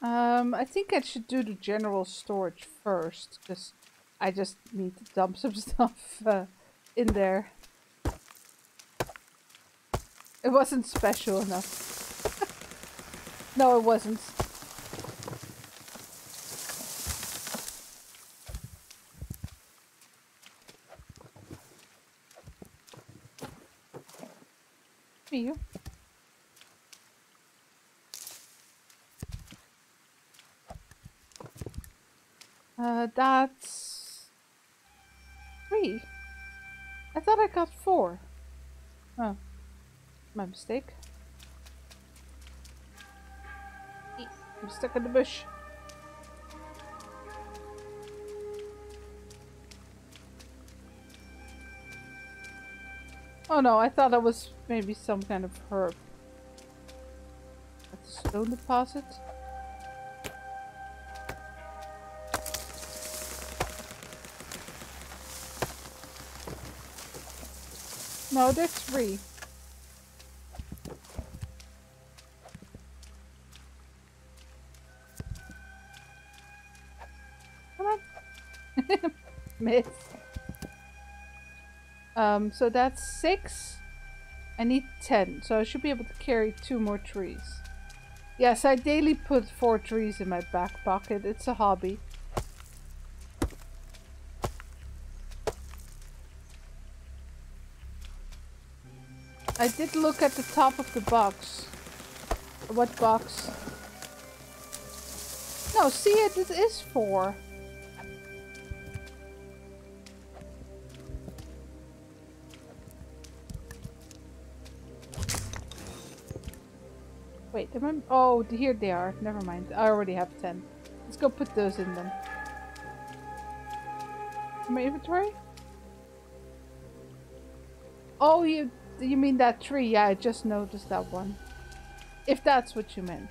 Speaker 1: Um, I think I should do the general storage first, because I just need to dump some stuff uh, in there. It wasn't special enough. no, it wasn't. Me. Uh, that's three. I thought I got four. Oh, my mistake. I'm stuck in the bush. Oh no, I thought that was maybe some kind of herb. At the stone deposit. No, there's three. Come on. Miss. Um, so that's six. I need ten, so I should be able to carry two more trees. Yes, I daily put four trees in my back pocket. It's a hobby. I did look at the top of the box. What box? No, see it, it is four. Wait, am I, oh, here they are. Never mind. I already have 10. Let's go put those in then. My inventory? Oh, you you mean that tree? Yeah, I just noticed that one. If that's what you meant.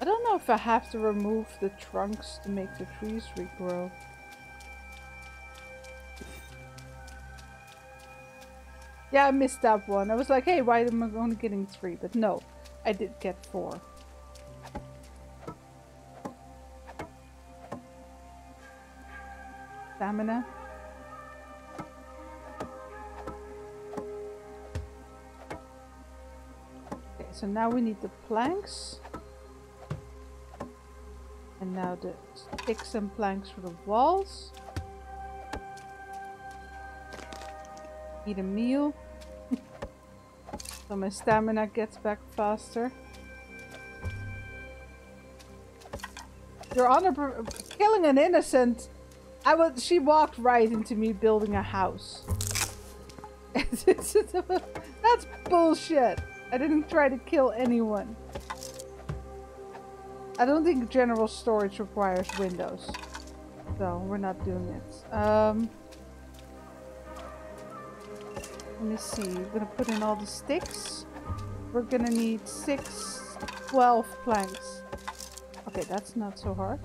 Speaker 1: I don't know if I have to remove the trunks to make the trees regrow. Yeah, I missed that one. I was like, hey, why am I only getting three? But no, I did get four. Stamina. So now we need the planks. And now the sticks and planks for the walls. Eat a meal. so my stamina gets back faster. Your honor, killing an innocent. I was. She walked right into me building a house. That's bullshit. I didn't try to kill anyone. I don't think general storage requires windows. So we're not doing it. Um. Let me see. We're gonna put in all the sticks. We're gonna need six, 12 planks. Okay, that's not so hard.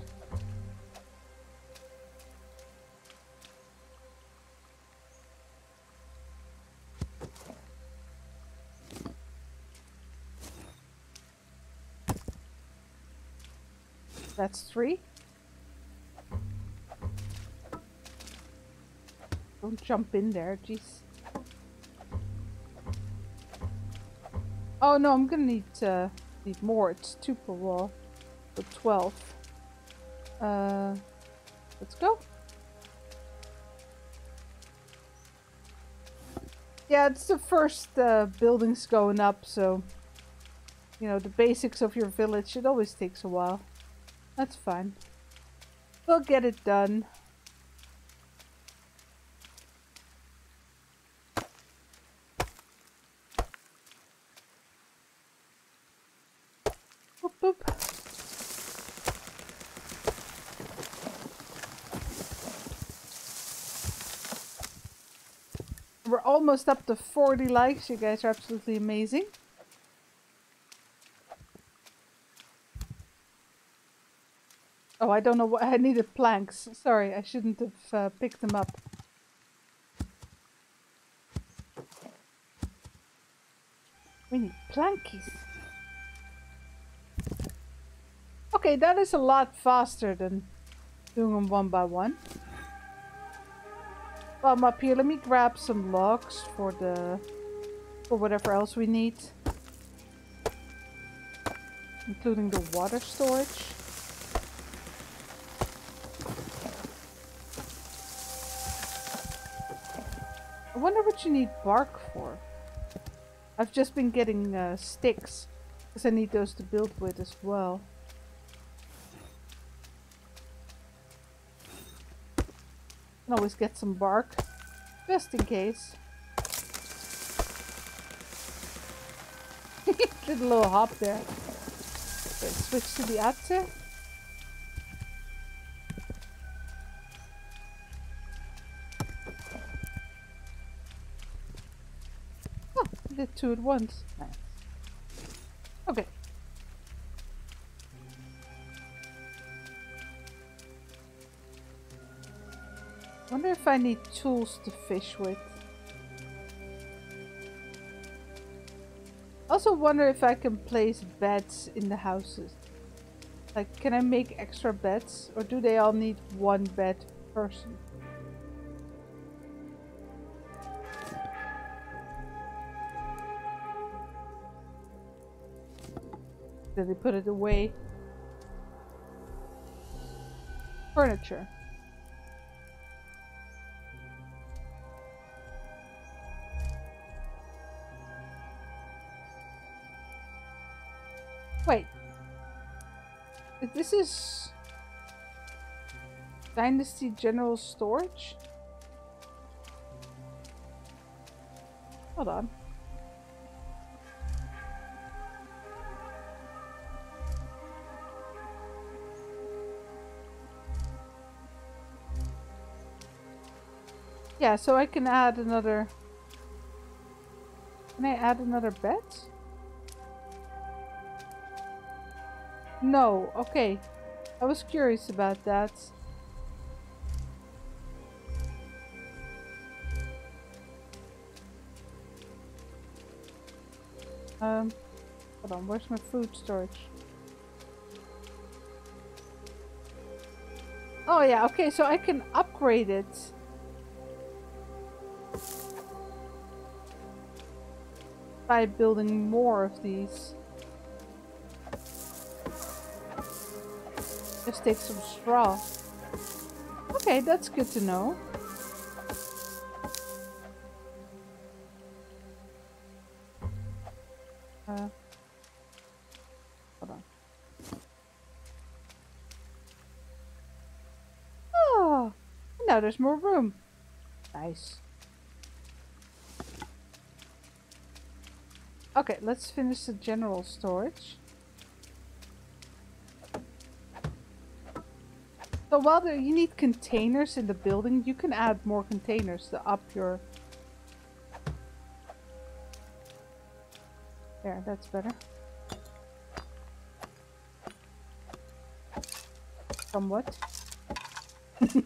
Speaker 1: That's three. Don't jump in there, jeez. Oh no, I'm gonna need uh, need more. It's two per wall, so twelve. Uh, let's go. Yeah, it's the first uh, buildings going up, so you know the basics of your village. It always takes a while. That's fine. We'll get it done. We're almost up to 40 likes. You guys are absolutely amazing. Oh, I don't know what I needed planks. Sorry, I shouldn't have uh, picked them up. We need plankies. Okay, that is a lot faster than doing them one by one. Well, I'm up here. Let me grab some logs for the for whatever else we need, including the water storage. I wonder what you need bark for. I've just been getting uh, sticks because I need those to build with as well. Can always get some bark, just in case. Did a little hop there. Okay, switch to the adze. Two at once. Nice. Okay. wonder if I need tools to fish with. Also wonder if I can place beds in the houses. Like, can I make extra beds? Or do they all need one bed per person? Did they put it away? Furniture. Wait. This is... Dynasty General Storage? Hold on. Yeah, so I can add another... Can I add another bed? No, okay. I was curious about that. Um, hold on, where's my food storage? Oh yeah, okay, so I can upgrade it. By building more of these. Just take some straw. Okay, that's good to know. Uh, hold on. Oh, now there's more room. Nice. Okay, let's finish the general storage. So while there, you need containers in the building, you can add more containers to up your... There, that's better. Somewhat.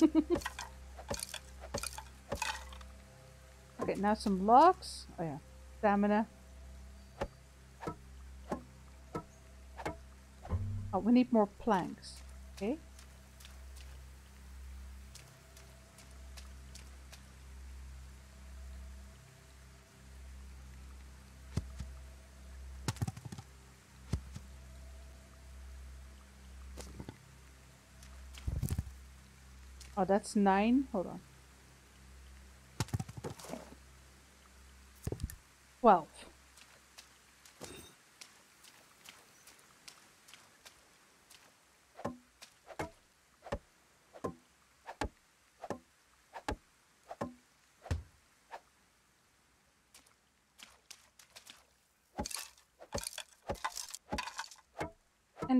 Speaker 1: okay, now some logs. Oh yeah, stamina. We need more planks. Okay. Oh, that's nine? Hold on. Twelve.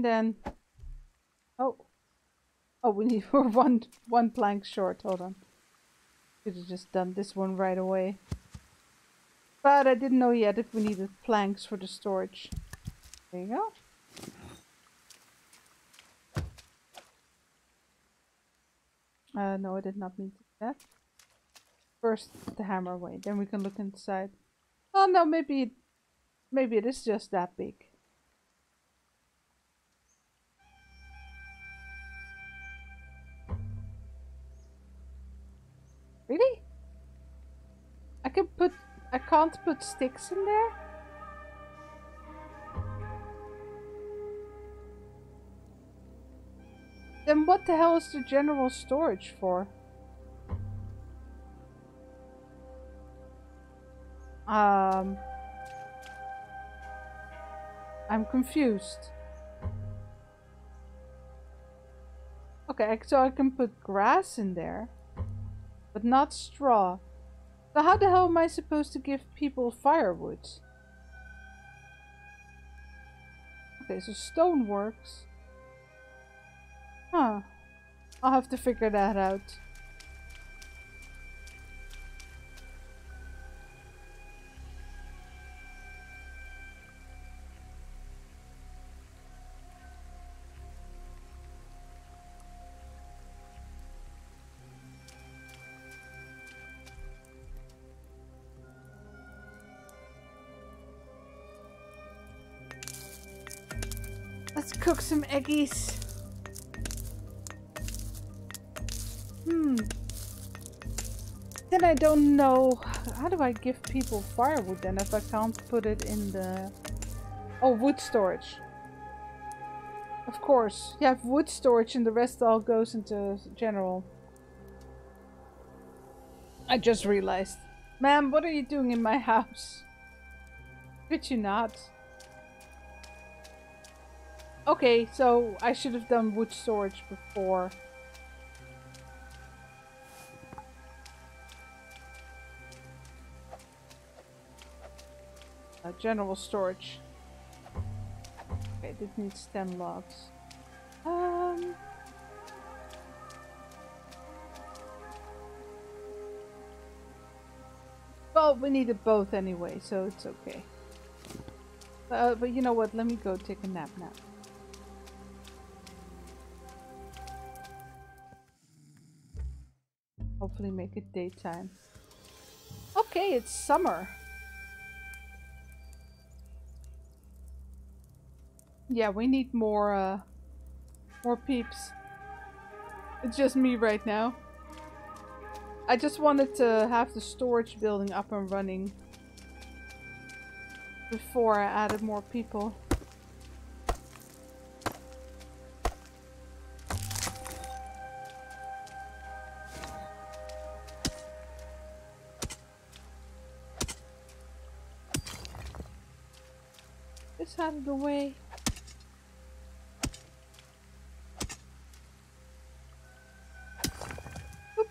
Speaker 1: And then Oh, oh, we need we're one one plank short. Hold on. Could have just done this one right away. But I didn't know yet if we needed planks for the storage. There you go. Uh, no, I did not do that. First, the hammer away. Then we can look inside. Oh no, maybe, maybe it is just that big. Can't put sticks in there? Then what the hell is the general storage for? Um... I'm confused. Okay, so I can put grass in there, but not straw. So how the hell am I supposed to give people firewood? Okay, so stone works. Huh. I'll have to figure that out. Some eggies. Hmm. Then I don't know. How do I give people firewood then if I can't put it in the... Oh, wood storage. Of course. You have wood storage and the rest all goes into general. I just realized. Ma'am, what are you doing in my house? Could you not? Okay, so I should have done wood storage before. Uh, general storage. Okay, this needs 10 logs. Um... Well, we needed both anyway, so it's okay. Uh, but you know what, let me go take a nap now. Hopefully make it daytime. Okay, it's summer. Yeah, we need more, uh, more peeps. It's just me right now. I just wanted to have the storage building up and running before I added more people. Out of the way. Oop.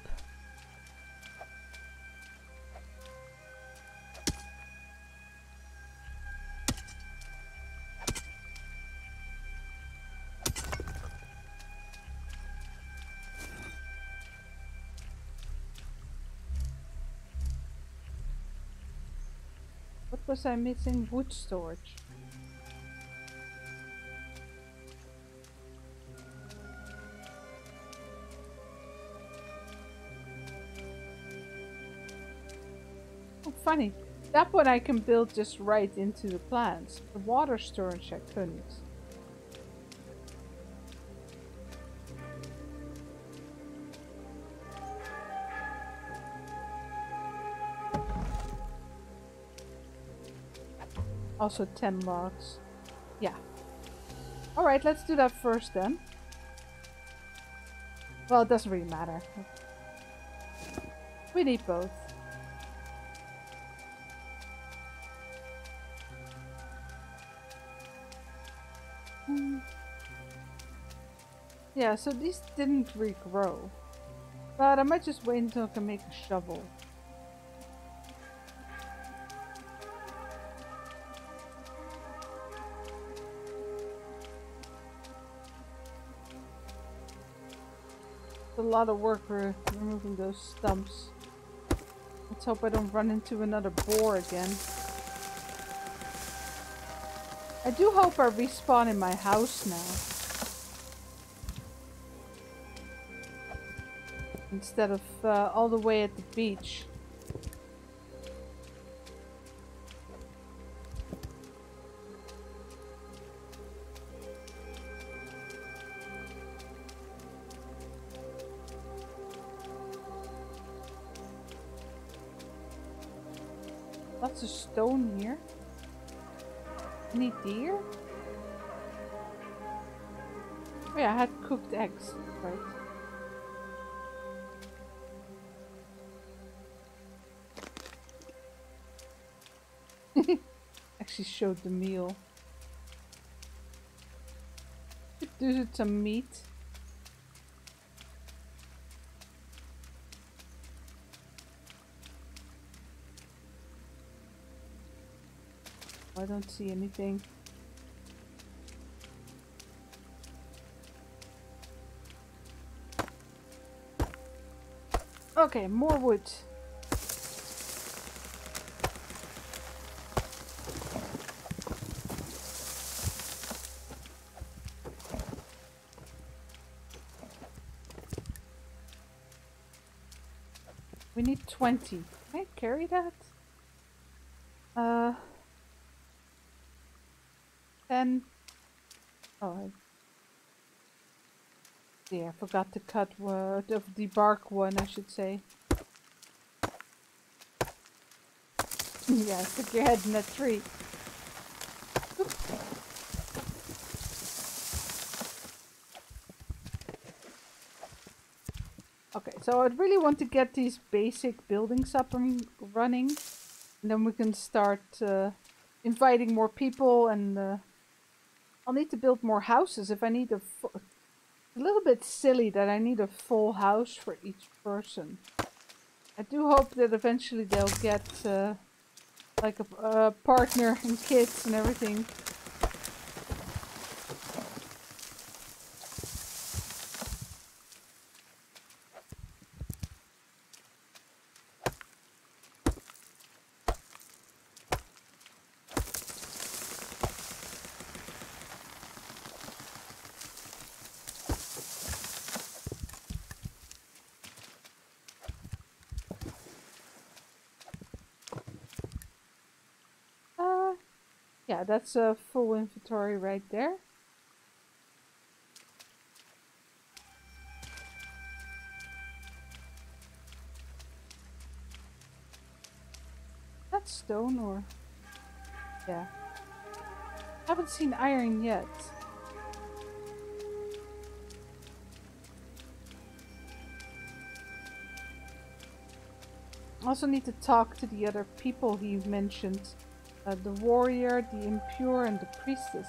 Speaker 1: What was I missing? Wood storage. That one I can build just right into the plants. The water storage I couldn't. Also 10 logs. Yeah. Alright, let's do that first then. Well, it doesn't really matter. We need both. Yeah, so these didn't regrow. But I might just wait until I can make a shovel. It's a lot of work for removing those stumps. Let's hope I don't run into another boar again. I do hope I respawn in my house now. Instead of uh, all the way at the beach. Showed the meal. Do some meat. I don't see anything. Okay, more wood. We need 20. Can I carry that? Uh... 10. Oh, I... Yeah, I forgot to cut word of the bark one, I should say. yeah, stick your head in that tree. Okay, so I'd really want to get these basic buildings up and running. And then we can start uh, inviting more people and uh, I'll need to build more houses if I need a... a little bit silly that I need a full house for each person. I do hope that eventually they'll get uh, like a, a partner and kids and everything. Yeah, that's a full inventory right there. That's stone or... Yeah. Haven't seen iron yet. Also need to talk to the other people he mentioned. Uh, the warrior, the impure, and the priestess.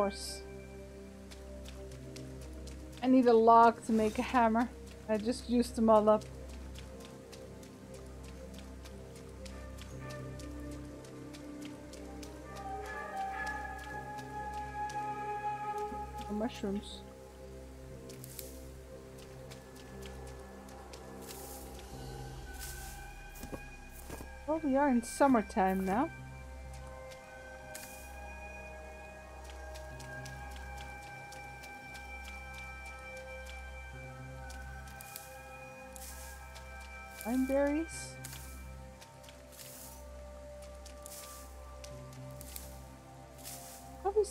Speaker 1: Course. I need a log to make a hammer. I just used them all up. Mushrooms. Well, we are in summertime now.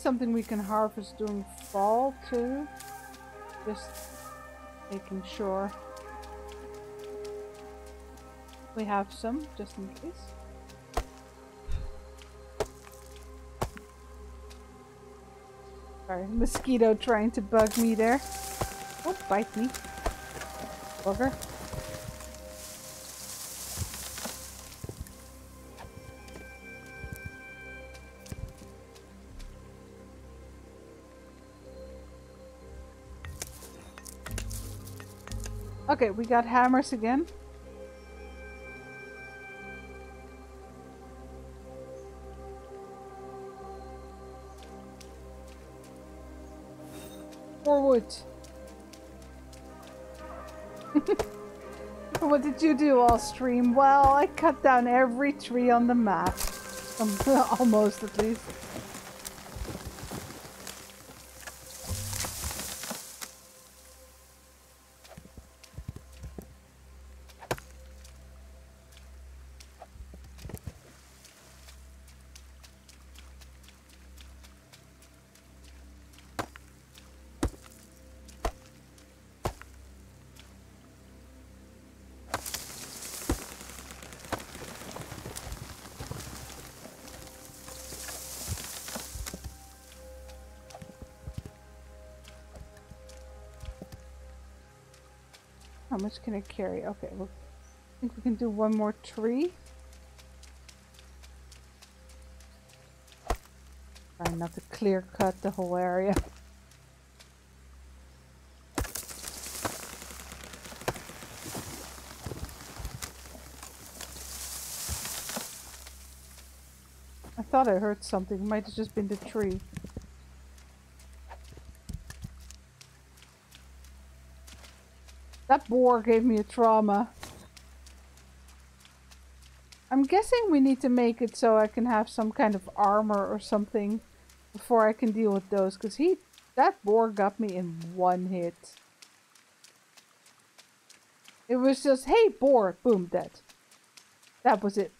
Speaker 1: Something we can harvest during fall too. Just making sure. We have some, just in case. Sorry, mosquito trying to bug me there. Oh, bite me. Bugger. Okay, we got hammers again. More wood. what did you do all stream? Well, I cut down every tree on the map. Almost at least. Much can I carry? Okay, I think we can do one more tree. Try not to clear cut the whole area. I thought I heard something. It might have just been the tree. That boar gave me a trauma. I'm guessing we need to make it so I can have some kind of armor or something before I can deal with those. Because he, that boar got me in one hit. It was just, hey, boar, boom, dead. That was it.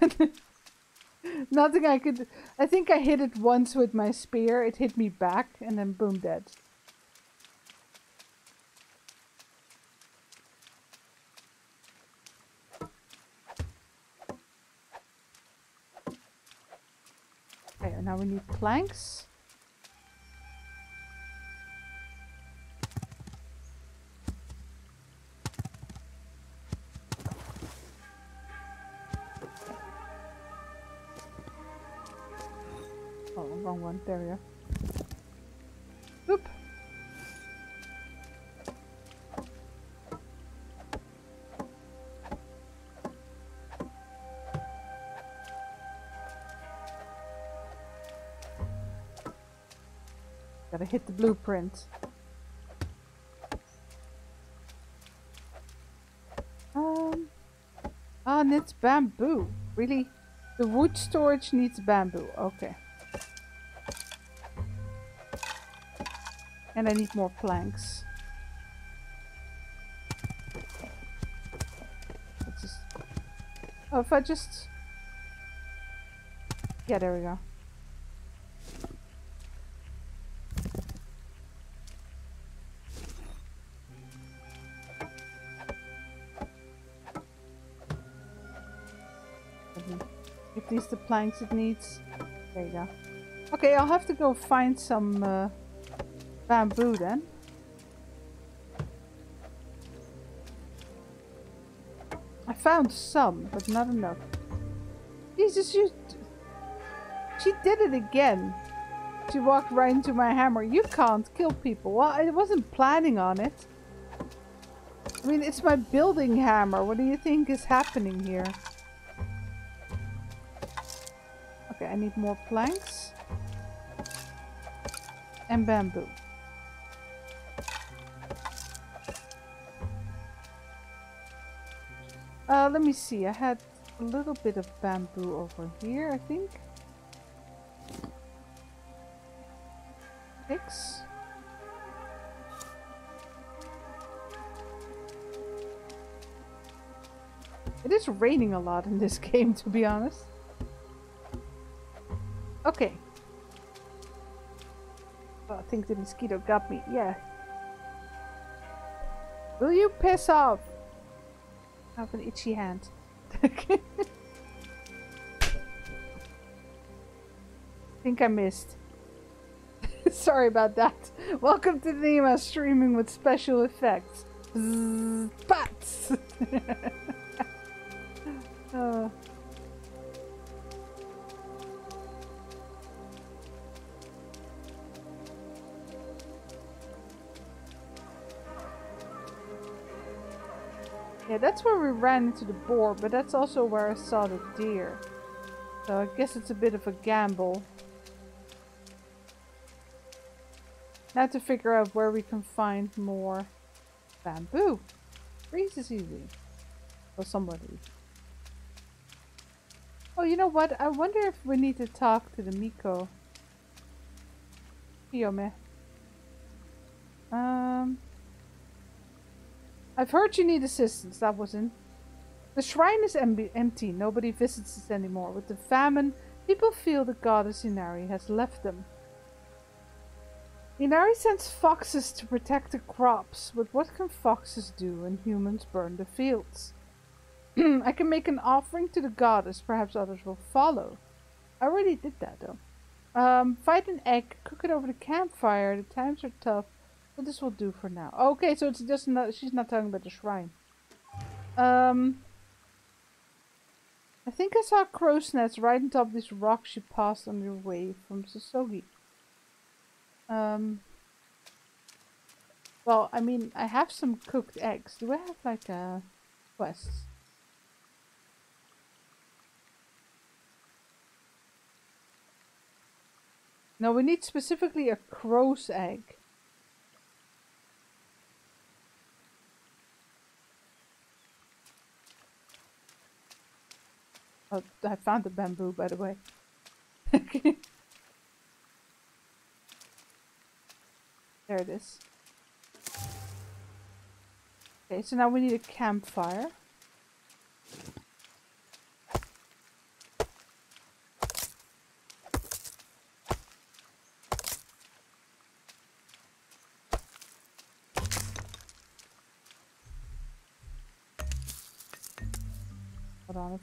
Speaker 1: Nothing I could... I think I hit it once with my spear. It hit me back and then boom, dead. now we need planks. Oh, wrong one. There we go. Gotta hit the blueprint. Um. Ah, and it's bamboo. Really? The wood storage needs bamboo. Okay. And I need more planks. Just... Oh, if I just... Yeah, there we go. The planks it needs. There you go. Okay, I'll have to go find some uh, bamboo then. I found some, but not enough. Jesus, you... She did it again. She walked right into my hammer. You can't kill people. Well, I wasn't planning on it. I mean, it's my building hammer. What do you think is happening here? I need more planks. And bamboo. Uh, let me see. I had a little bit of bamboo over here, I think. Six. It is raining a lot in this game, to be honest. Okay. Oh, I think the mosquito got me. Yeah. Will you piss off? I have an itchy hand. think I missed. Sorry about that. Welcome to Nema streaming with special effects. Bats! oh. Yeah, that's where we ran into the boar, but that's also where I saw the deer. So I guess it's a bit of a gamble. Now to figure out where we can find more bamboo. Freeze is easy. Well, somebody. Oh, you know what? I wonder if we need to talk to the Miko. Hiyome. Um... I've heard you need assistance. That wasn't. The shrine is em empty. Nobody visits it anymore. With the famine, people feel the goddess Inari has left them. Inari sends foxes to protect the crops, but what can foxes do when humans burn the fields? I can make an offering to the goddess, perhaps others will follow. I already did that though. Um, fight an egg, cook it over the campfire, the times are tough, but this will do for now. Okay, so it's just not, she's not talking about the shrine. Um, I think I saw crow's nest right on top of this rock she passed on her way from Sosogi. Um, well, I mean, I have some cooked eggs. Do I have like a quest? No, we need specifically a crow's egg. Oh, I found the bamboo, by the way. There it is. Okay, so now we need a campfire.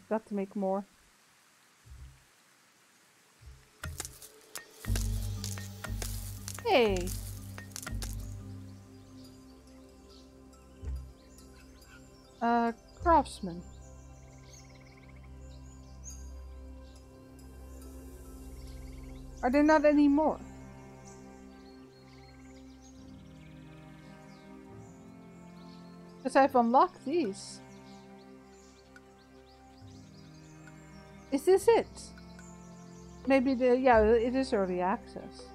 Speaker 1: Got to make more. Hey! Uh, craftsman. Are there not any more? Because I've unlocked these. Is this it? Maybe the, yeah, it is early access.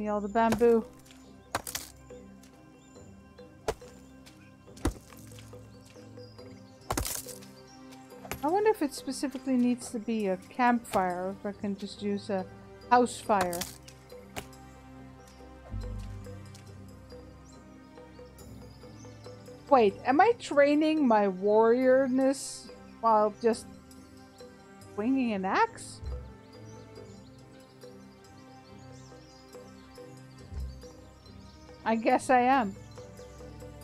Speaker 1: me all the bamboo. It specifically needs to be a campfire if I can just use a house fire. Wait, am I training my warriorness while just swinging an axe? I guess I am.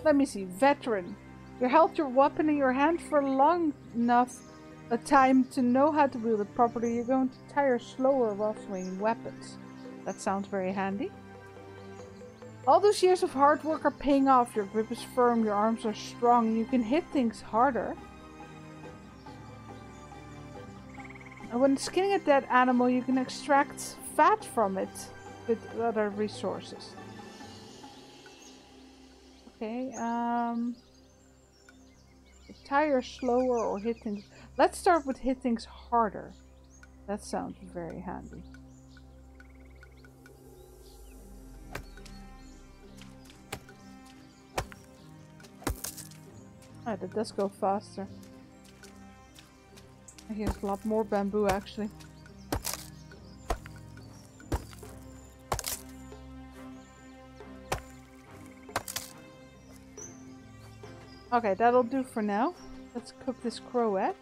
Speaker 1: Let me see. Veteran. You held your weapon in your hand for long enough a time to know how to wield it properly. You're going to tire slower while swinging weapons. That sounds very handy. All those years of hard work are paying off. Your grip is firm, your arms are strong, you can hit things harder. And when skinning a dead animal, you can extract fat from it with other resources. Okay, um... Tire slower or hit things... Let's start with hit things harder. That sounds very handy. Alright, that does go faster. Here's a lot more bamboo actually. Okay, that'll do for now. Let's cook this crowette.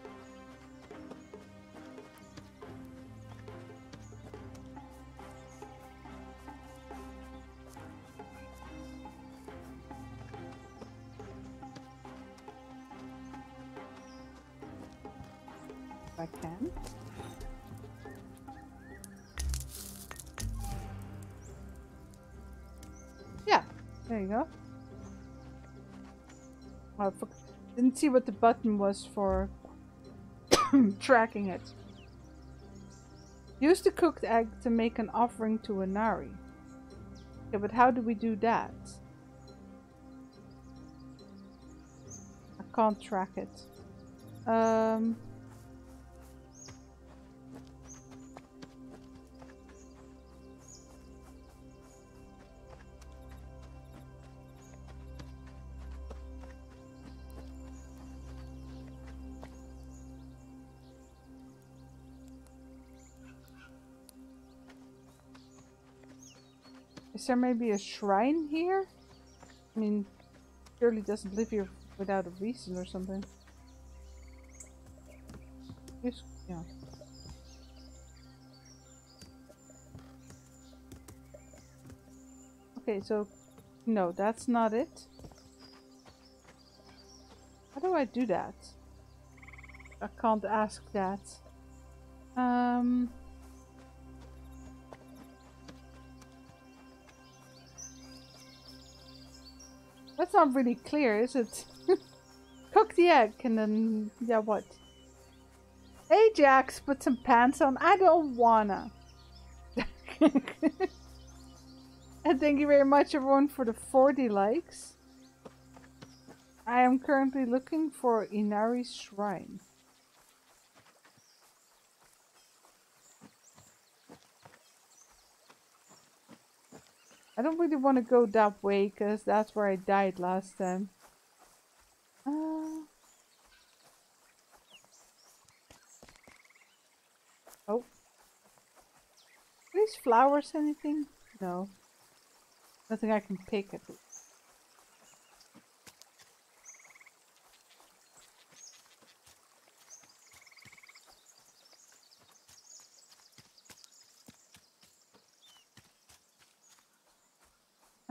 Speaker 1: See what the button was for tracking it. Use the cooked egg to make an offering to Inari. Yeah, but how do we do that? I can't track it. Um... Is there maybe a shrine here? I mean, surely doesn't live here without a reason or something. Yeah. Okay, so no, that's not it. How do I do that? I can't ask that. Um. That's not really clear, is it? Cook the egg and then, yeah, what? Hey, Jax, put some pants on. I don't wanna. and thank you very much, everyone, for the 40 likes. I am currently looking for Inari's Shrine. I don't really want to go that way because that's where I died last time. Uh... Oh. Are these flowers anything? No. Nothing I can pick at least.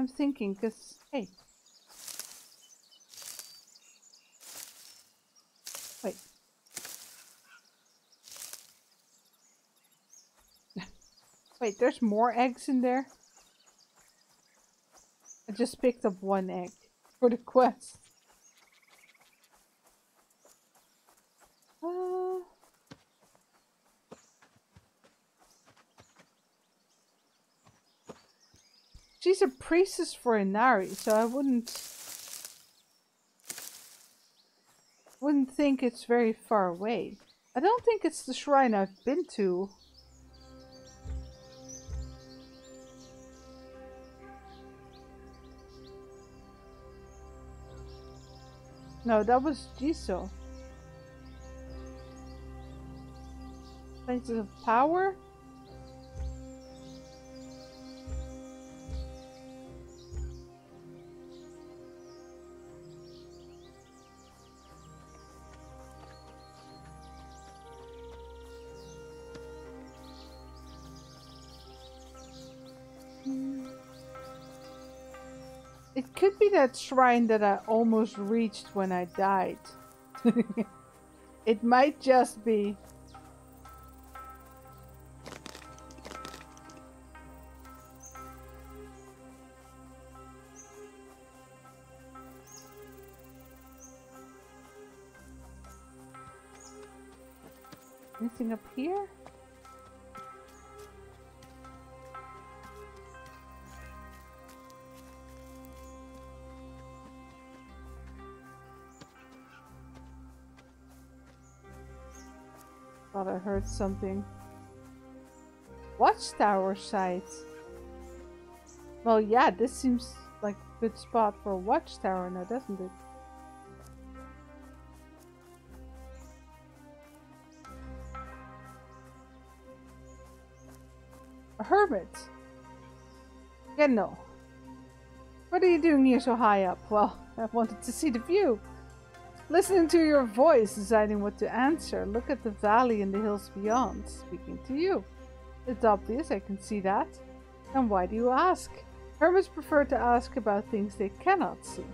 Speaker 1: I'm thinking, because, hey. Wait. Wait, there's more eggs in there? I just picked up one egg for the quest. Uh... She's a priestess for Inari, so I wouldn't wouldn't think it's very far away. I don't think it's the shrine I've been to. No, that was Jizo. Places of power? That shrine that I almost reached when I died. it might just be. Heard something. Watchtower site. Well, yeah, this seems like a good spot for a watchtower now, doesn't it? A hermit? Yeah, no. What are you doing here so high up? Well, I wanted to see the view. Listening to your voice, deciding what to answer. Look at the valley and the hills beyond. Speaking to you. It's obvious, I can see that. And why do you ask? Hermits prefer to ask about things they cannot see.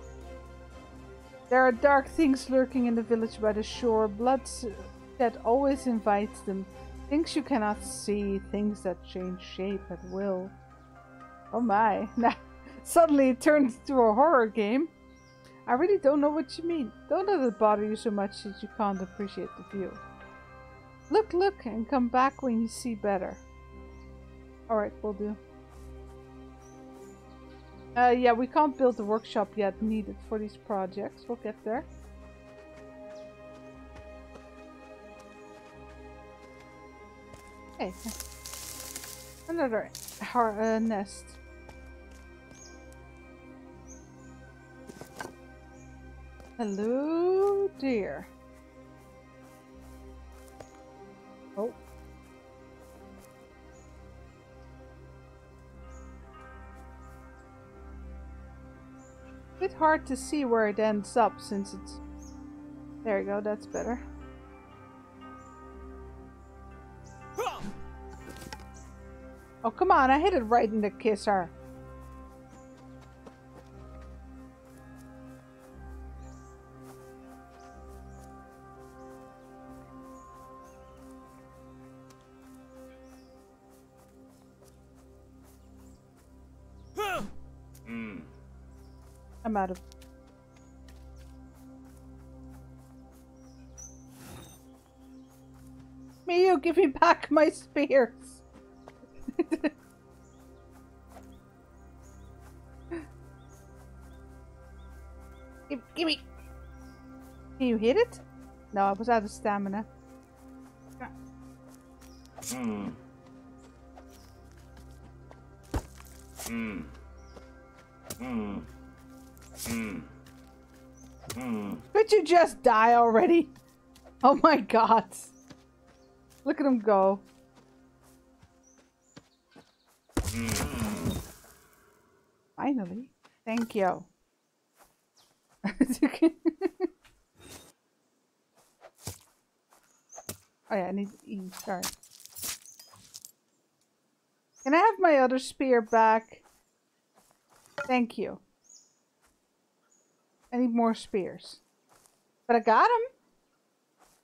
Speaker 1: There are dark things lurking in the village by the shore, blood that always invites them. Things you cannot see, things that change shape at will. Oh my, now suddenly it turns into a horror game. I really don't know what you mean. Don't let it bother you so much that you can't appreciate the view. Look, look, and come back when you see better. Alright, we'll do. Uh, yeah, we can't build the workshop yet needed for these projects. We'll get there. Hey, another uh, nest. Hello, dear. Oh. Bit hard to see where it ends up since it's... There you go, that's better. Oh, come on, I hit it right in the kisser. I'm you give me back my spears! give, give me... Can you hit it? No, I was out of stamina. Hmm. Hmm. Hmm. Mm. Mm. Could you just die already? Oh my god. Look at him go. Mm. Finally. Thank you. oh yeah, I need eat. Sorry. Can I have my other spear back? Thank you. I need more spears. But I got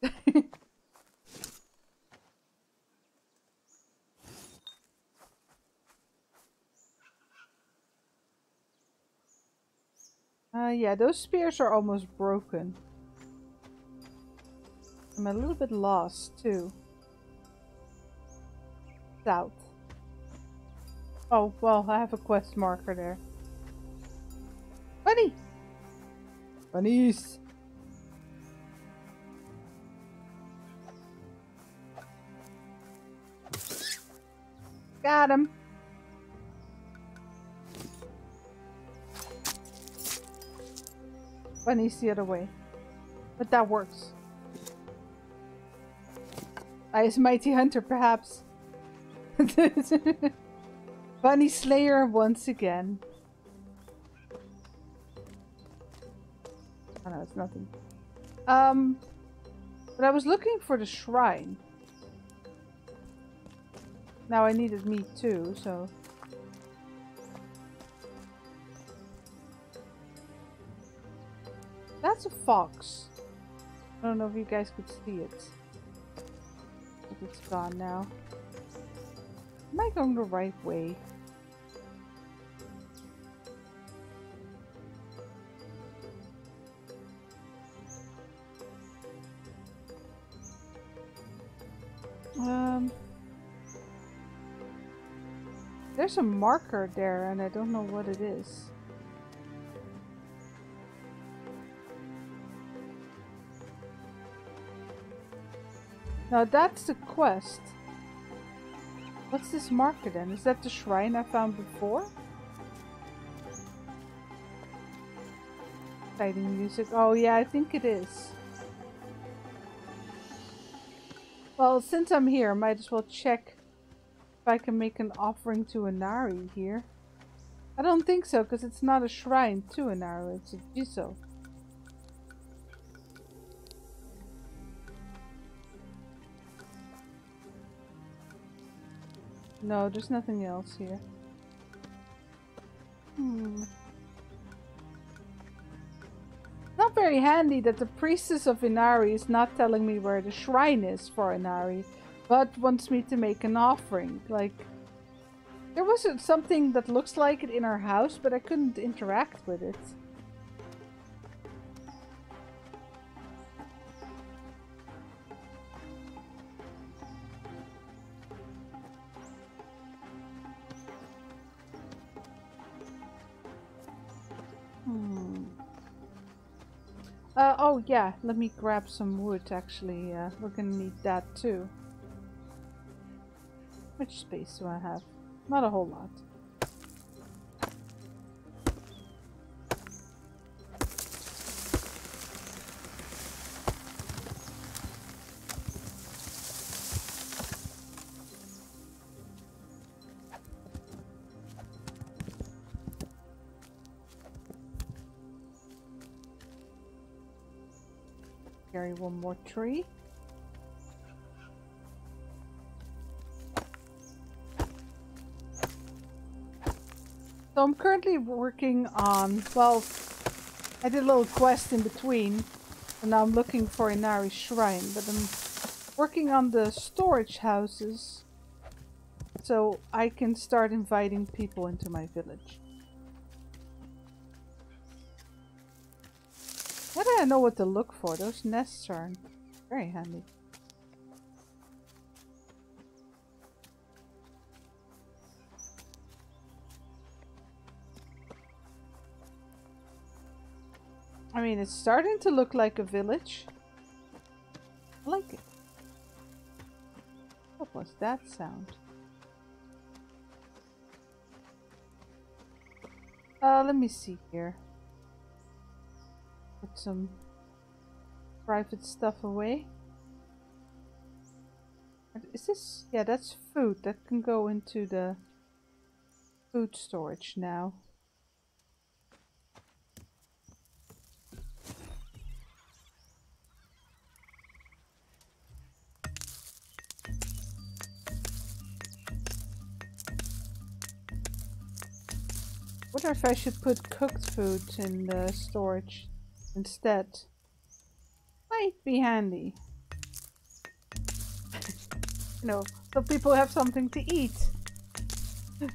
Speaker 1: them. uh, yeah, those spears are almost broken. I'm a little bit lost, too. South. Oh, well, I have a quest marker there. Bunny! Bunnies! Got him. Bunny's the other way. But that works. Ice Mighty Hunter, perhaps. Bunny Slayer once again. Oh no, it's nothing. Um, but I was looking for the shrine. Now I needed meat too, so... That's a fox. I don't know if you guys could see it. It's gone now. Am I going the right way? Um, there's a marker there and I don't know what it is. Now that's the quest. What's this marker then? Is that the shrine I found before? Exciting music. Oh yeah, I think it is. Well, since I'm here, might as well check if I can make an offering to Inari here. I don't think so, because it's not a shrine to Inari, it's a Jizo. No, there's nothing else here. Hmm. Very handy that the priestess of Inari is not telling me where the shrine is for Inari, but wants me to make an offering. Like, there was something that looks like it in our house, but I couldn't interact with it. Oh yeah, let me grab some wood actually. Uh, we're gonna need that too. Which space do I have? Not a whole lot. One more tree. So I'm currently working on, well, I did a little quest in between, and now I'm looking for Inari Shrine, but I'm working on the storage houses, so I can start inviting people into my village. I know what to look for? Those nests are very handy. I mean, it's starting to look like a village. I like it. What was that sound? Uh, let me see here put some private stuff away. Is this... Yeah, that's food. That can go into the food storage now. wonder if I should put cooked food in the storage instead. Might be handy. you know, so people have something to eat.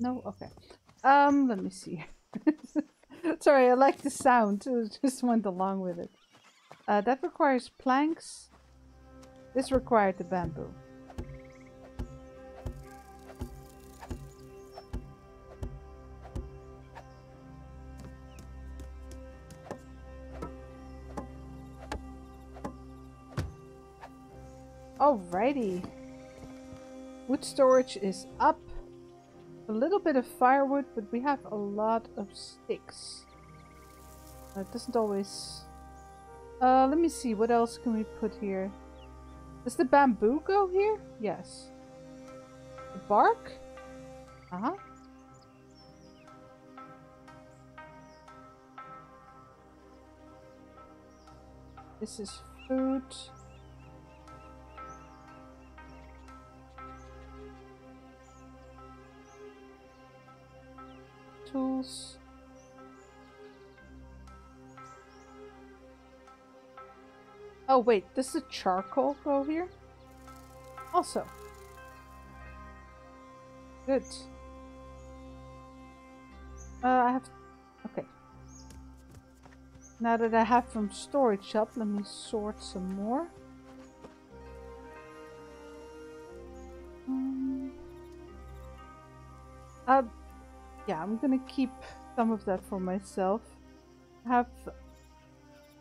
Speaker 1: No, okay. Um, let me see. Sorry, I like the sound. Just went along with it. Uh, that requires planks. This required the bamboo. Alrighty. Wood storage is up. A little bit of firewood, but we have a lot of sticks. It doesn't always uh, let me see. What else can we put here? Does the bamboo go here? Yes. The bark? Uh-huh. This is food. Tools. Oh wait, this is charcoal over here? Also. Good. Uh, I have... Okay. Now that I have from storage up, let me sort some more. Um, uh, yeah, I'm gonna keep some of that for myself. I have...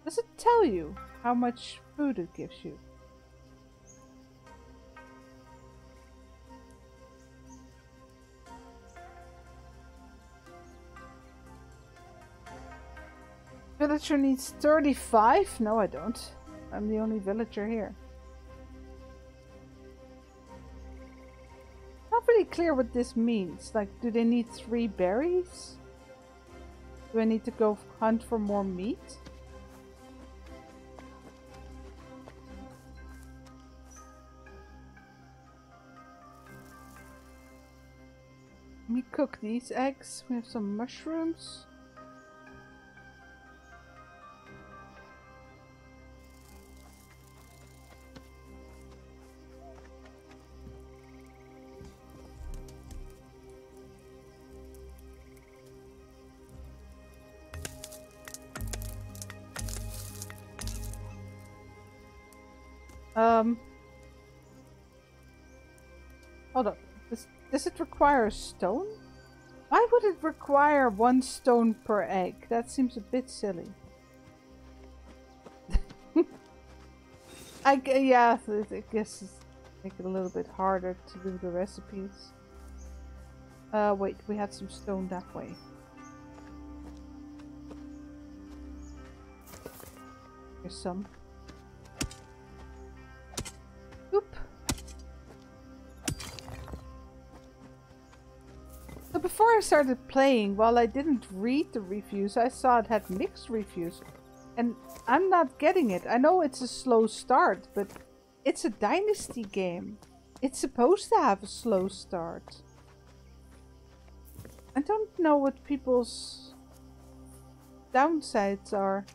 Speaker 1: Does it tell you how much food it gives you. Villager needs 35? No, I don't. I'm the only villager here. Not really clear what this means. Like, do they need three berries? Do I need to go hunt for more meat? Cook these eggs. We have some mushrooms. Um. Hold up. Does, does it require a stone? Why would it require one stone per egg? That seems a bit silly. I yeah, I guess it's make it a little bit harder to do the recipes. Uh, wait, we had some stone that way. There's some. Before I started playing, while I didn't read the reviews, I saw it had mixed reviews. And I'm not getting it. I know it's a slow start, but it's a dynasty game. It's supposed to have a slow start. I don't know what people's downsides are.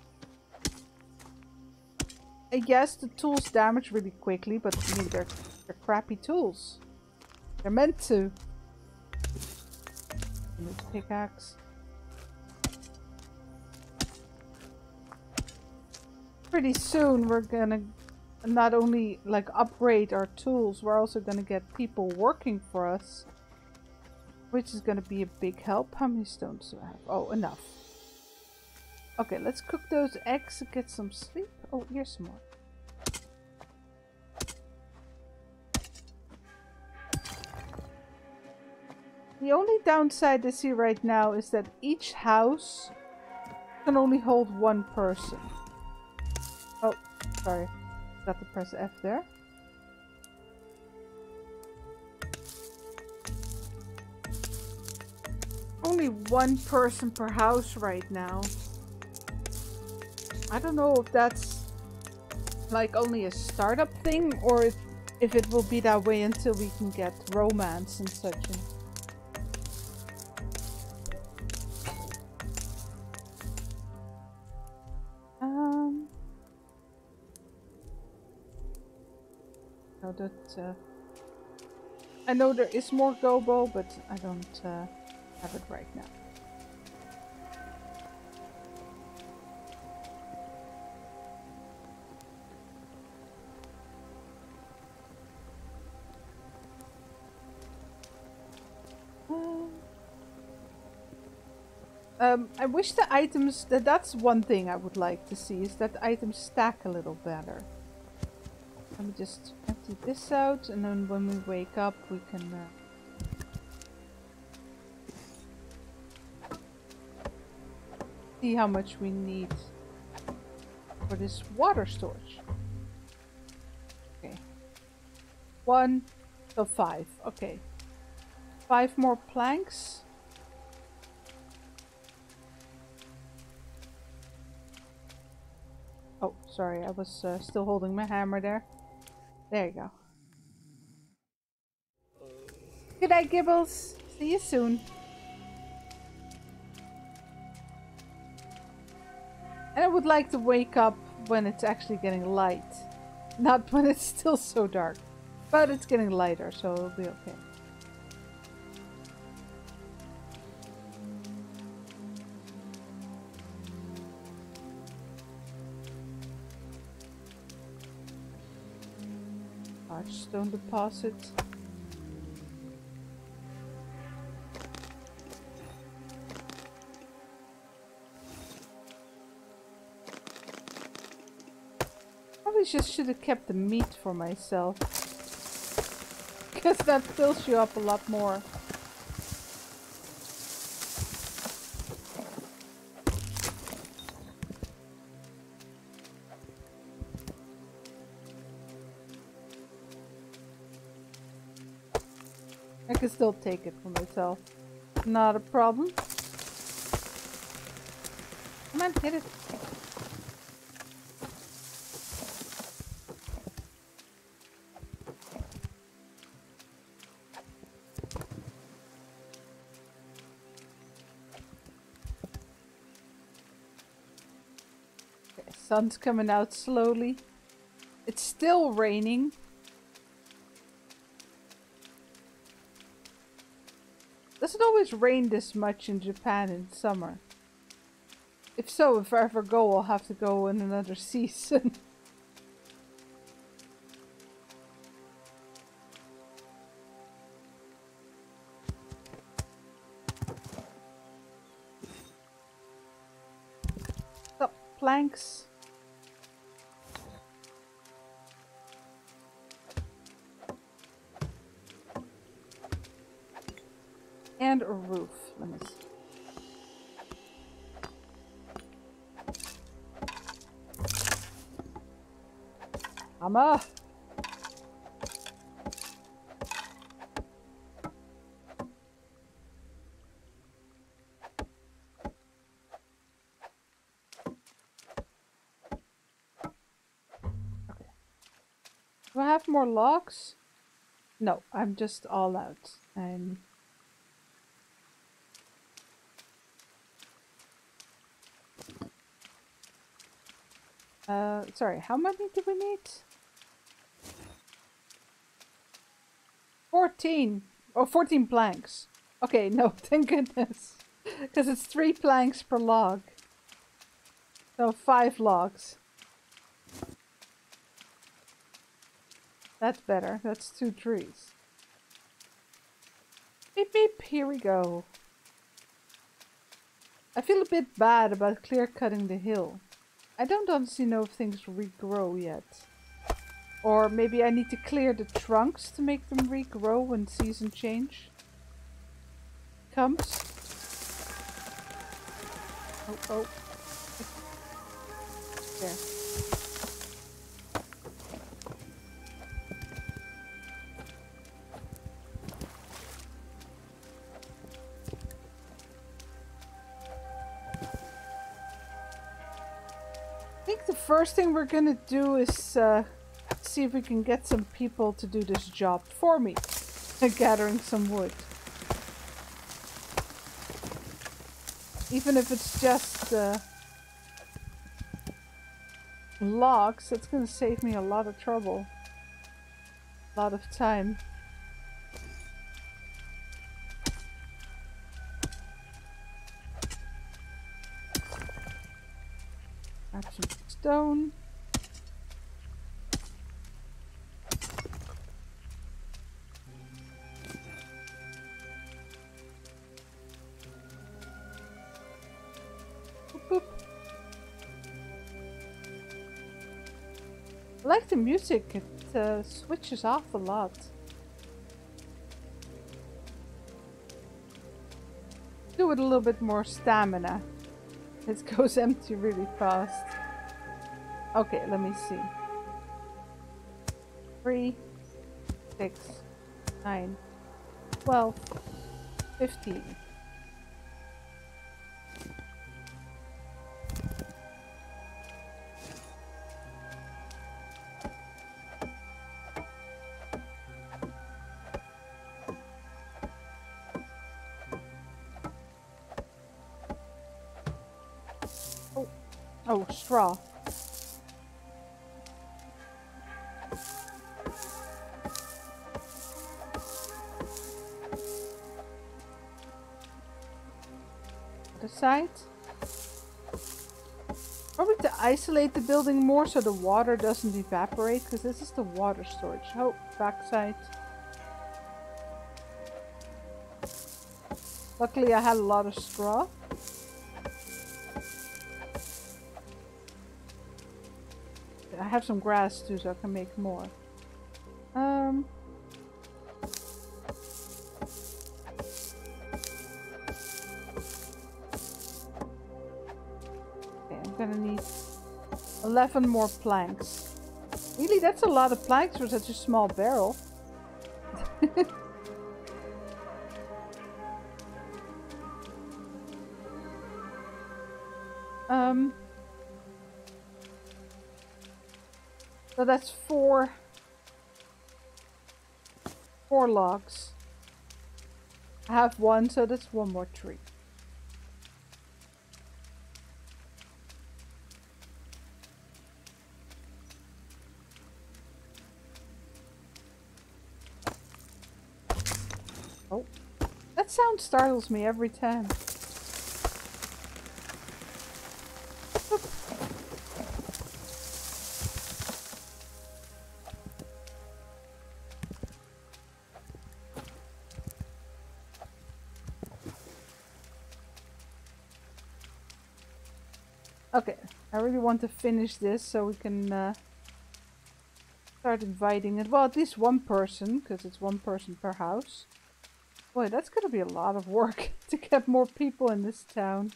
Speaker 1: I guess the tools damage really quickly, but I mean, they're, they're crappy tools. They're meant to. Pickaxe. pretty soon we're gonna not only like upgrade our tools, we're also gonna get people working for us. Which is gonna be a big help. How many stones do I have? Oh, enough. Okay, let's cook those eggs and get some sleep. Oh, here's some more. The only downside I see right now is that each house can only hold one person. Oh, sorry. Got to press F there. Only one person per house right now. I don't know if that's like only a startup thing or if, if it will be that way until we can get romance and such. That... Uh, I know there is more gobo, but I don't uh, have it right now. Um, I wish the items, that that's one thing I would like to see, is that items stack a little better. Let me just empty this out and then when we wake up we can uh, see how much we need for this water storage. Okay. One, so five. Okay. Five more planks. Oh, sorry, I was uh, still holding my hammer there. There you go. Good night, Gibbles. See you soon. And I would like to wake up when it's actually getting light. Not when it's still so dark. But it's getting lighter, so it'll be okay. Stone deposit. Probably just should have kept the meat for myself. Because that fills you up a lot more. Still take it for myself. Not a problem. Come on, hit it. Sun's coming out slowly. It's still raining. Does it always rain this much in Japan in summer? If so, if I ever go, I'll have to go in another season. Hammer! Do I have more logs? No, I'm just all out. I'm... Uh, sorry, how many do we need? 14! Oh, 14 planks. Okay, no, thank goodness. Because it's three planks per log. So five logs. That's better. That's two trees. Beep beep, here we go. I feel a bit bad about clear cutting the hill. I don't honestly know if things regrow yet. Or maybe I need to clear the trunks to make them regrow when season change comes. Oh, oh. There. first thing we're gonna do is uh, see if we can get some people to do this job for me. Gathering some wood. Even if it's just uh, logs, that's gonna save me a lot of trouble. A lot of time. stone. Music, it uh, switches off a lot. Do it a little bit more stamina. It goes empty really fast. Okay, let me see. Three, six, nine, twelve, fifteen. Oh, straw. side. Probably to isolate the building more so the water doesn't evaporate, because this is the water storage. Oh, backside. Luckily I had a lot of straw. Some grass too, so I can make more. Um... gonna need 11 more planks. Really, that's a lot of planks for such a small barrel. So that's four... Four logs. I have one, so that's one more tree. Oh, that sound startles me every time. Okay, I really want to finish this so we can uh, start inviting it. Well, at least one person, because it's one person per house. Boy, that's gonna be a lot of work to get more people in this town.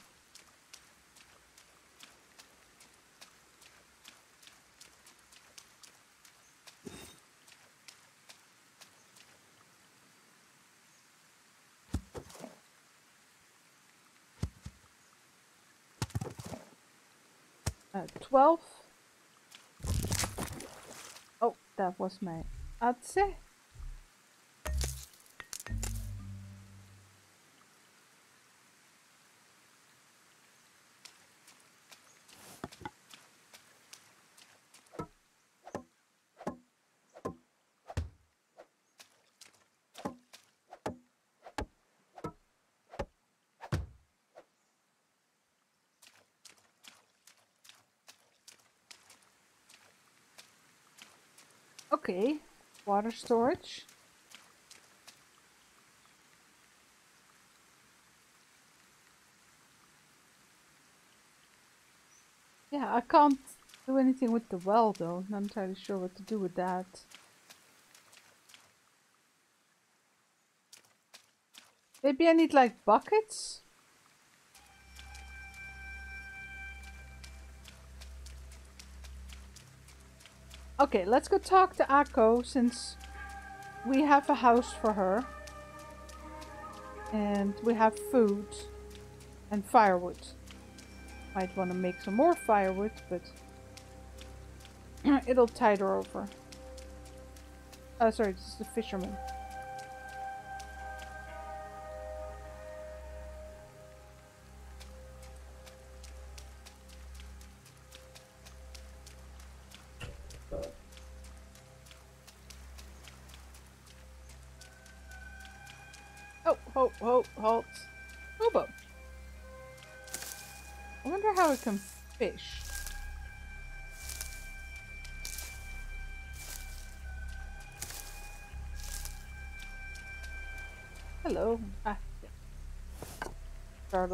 Speaker 1: Uh, 12. Oh, that was my adze. Water storage. Yeah, I can't do anything with the well though. I'm not entirely sure what to do with that. Maybe I need like buckets? Okay, let's go talk to Akko since we have a house for her. And we have food and firewood. Might want to make some more firewood, but it'll tide her over. Oh, sorry, this is the fisherman.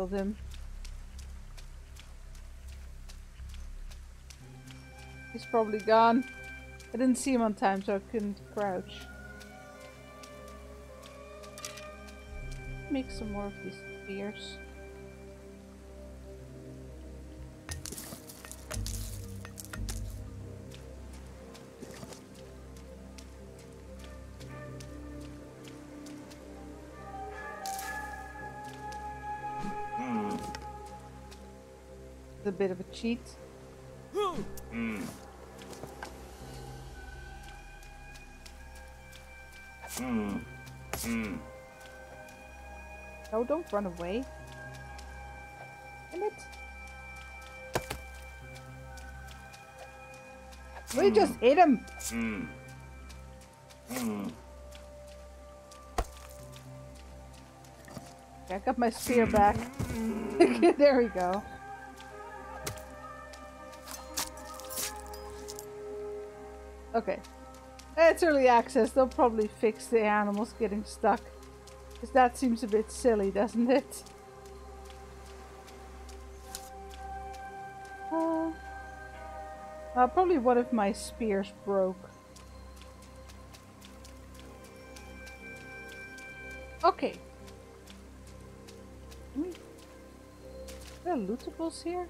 Speaker 1: Him. He's probably gone. I didn't see him on time, so I couldn't crouch. Make some more of these spears. Bit of a cheat. No, don't run away. Damn it. We just hit him. Okay, I got my spear back. there we go. Okay. It's early access. They'll probably fix the animals getting stuck. Because that seems a bit silly, doesn't it? Uh, uh, probably one of my spears broke. Okay. Let me... There are lootables here?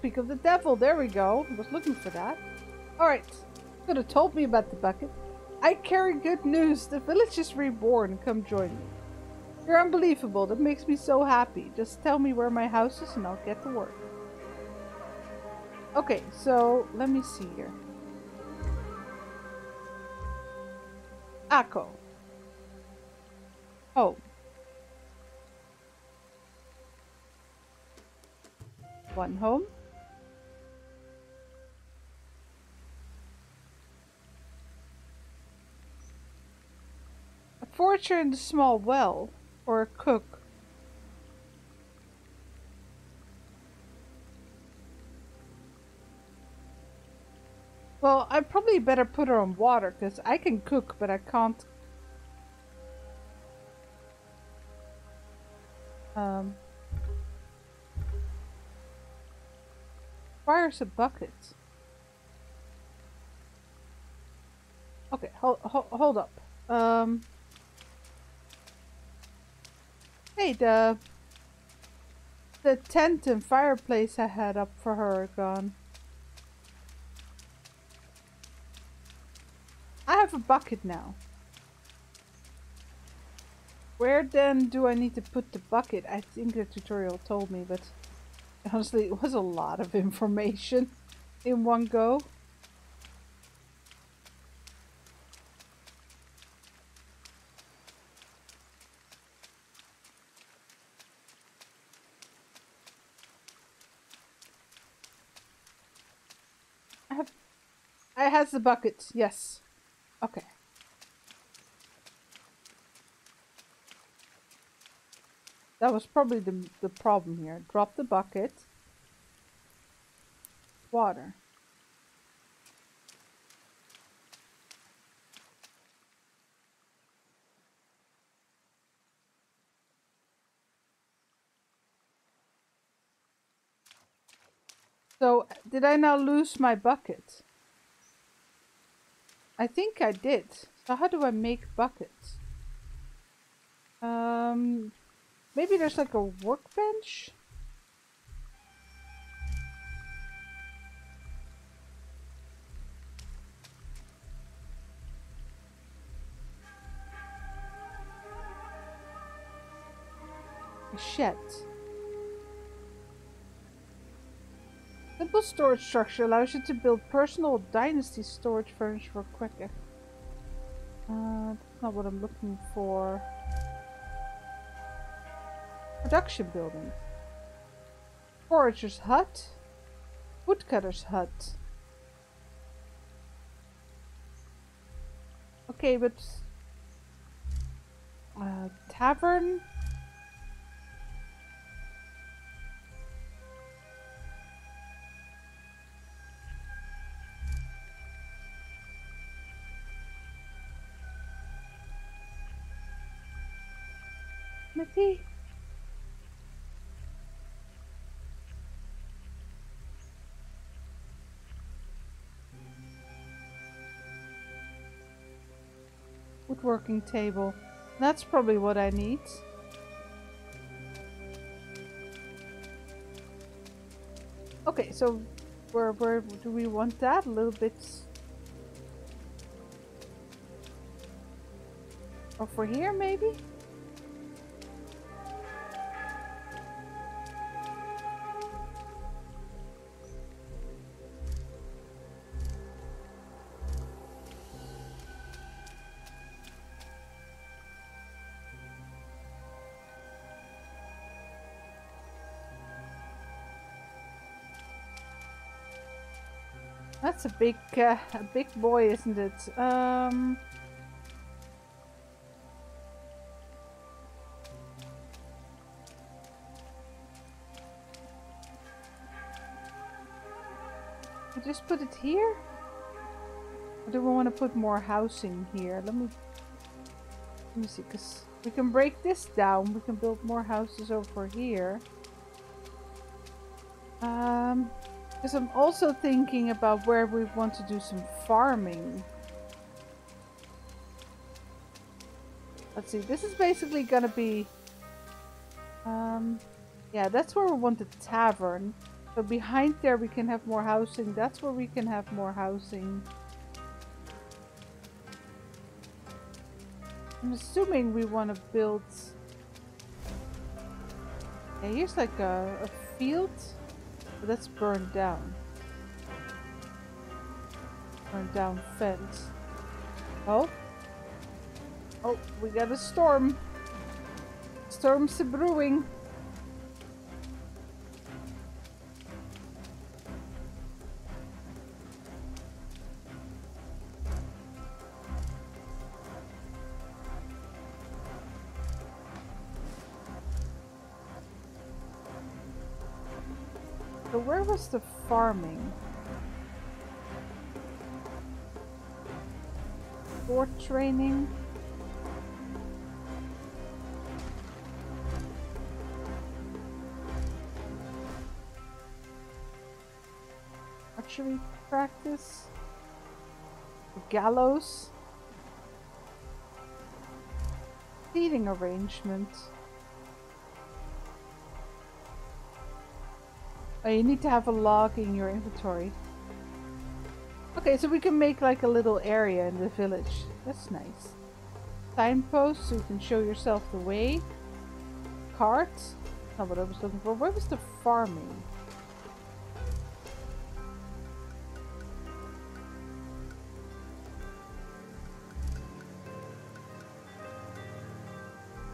Speaker 1: Speak of the devil. There we go. I was looking for that. Alright. Could have told me about the bucket. I carry good news. The village is reborn. Come join me. You're unbelievable. That makes me so happy. Just tell me where my house is and I'll get to work. Okay, so let me see here. Akko. Oh. One home. Forger in a small well, or a cook. Well, I probably better put her on water, because I can cook, but I can't... Um, Requires a bucket. Okay, hold, hold, hold up. Um... Hey, the... The tent and fireplace I had up for her are gone. I have a bucket now. Where then do I need to put the bucket? I think the tutorial told me, but honestly it was a lot of information in one go. Has the bucket, yes. Okay. That was probably the, the problem here. Drop the bucket. Water. So, did I now lose my bucket? I think I did. So how do I make buckets? Um, Maybe there's like a workbench? Shed. Simple storage structure allows you to build personal dynasty storage furniture for quicker. Uh, that's not what I'm looking for. Production building. Forager's hut. Woodcutter's hut. Okay, but... Uh, tavern? Woodworking table. That's probably what I need. Okay, so where where do we want that? A little bit over here maybe? Big, uh, a big boy, isn't it? Um... I just put it here? Or do we want to put more housing here? Let me... Let me see, because we can break this down. We can build more houses over here. Um... Because I'm also thinking about where we want to do some farming. Let's see, this is basically gonna be... Um, yeah, that's where we want the tavern. So behind there we can have more housing. That's where we can have more housing. I'm assuming we want to build... Yeah, here's like a, a field. That's burned down. Burned down fence. Oh? Oh, we got a storm. Storm's brewing. So where was the farming? Board training? Archery practice? Gallows? Feeding arrangements? Oh, you need to have a log in your inventory. Okay, so we can make like a little area in the village. That's nice. Signpost, so you can show yourself the way. Cart. Not what I was looking for. Where was the farming?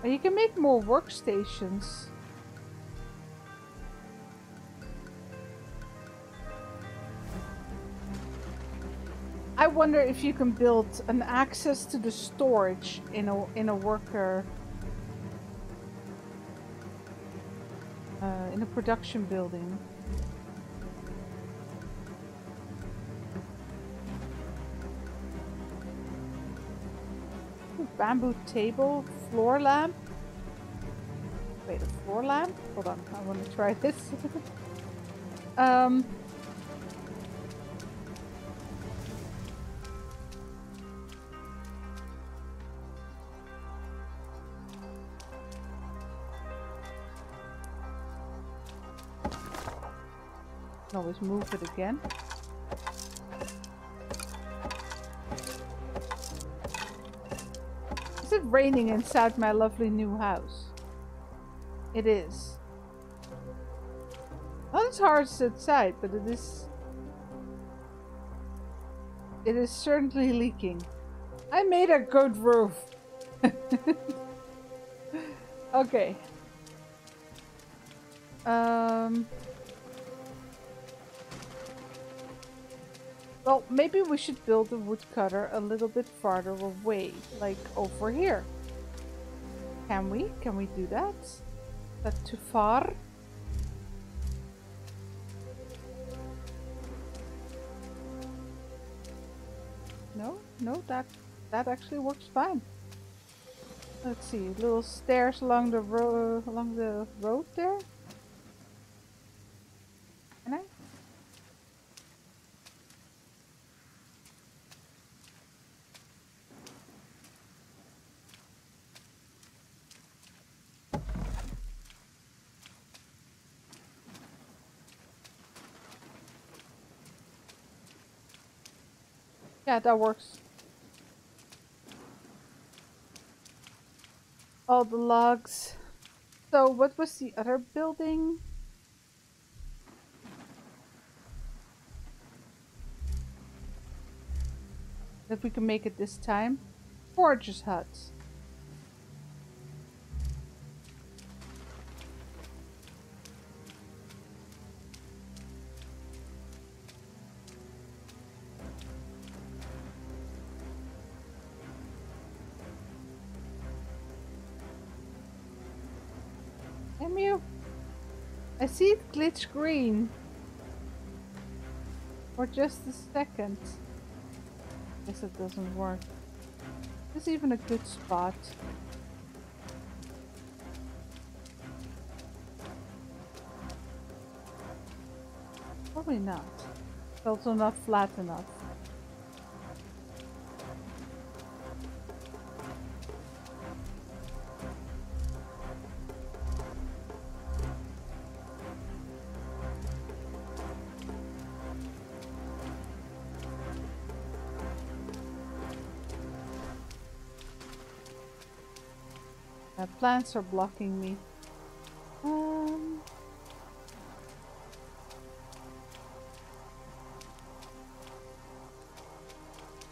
Speaker 1: Oh, you can make more workstations. Wonder if you can build an access to the storage in a in a worker uh, in a production building. Bamboo table, floor lamp. Wait, a floor lamp? Hold on, I want to try this. um. Always move it again. Is it raining inside my lovely new house? It is. Not as hard as outside, but it is... It is certainly leaking. I made a good roof. okay. Um... Well, maybe we should build the woodcutter a little bit farther away, like over here. Can we? Can we do that? Is that too far? No, no, that that actually works fine. Let's see, little stairs along the road along the road there. Yeah, that works. All the logs. So what was the other building? If we can make it this time. Gorgeous huts. Glitch green. For just a second. Guess it doesn't work. Is This is even a good spot. Probably not. It's also not flat enough. Plants are blocking me. Um,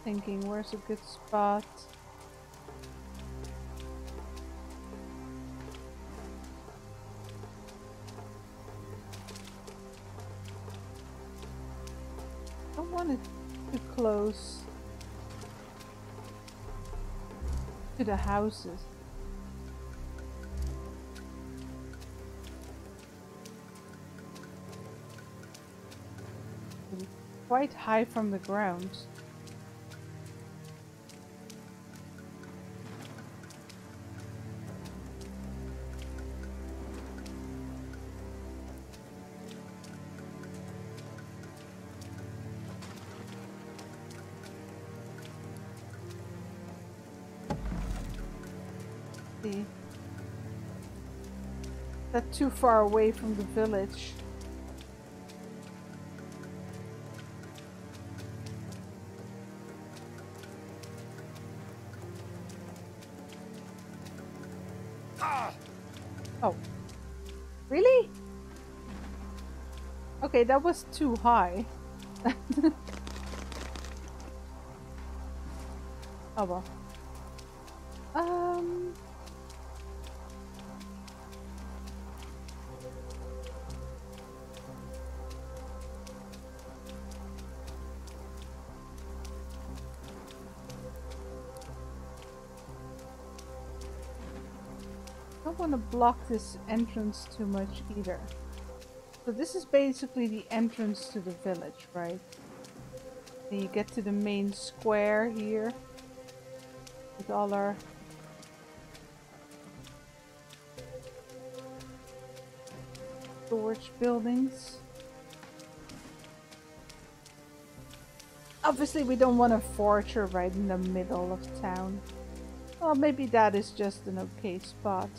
Speaker 1: thinking, where's a good spot? Don't want it too close to the houses. quite high from the ground. That's too far away from the village. That was too high. oh well. Um... don't want to block this entrance too much either. So this is basically the entrance to the village, right? Then you get to the main square here with all our storage buildings. Obviously we don't want a forger right in the middle of town. Well, maybe that is just an okay spot.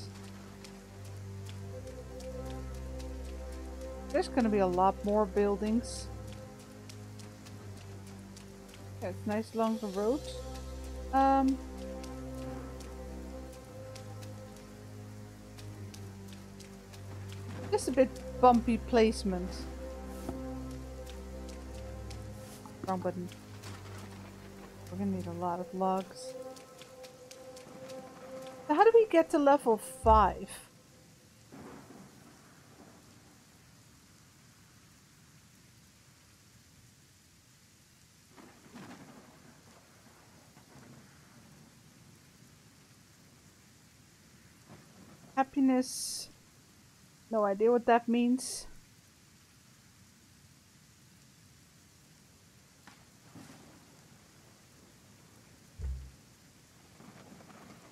Speaker 1: There's gonna be a lot more buildings. Yeah, it's nice along the road. Um, just a bit bumpy placement. Wrong button. We're gonna need a lot of logs. How do we get to level 5? Happiness. No idea what that means.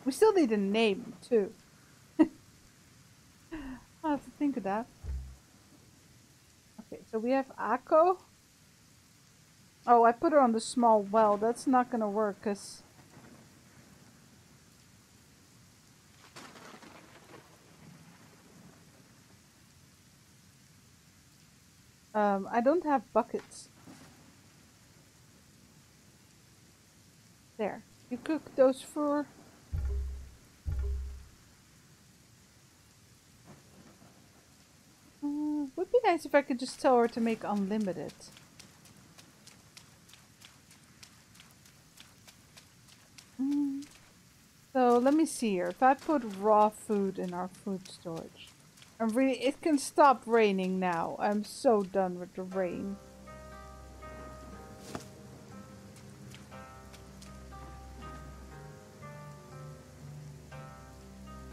Speaker 1: We still need a name too. I'll have to think of that. Okay, so we have Akko. Oh, I put her on the small well. That's not gonna work because Um, I don't have buckets. There. You cook those for... Uh, would be nice if I could just tell her to make unlimited. Mm. So let me see here. If I put raw food in our food storage. I'm really- it can stop raining now. I'm so done with the rain.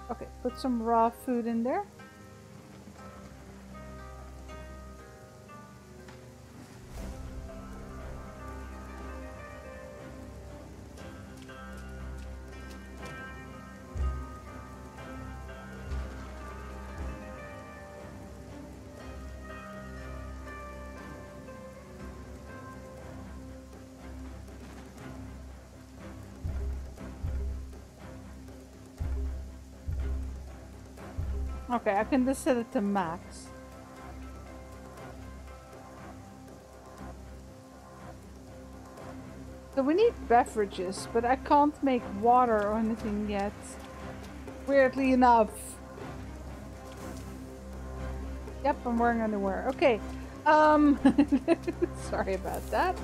Speaker 1: Okay, put some raw food in there. Okay, I can just set it to max. So we need beverages, but I can't make water or anything yet. Weirdly enough. Yep, I'm wearing underwear. Okay. Um, sorry about that.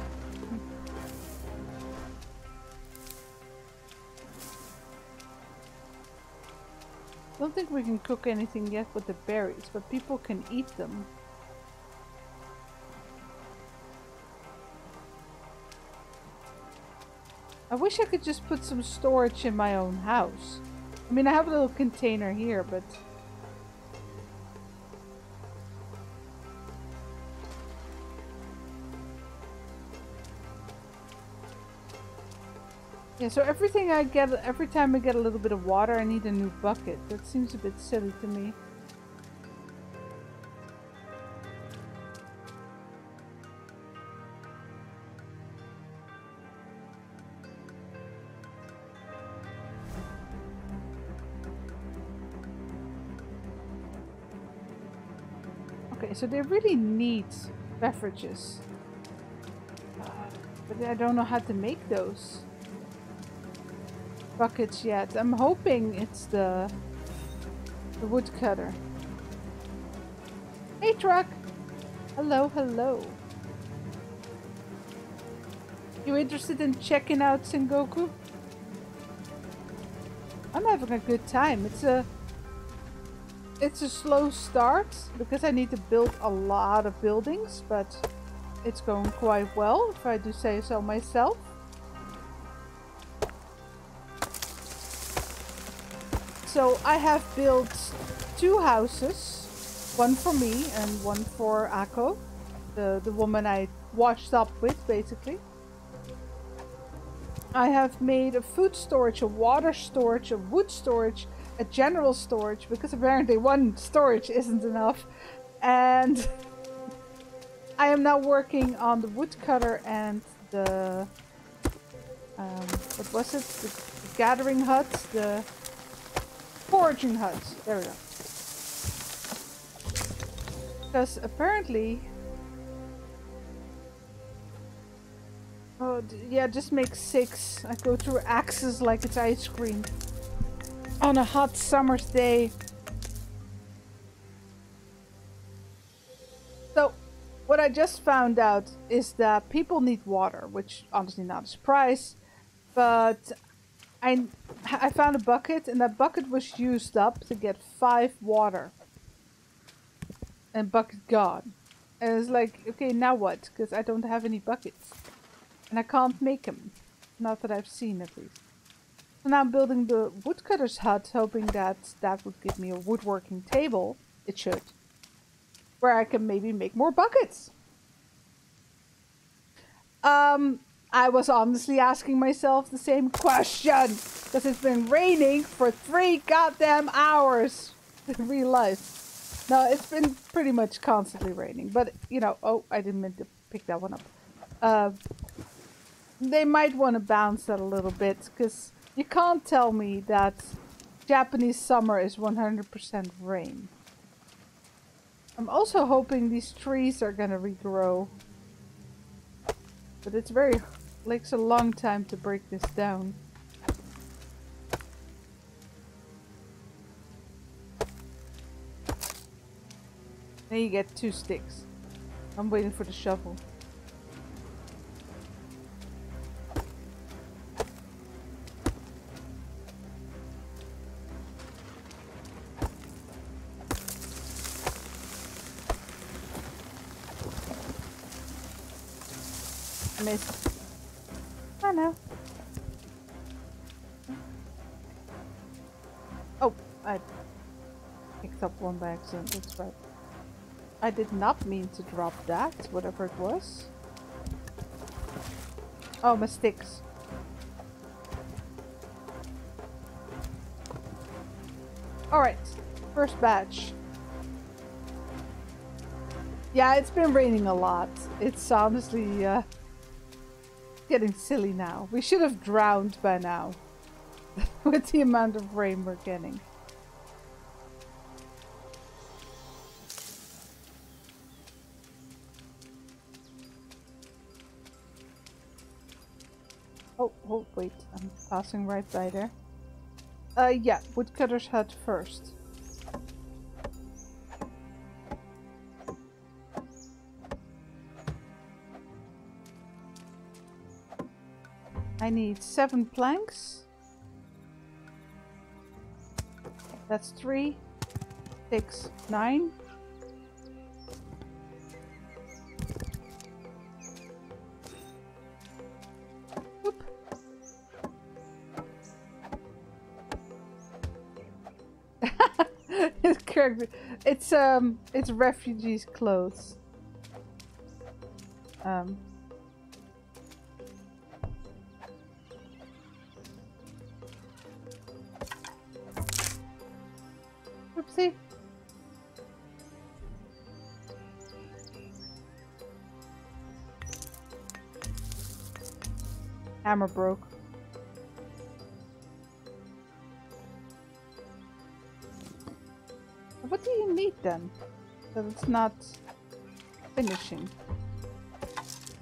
Speaker 1: Don't think we can cook anything yet with the berries, but people can eat them. I wish I could just put some storage in my own house. I mean, I have a little container here, but... Yeah, so everything I get, every time I get a little bit of water, I need a new bucket. That seems a bit silly to me. Okay, so they really need beverages. But I don't know how to make those buckets yet. I'm hoping it's the, the woodcutter. Hey truck! Hello, hello. You interested in checking out Sengoku? I'm having a good time. It's a it's a slow start because I need to build a lot of buildings, but it's going quite well if I do say so myself. So I have built two houses, one for me and one for Ako, the, the woman I washed up with basically. I have made a food storage, a water storage, a wood storage, a general storage because apparently one storage isn't enough. And I am now working on the woodcutter and the um, what was it? The, the gathering hut, the Foraging huts. There we go. Because apparently... Oh, yeah, just make six. I go through axes like it's ice cream. On a hot summer's day. So, what I just found out is that people need water, which honestly not a surprise. But I, I found a bucket and that bucket was used up to get five water. And bucket gone. And it's like, okay, now what? Because I don't have any buckets. And I can't make them. Not that I've seen at least. So now I'm building the woodcutter's hut, hoping that that would give me a woodworking table. It should. Where I can maybe make more buckets. Um, I was honestly asking myself the same question. Because it's been raining for three goddamn hours in real life. No, it's been pretty much constantly raining. But, you know, oh, I didn't mean to pick that one up. Uh, they might want to bounce that a little bit. Because you can't tell me that Japanese summer is 100% rain. I'm also hoping these trees are going to regrow. But it's very takes a long time to break this down. Then you get two sticks. I'm waiting for the shovel. missed. I know. Oh, I picked up one by accident, that's right. I did not mean to drop that, whatever it was. Oh, my sticks. Alright, first batch. Yeah, it's been raining a lot. It's honestly uh, getting silly now. We should have drowned by now. with the amount of rain we're getting. Oh, oh, wait. I'm passing right by there. Uh, yeah, woodcutter's hut first. I need seven planks. That's three, six, nine. It's correct. It's um, it's refugees' clothes. Um, Hammer broke. What do you need then? but it's not finishing.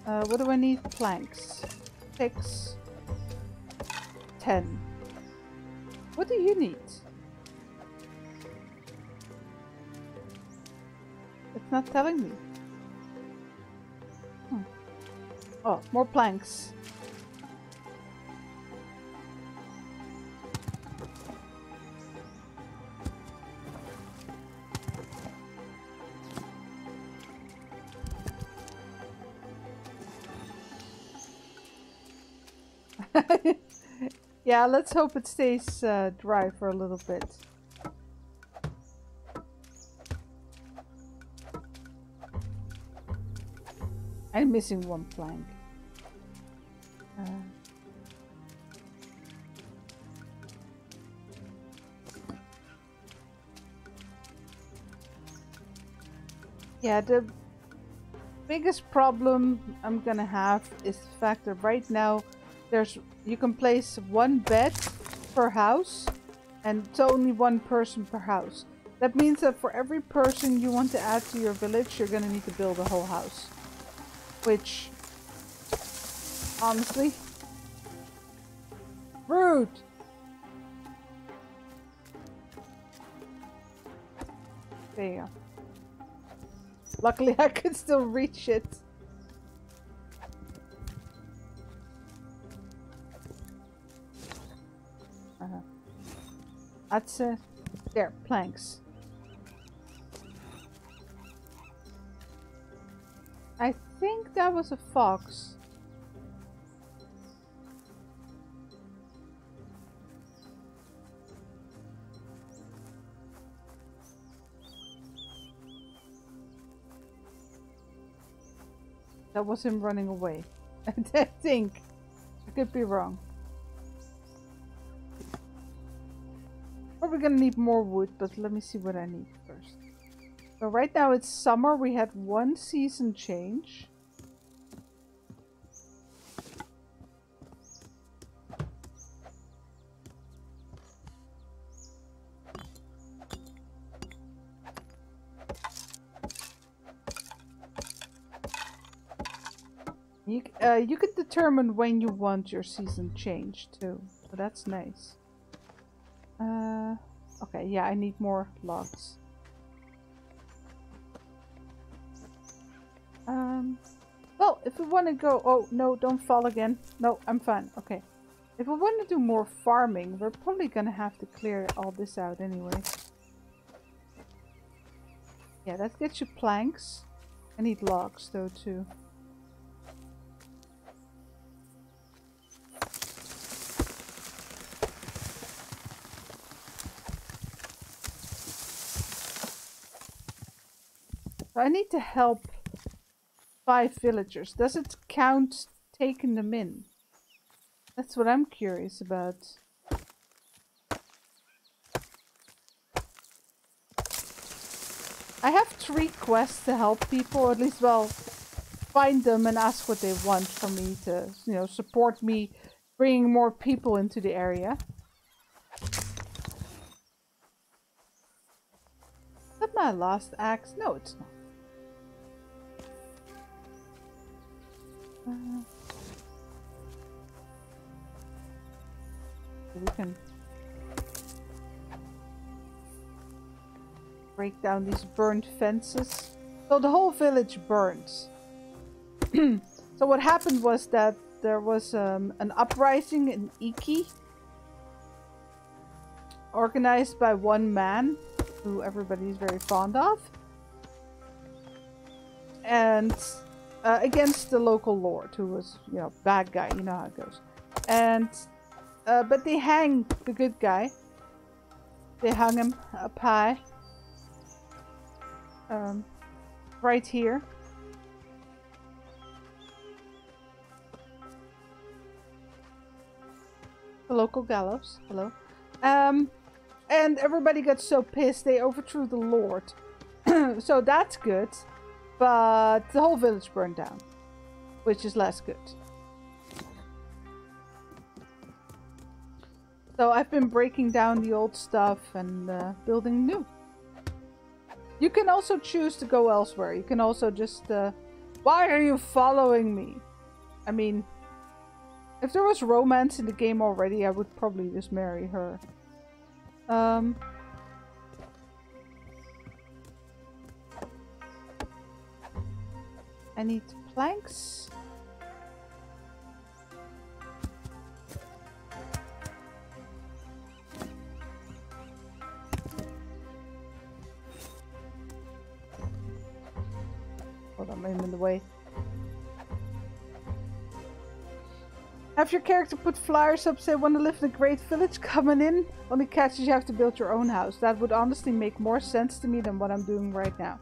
Speaker 1: Uh, what do I need? Planks. Six. Ten. What do you need? Not telling me. Hmm. Oh, more planks. yeah, let's hope it stays uh, dry for a little bit. Missing one plank. Uh, yeah, the biggest problem I'm gonna have is the fact that right now there's you can place one bed per house and it's only one person per house. That means that for every person you want to add to your village, you're gonna need to build a whole house. Which, honestly, rude. There. Luckily I could still reach it. Uh -huh. That's uh, there, planks. Think that was a fox. That was him running away. I think. I could be wrong. Probably gonna need more wood, but let me see what I need first. So right now it's summer. We had one season change. Uh, you can determine when you want your season changed too. So that's nice. Uh, okay, yeah, I need more logs. Um, well, if we want to go... Oh, no, don't fall again. No, I'm fine. Okay. If we want to do more farming, we're probably going to have to clear all this out anyway. Yeah, that gets you planks. I need logs though too. I need to help five villagers. Does it count taking them in? That's what I'm curious about. I have three quests to help people, or at least, well, find them and ask what they want from me to, you know, support me bringing more people into the area. Is that my last axe? No, it's not. Uh, we can break down these burned fences. So the whole village burns. so what happened was that there was um, an uprising in Ikki organized by one man who everybody is very fond of. And uh, against the local lord who was, you know, bad guy. You know how it goes. And, uh, but they hang the good guy. They hung him up high. Um, right here. The local gallows. Hello. Um, and everybody got so pissed they overthrew the lord. so that's good. But the whole village burned down, which is less good. So I've been breaking down the old stuff and uh, building new. You can also choose to go elsewhere. You can also just, uh, why are you following me? I mean, if there was romance in the game already, I would probably just marry her. Um... I need planks. Hold on, I'm in the way. Have your character put flyers up say want to live in a great village coming in? Only catches you have to build your own house. That would honestly make more sense to me than what I'm doing right now.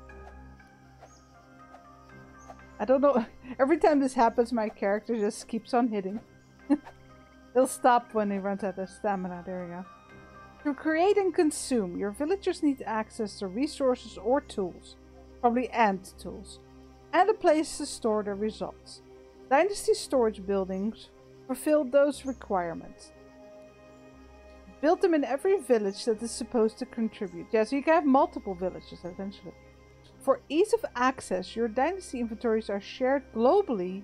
Speaker 1: I don't know. Every time this happens, my character just keeps on hitting. He'll stop when he runs out of stamina. There we go. To create and consume, your villagers need access to resources or tools. Probably and tools. And a place to store their results. Dynasty storage buildings fulfill those requirements. Build them in every village that is supposed to contribute. Yeah, so you can have multiple villages eventually. For ease of access, your dynasty inventories are shared globally.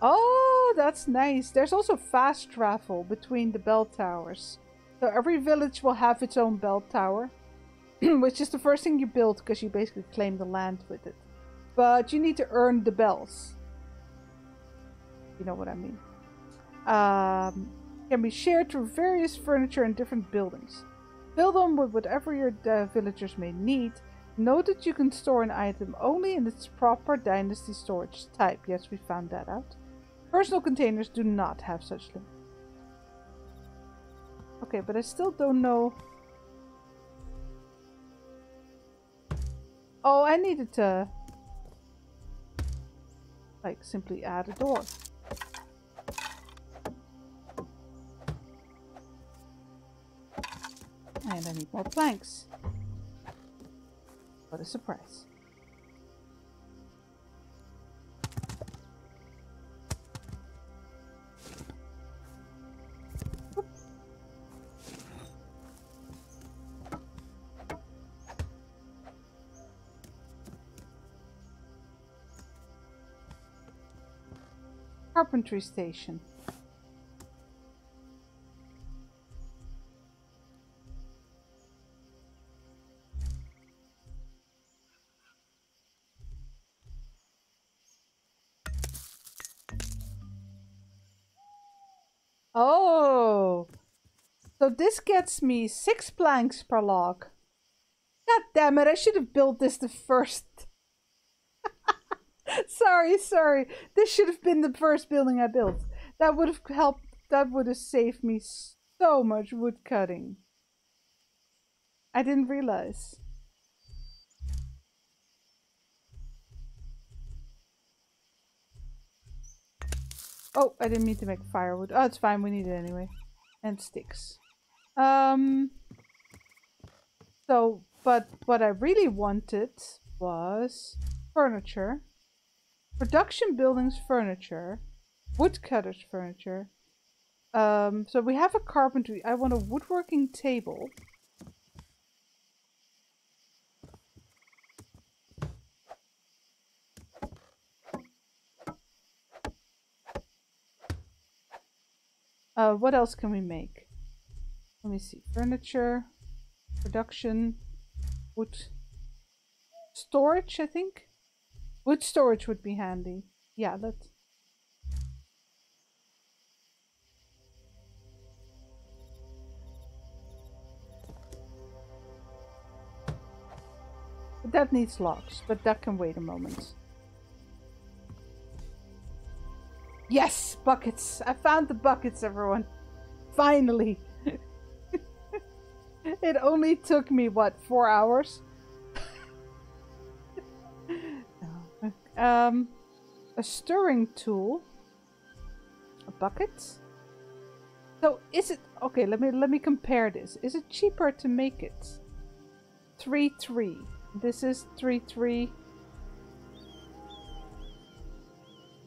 Speaker 1: Oh, that's nice. There's also fast travel between the bell towers. So every village will have its own bell tower, which is the first thing you build because you basically claim the land with it. But you need to earn the bells. You know what I mean. Um, can be shared through various furniture and different buildings. Fill them with whatever your uh, villagers may need Note that you can store an item only in its proper dynasty storage type. Yes, we found that out. Personal containers do not have such limit. Okay, but I still don't know... Oh, I needed to... Like, simply add a door. And I need more planks. What a surprise. Carpentry station. Oh. So this gets me six planks per log. God damn it, I should have built this the first. sorry, sorry. This should have been the first building I built. That would have helped, that would have saved me so much wood cutting. I didn't realize. Oh, I didn't mean to make firewood. Oh, it's fine. We need it anyway. And sticks. Um. So, but what I really wanted was furniture. Production buildings furniture. Woodcutters furniture. Um, so we have a carpentry. I want a woodworking table. Uh, what else can we make? Let me see. Furniture, production, wood, storage, I think. Wood storage would be handy. Yeah, let's... That needs locks, but that can wait a moment. Yes, buckets. I found the buckets, everyone. Finally. it only took me, what, four hours? um, a stirring tool. A bucket. So is it okay? Let me let me compare this. Is it cheaper to make it? Three three. This is three three.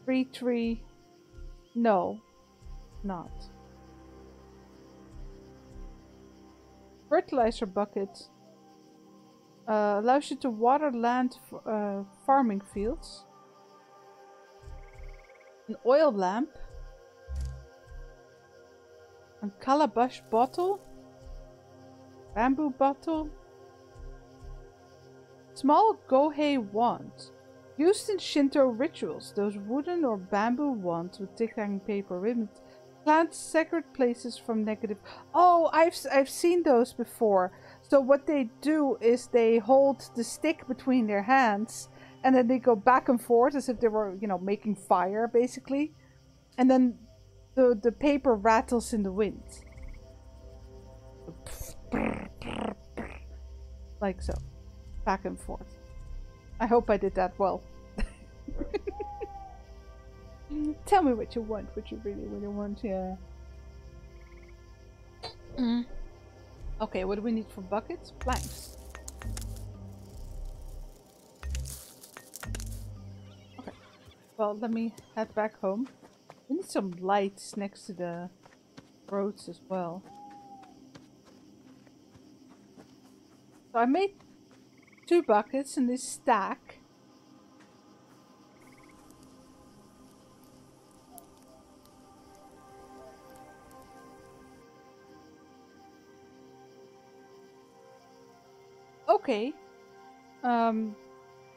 Speaker 1: Three three. No, not. Fertilizer bucket. Uh, allows you to water land uh, farming fields. An oil lamp. A calabash bottle. Bamboo bottle. Small gohei wand. Used in Shinto rituals, those wooden or bamboo wands with thick-hanging paper ribbons plant sacred places from negative. Oh, I've I've seen those before. So what they do is they hold the stick between their hands, and then they go back and forth as if they were, you know, making fire, basically. And then the the paper rattles in the wind, like so, back and forth. I hope I did that well. Tell me what you want, what you really, really want, yeah. Mm. Okay, what do we need for buckets? Planks. Okay. Well, let me head back home. We need some lights next to the roads as well. So I made two buckets in this stack. Okay. Um,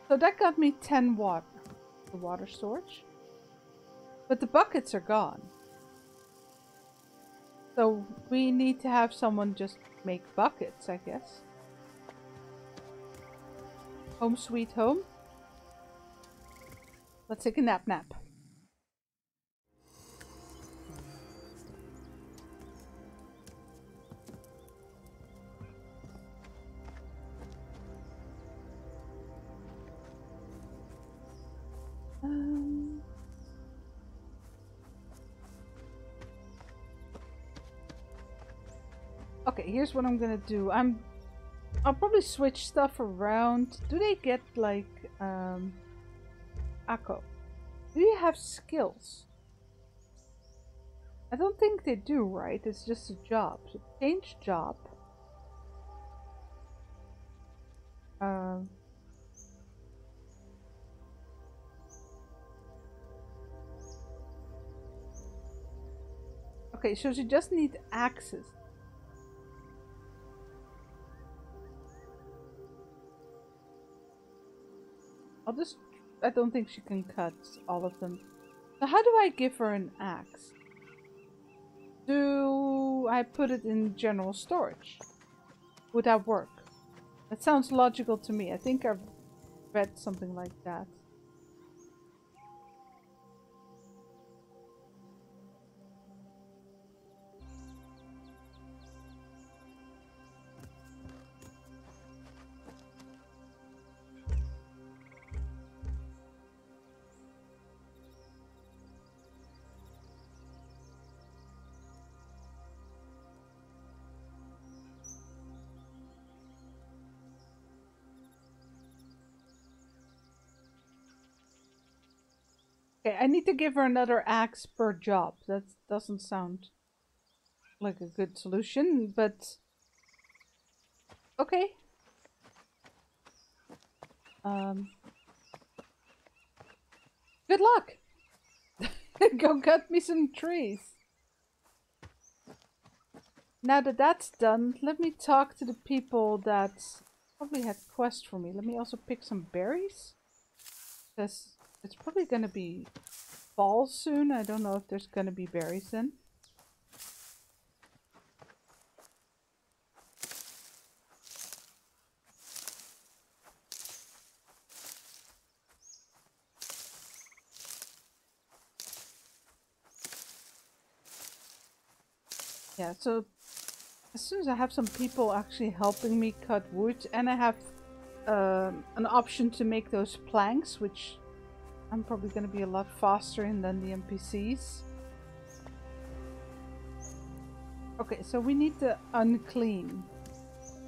Speaker 1: so that got me 10 water. The water storage. But the buckets are gone. So we need to have someone just make buckets, I guess. Home sweet home. Let's take a nap nap. Um, okay, here's what I'm gonna do. I'm I'll probably switch stuff around. Do they get like um Akko? Do you have skills? I don't think they do, right? It's just a job. So change job. Um Okay, so she just needs axes. I'll just... I don't think she can cut all of them. How do I give her an axe? Do I put it in general storage? Would that work? That sounds logical to me. I think I've read something like that. Okay, I need to give her another axe per job. That doesn't sound like a good solution, but... Okay. Um... Good luck! Go cut me some trees. Now that that's done, let me talk to the people that probably had quests for me. Let me also pick some berries. Because it's probably going to be fall soon. I don't know if there's going to be berries in. Yeah, so as soon as I have some people actually helping me cut wood and I have um, an option to make those planks, which I'm probably going to be a lot faster than the NPCs. Okay, so we need the unclean.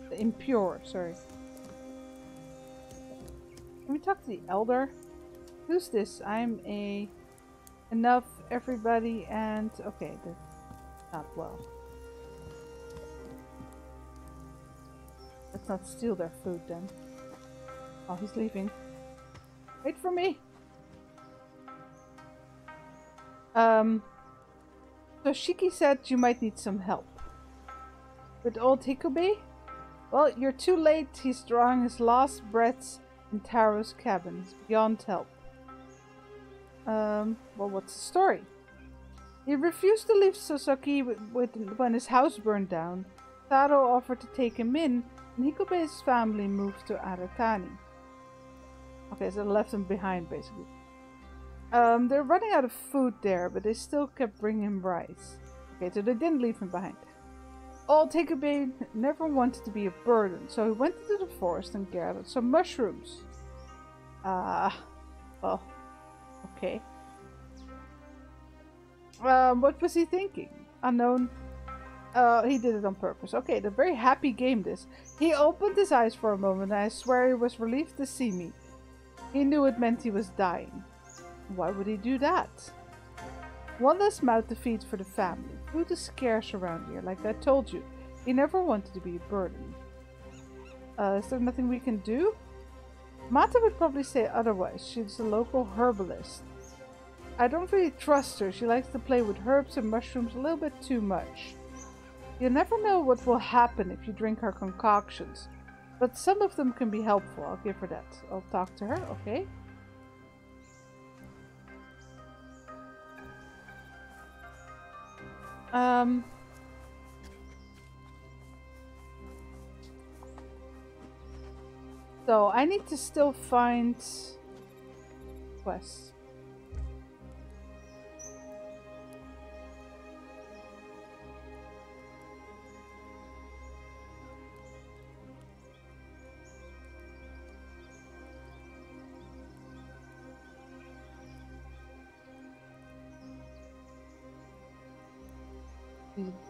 Speaker 1: The impure, sorry. Can we talk to the elder? Who's this? I'm a... Enough, everybody, and... Okay, that's not well. Let's not steal their food then. Oh, he's leaving. Wait for me. Um, so Shiki said you might need some help. With old Hikobe? Well, you're too late. He's drawing his last breaths in Taro's cabin. He's beyond help. Um, well, what's the story? He refused to leave Sasaki with, with, when his house burned down. Taro offered to take him in, and Hikobe's family moved to Aratani. Okay, so left him behind, basically. Um, they're running out of food there, but they still kept bringing him rice. Okay, so they didn't leave him behind. Old Hikobe never wanted to be a burden, so he went into the forest and gathered some mushrooms. Ah, uh, well, okay. Um, what was he thinking? Unknown. Uh, he did it on purpose. Okay, the very happy game this. He opened his eyes for a moment and I swear he was relieved to see me. He knew it meant he was dying. Why would he do that? One less mouth to feed for the family. Food is scarce around here, like I told you. He never wanted to be a burden. Uh, is there nothing we can do? Mata would probably say otherwise. She's a local herbalist. I don't really trust her. She likes to play with herbs and mushrooms a little bit too much. You never know what will happen if you drink her concoctions. But some of them can be helpful. I'll give her that. I'll talk to her, okay? Um... So, I need to still find quests.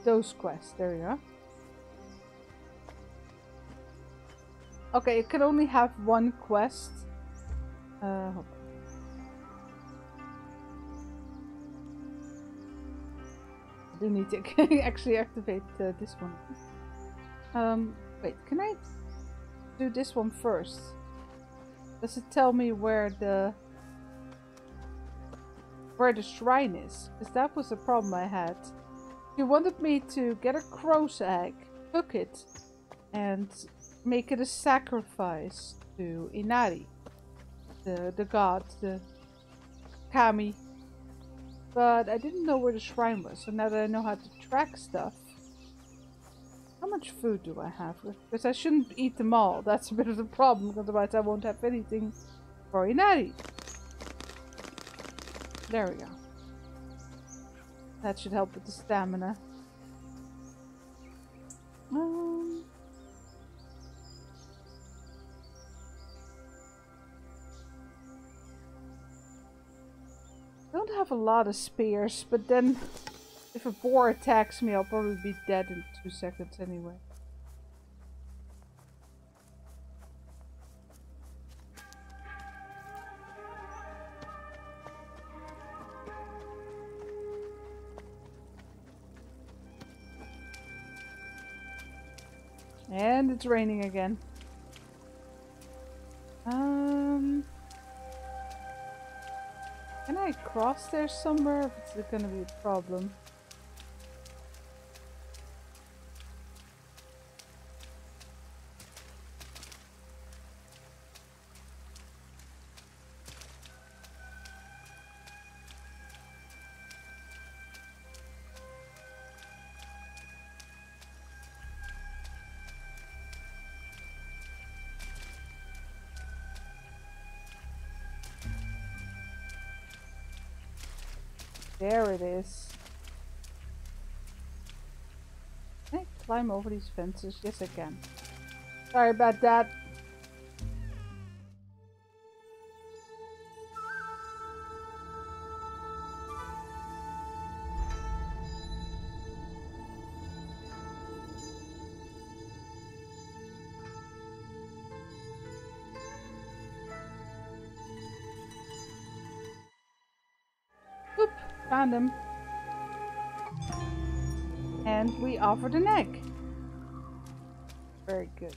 Speaker 1: Those quests. There you go. Okay, it can only have one quest. Uh, I do need to actually activate uh, this one. Um, wait, can I do this one first? Does it tell me where the where the shrine is? Because that was the problem I had. He wanted me to get a crow's egg, cook it, and make it a sacrifice to Inari, the, the god, the kami. But I didn't know where the shrine was, so now that I know how to track stuff, how much food do I have? Because I shouldn't eat them all. That's a bit of a problem, otherwise I won't have anything for Inari. There we go. That should help with the stamina. Um, don't have a lot of spears, but then if a boar attacks me, I'll probably be dead in two seconds anyway. And it's raining again. Um, can I cross there somewhere? It's gonna be a problem. There it is. Can I climb over these fences? Yes, I can. Sorry about that. For the neck. Very good.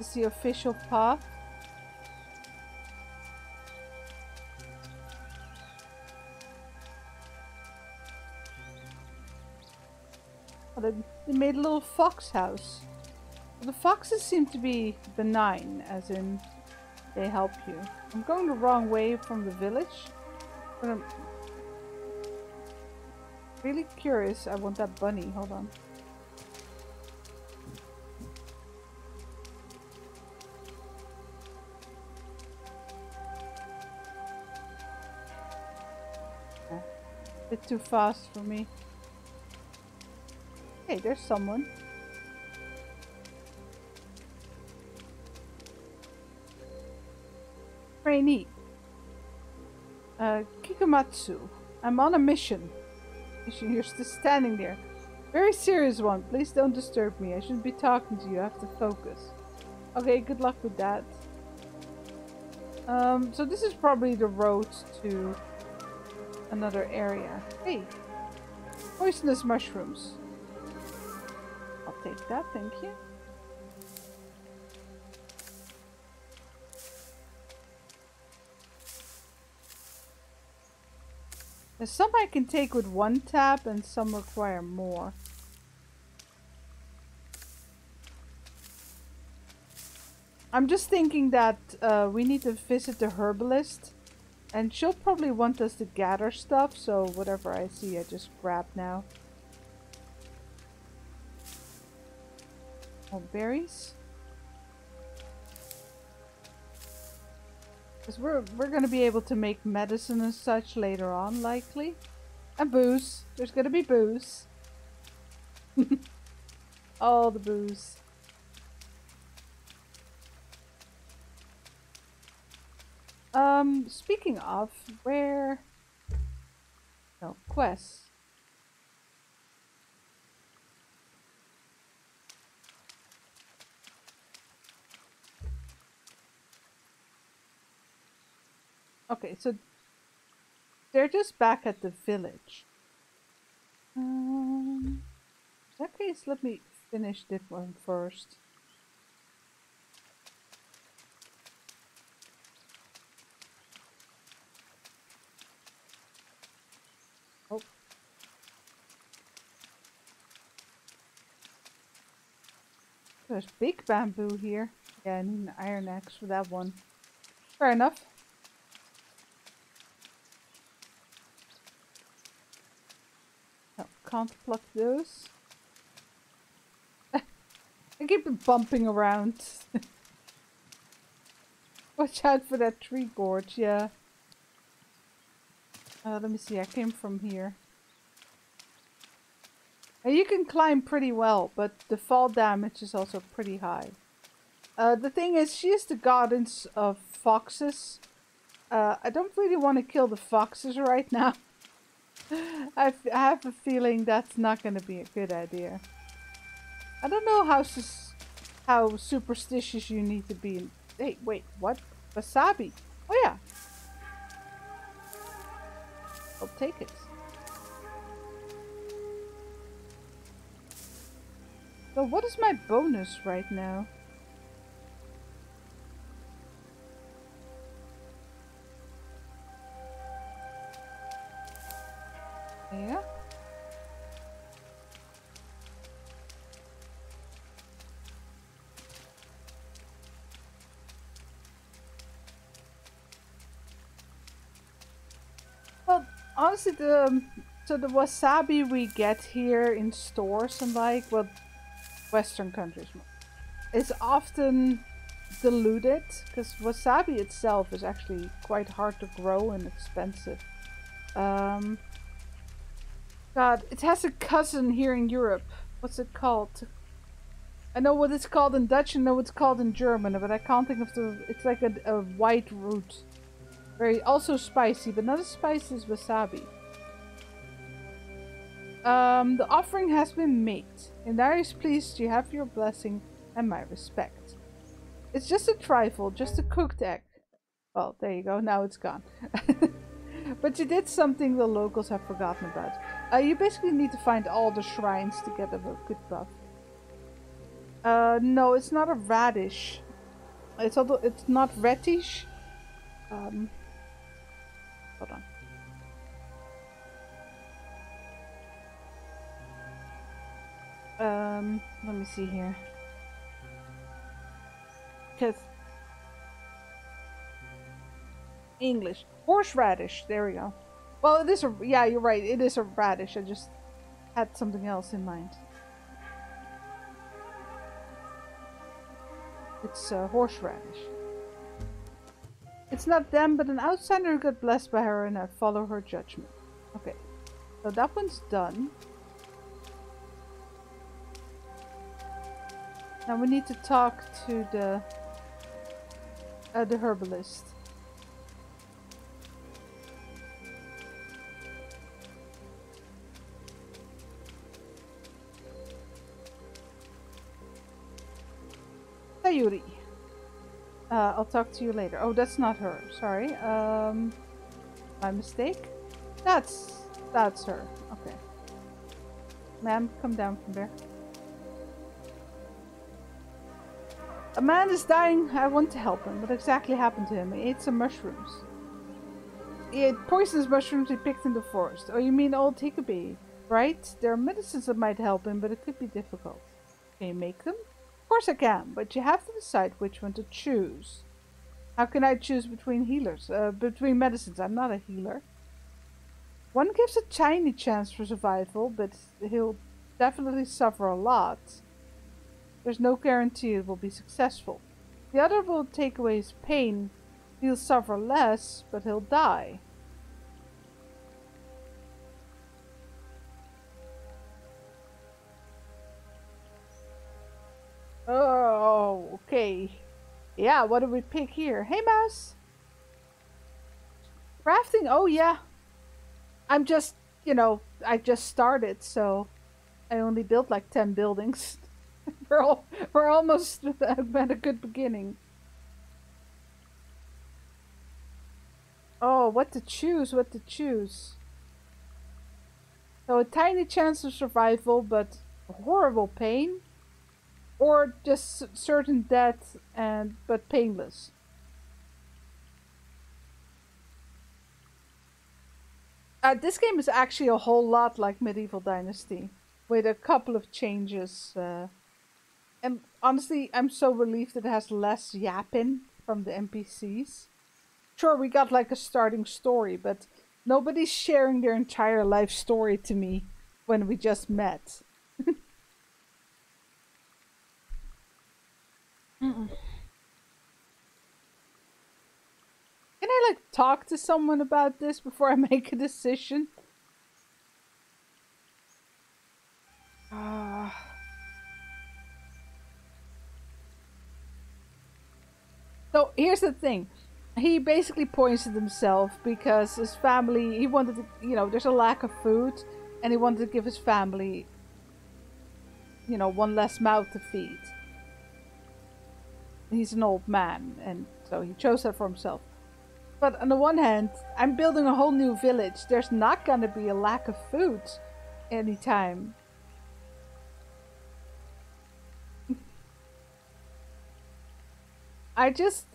Speaker 1: Is the official path. Oh, they, they made a little fox house. The foxes seem to be benign, as in they help you. I'm going the wrong way from the village, but I'm really curious. I want that bunny. Hold on. Bit too fast for me. Hey, there's someone. Trainee. Uh, Kikumatsu. I'm on a mission. You're just standing there. Very serious one. Please don't disturb me. I shouldn't be talking to you. I have to focus. Okay, good luck with that. Um, so this is probably the road to another area. Hey! Poisonous mushrooms. I'll take that, thank you. Some I can take with one tap and some require more. I'm just thinking that uh, we need to visit the herbalist and she'll probably want us to gather stuff so whatever I see I just grab now. Oh, berries? Because we're, we're going to be able to make medicine and such later on, likely. And booze. There's going to be booze. All the booze. Um, speaking of, where... No, quests. Okay, so they're just back at the village. Um, in that case, let me finish this one first. Oh. There's big bamboo here. Yeah, I need an iron axe for that one. Fair enough. Can't pluck those. I keep bumping around. Watch out for that tree gorge, yeah. Uh, let me see, I came from here. Now you can climb pretty well, but the fall damage is also pretty high. Uh, the thing is, she is the goddess of foxes. Uh, I don't really want to kill the foxes right now. I, have a feeling that's not going to be a good idea. I don't know how how superstitious you need to be. Hey, wait, what? Wasabi. Oh yeah. I'll take it. So what is my bonus right now? The so the wasabi we get here in stores and like well, Western countries, is often diluted because wasabi itself is actually quite hard to grow and expensive. Um, God, it has a cousin here in Europe. What's it called? I know what it's called in Dutch and know what it's called in German, but I can't think of the... It's like a, a white root. Very, also spicy, but not as spicy as wasabi. Um, the offering has been made. Inari is pleased you have your blessing and my respect. It's just a trifle, just a cooked egg. Well, there you go, now it's gone. but you did something the locals have forgotten about. Uh, you basically need to find all the shrines to get a good buff. Uh, no, it's not a radish. It's although it's not reddish. Um, hold on. Um, let me see here. Because English horseradish. There we go. Well, it is a yeah. You're right. It is a radish. I just had something else in mind. It's uh, horseradish. It's not them, but an outsider who got blessed by her and I follow her judgment. Okay, so that one's done. Now we need to talk to the uh, the herbalist. Sayuri. Uh, I'll talk to you later. Oh, that's not her. Sorry. Um, my mistake. That's that's her. Okay. Ma'am, come down from there. A man is dying. I want to help him. What exactly happened to him? He ate some mushrooms. He ate poisonous mushrooms he picked in the forest. Oh, you mean old Hikobe, right? There are medicines that might help him, but it could be difficult. Can you make them? Of course I can, but you have to decide which one to choose. How can I choose between healers? Uh, between medicines. I'm not a healer. One gives a tiny chance for survival, but he'll definitely suffer a lot. There's no guarantee it will be successful. The other will take away his pain. He'll suffer less, but he'll die. Oh, okay. Yeah, what do we pick here? Hey, Mouse! Crafting? Oh, yeah. I'm just, you know, I just started, so I only built like 10 buildings. we're, all, we're almost at a good beginning. Oh, what to choose, what to choose. So a tiny chance of survival, but horrible pain or just certain death and but painless. Uh, this game is actually a whole lot like Medieval Dynasty, with a couple of changes. Uh, and honestly, I'm so relieved that it has less yapping from the NPCs. Sure, we got like a starting story, but nobody's sharing their entire life story to me when we just met. Mm-mm. Can I like talk to someone about this before I make a decision? Uh... So here's the thing. He basically poisoned himself because his family, he wanted to, you know, there's a lack of food and he wanted to give his family, you know, one less mouth to feed he's an old man, and so he chose that for himself. But on the one hand, I'm building a whole new village. There's not gonna be a lack of food anytime. I just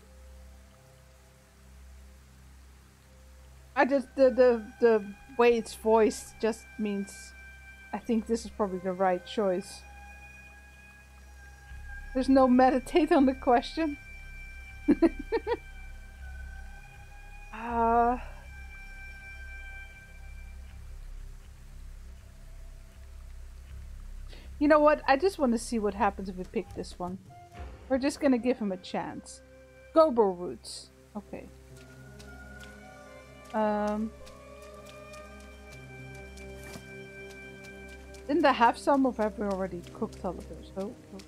Speaker 1: I just the the the way it's voiced just means I think this is probably the right choice. There's no meditate on the question. uh... You know what? I just want to see what happens if we pick this one. We're just gonna give him a chance. Gobo roots. Okay. Um... Didn't I have some or have we already cooked all of those? Oh, oh.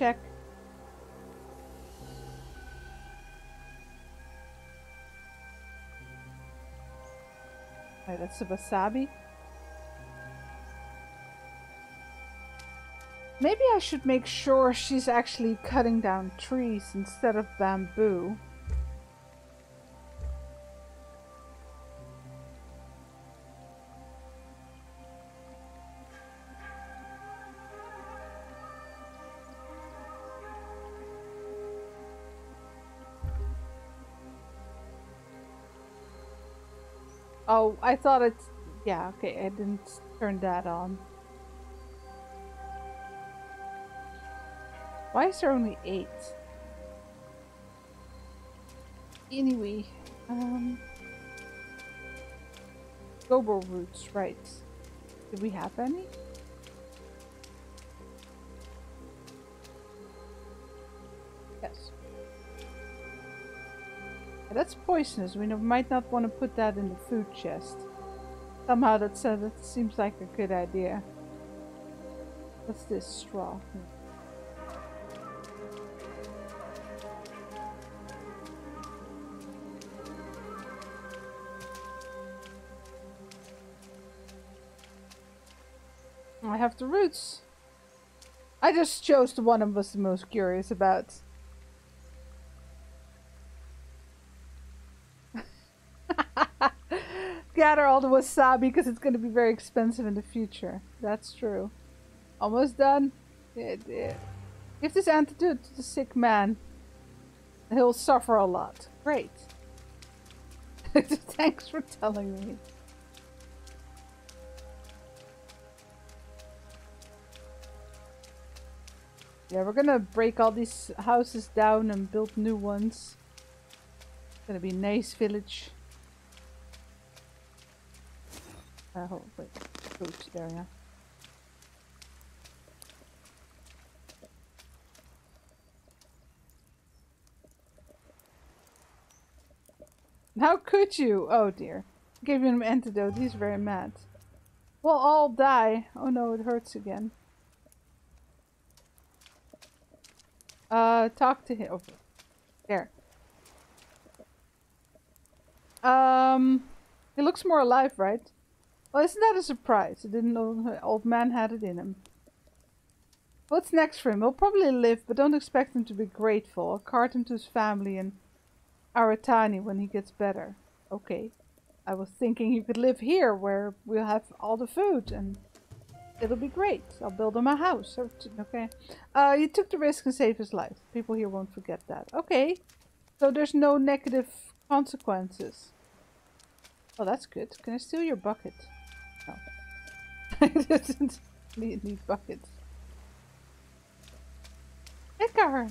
Speaker 1: Check. Alright, that's the wasabi. Maybe I should make sure she's actually cutting down trees instead of bamboo. I thought it's... Yeah, okay, I didn't turn that on. Why is there only eight? Anyway, um... Gobo roots, right. Did we have any? That's poisonous. We might not want to put that in the food chest. Somehow that, uh, that seems like a good idea. What's this straw? I have the roots. I just chose the one I was the most curious about. Gather all the wasabi because it's going to be very expensive in the future. That's true. Almost done. Give this antidote to the sick man. He'll suffer a lot. Great. Thanks for telling me. Yeah, we're gonna break all these houses down and build new ones. It's gonna be a nice village. Uh, oh, wait. Oops, there, yeah. How could you? Oh dear. Gave him an antidote. He's very mad. We'll all die. Oh no, it hurts again. Uh, talk to him. There. Um, he looks more alive, right? Well, isn't that a surprise? I didn't know the old man had it in him. What's next for him? He'll probably live, but don't expect him to be grateful. I'll cart him to his family in Aratani when he gets better. Okay. I was thinking he could live here, where we'll have all the food and It'll be great. I'll build him a house. Okay. Uh, you took the risk and saved his life. People here won't forget that. Okay. So there's no negative consequences. Oh, that's good. Can I steal your bucket? No. I didn't need, need buckets. Lekker!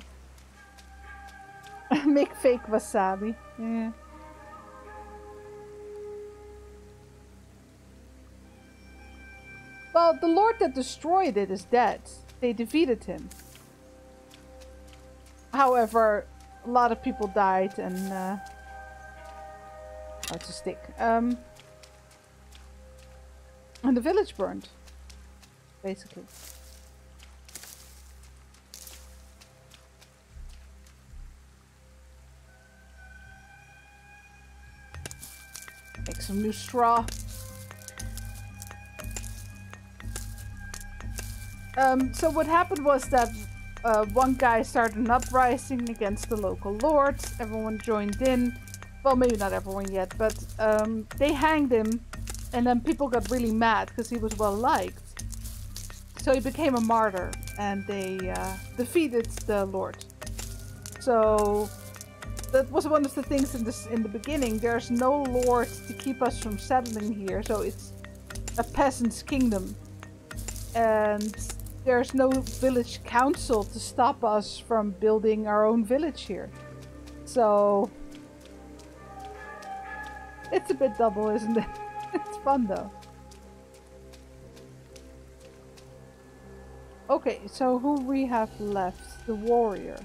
Speaker 1: Make fake wasabi. Yeah. Well, the lord that destroyed it is dead. They defeated him. However, a lot of people died and... Uh... Oh, it's a stick. Um... And the village burned. Basically. Make some new straw. Um, so what happened was that uh, one guy started an uprising against the local lords. Everyone joined in. Well, maybe not everyone yet, but um, they hanged him. And then people got really mad because he was well liked. So he became a martyr and they uh, defeated the lord. So that was one of the things in this in the beginning. There's no lord to keep us from settling here, so it's a peasant's kingdom. And there's no village council to stop us from building our own village here. So it's a bit double, isn't it? It's fun though. Okay, so who we have left? The warrior.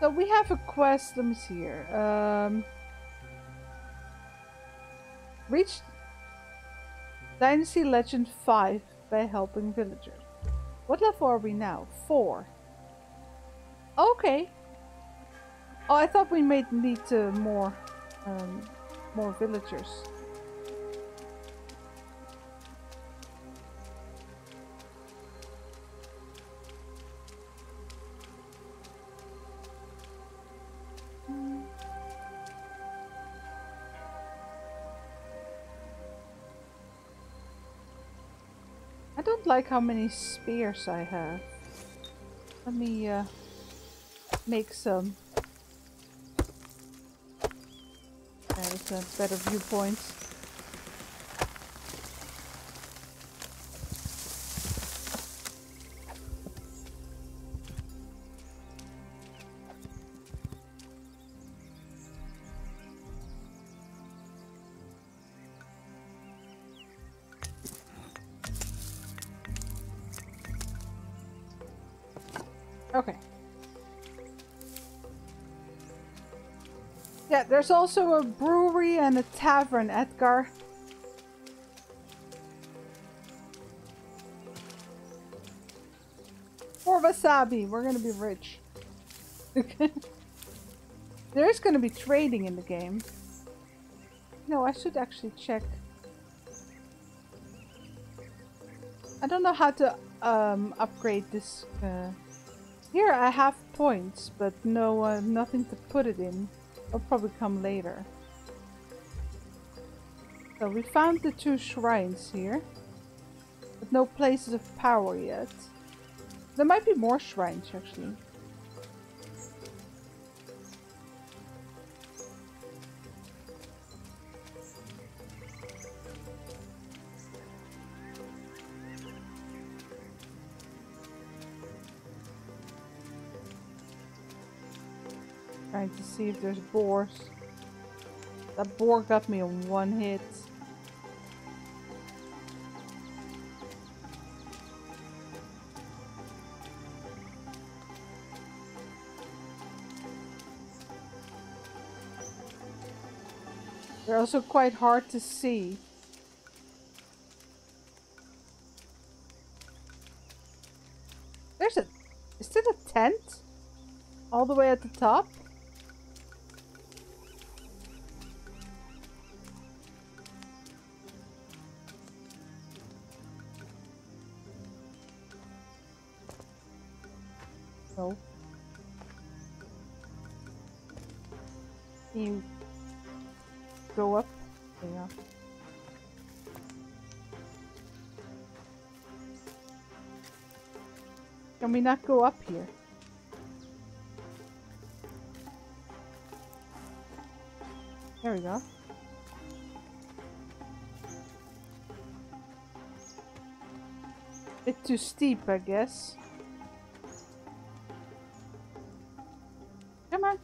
Speaker 1: So we have a quest, let me see here. Um, Reach Dynasty Legend 5 by helping villagers. What level are we now? 4. Okay. Oh, I thought we might need uh, more, um, more villagers. I don't like how many spears I have. Let me uh, make some. Is a better viewpoint. There's also a brewery and a tavern, Edgar. More wasabi. We're gonna be rich. There's gonna be trading in the game. No, I should actually check. I don't know how to um, upgrade this. Uh... Here I have points, but no, uh, nothing to put it in. It'll probably come later. So we found the two shrines here. But no places of power yet. There might be more shrines actually. See if there's boars. That boar got me in one hit. They're also quite hard to see. There's a... Is it a tent? All the way at the top? Not go up here? There we go. Bit too steep, I guess. Come on.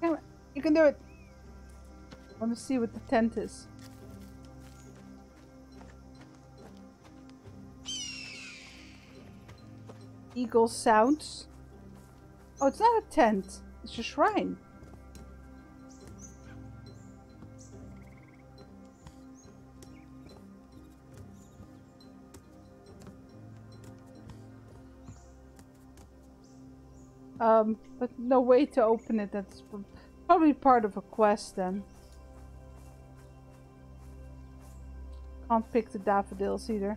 Speaker 1: Come on. You can do it. I want to see what the tent is. Eagle sounds. Oh, it's not a tent. It's a shrine. Um, but no way to open it. That's probably part of a quest then. Can't pick the daffodils either.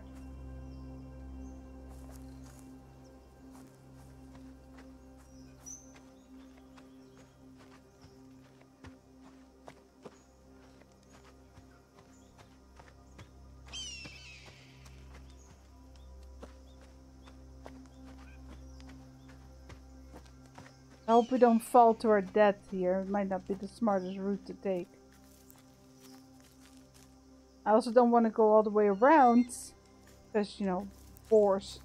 Speaker 1: Hope we don't fall to our death here. It might not be the smartest route to take. I also don't want to go all the way around. Because, you know, boars.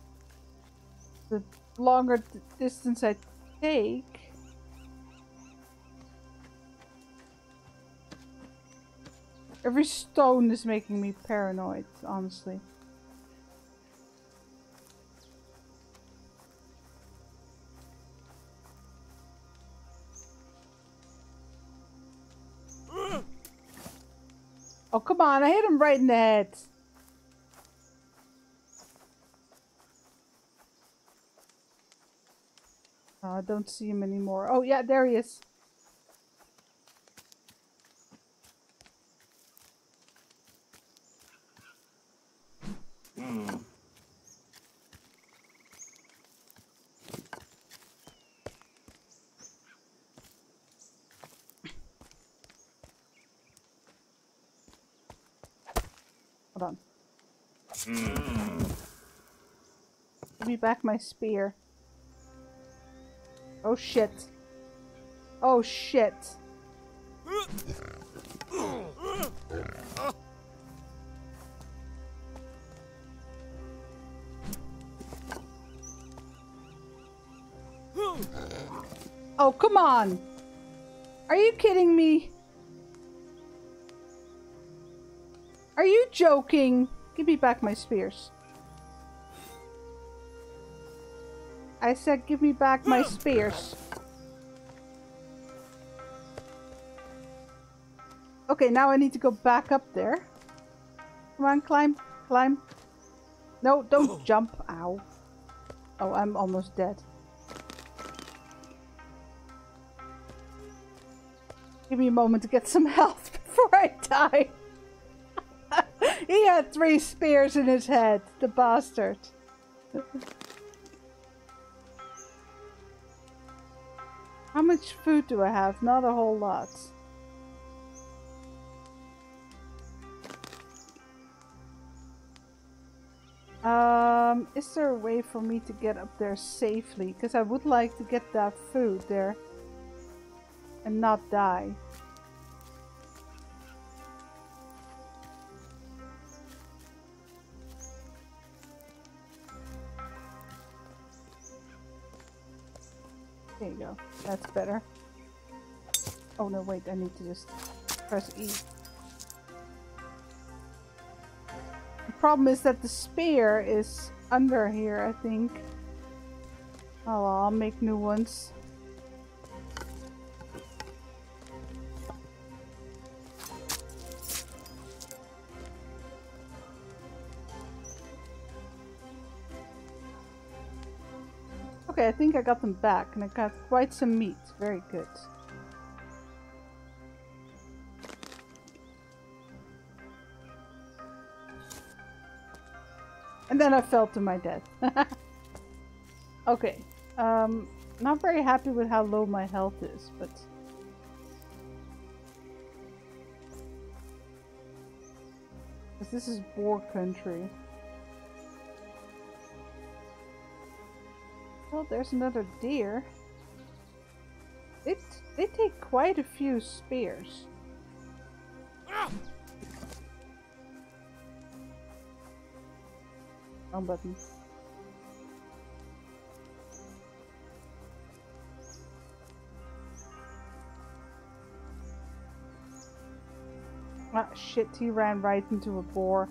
Speaker 1: The longer the distance I take... Every stone is making me paranoid, honestly. On. I hit him right in the head. Oh, I don't see him anymore. Oh, yeah, there he is. Back my spear. Oh shit. Oh shit. Oh, come on. Are you kidding me? Are you joking? Give me back my spears. I said give me back my hmm. spears. Okay, now I need to go back up there. Come on, climb, climb. No, don't jump. Ow. Oh, I'm almost dead. Give me a moment to get some health before I die. he had three spears in his head, the bastard. How much food do I have? Not a whole lot. Um, is there a way for me to get up there safely? Because I would like to get that food there and not die. You go. That's better. Oh no, wait, I need to just press E. The problem is that the spear is under here, I think. Oh, I'll make new ones. Okay, I think I got them back, and I got quite some meat. Very good. And then I fell to my death. okay. Um, not very happy with how low my health is, but... This is boar country. There's another deer. It, they take quite a few spears. Wrong button. Ah, shit, he ran right into a boar.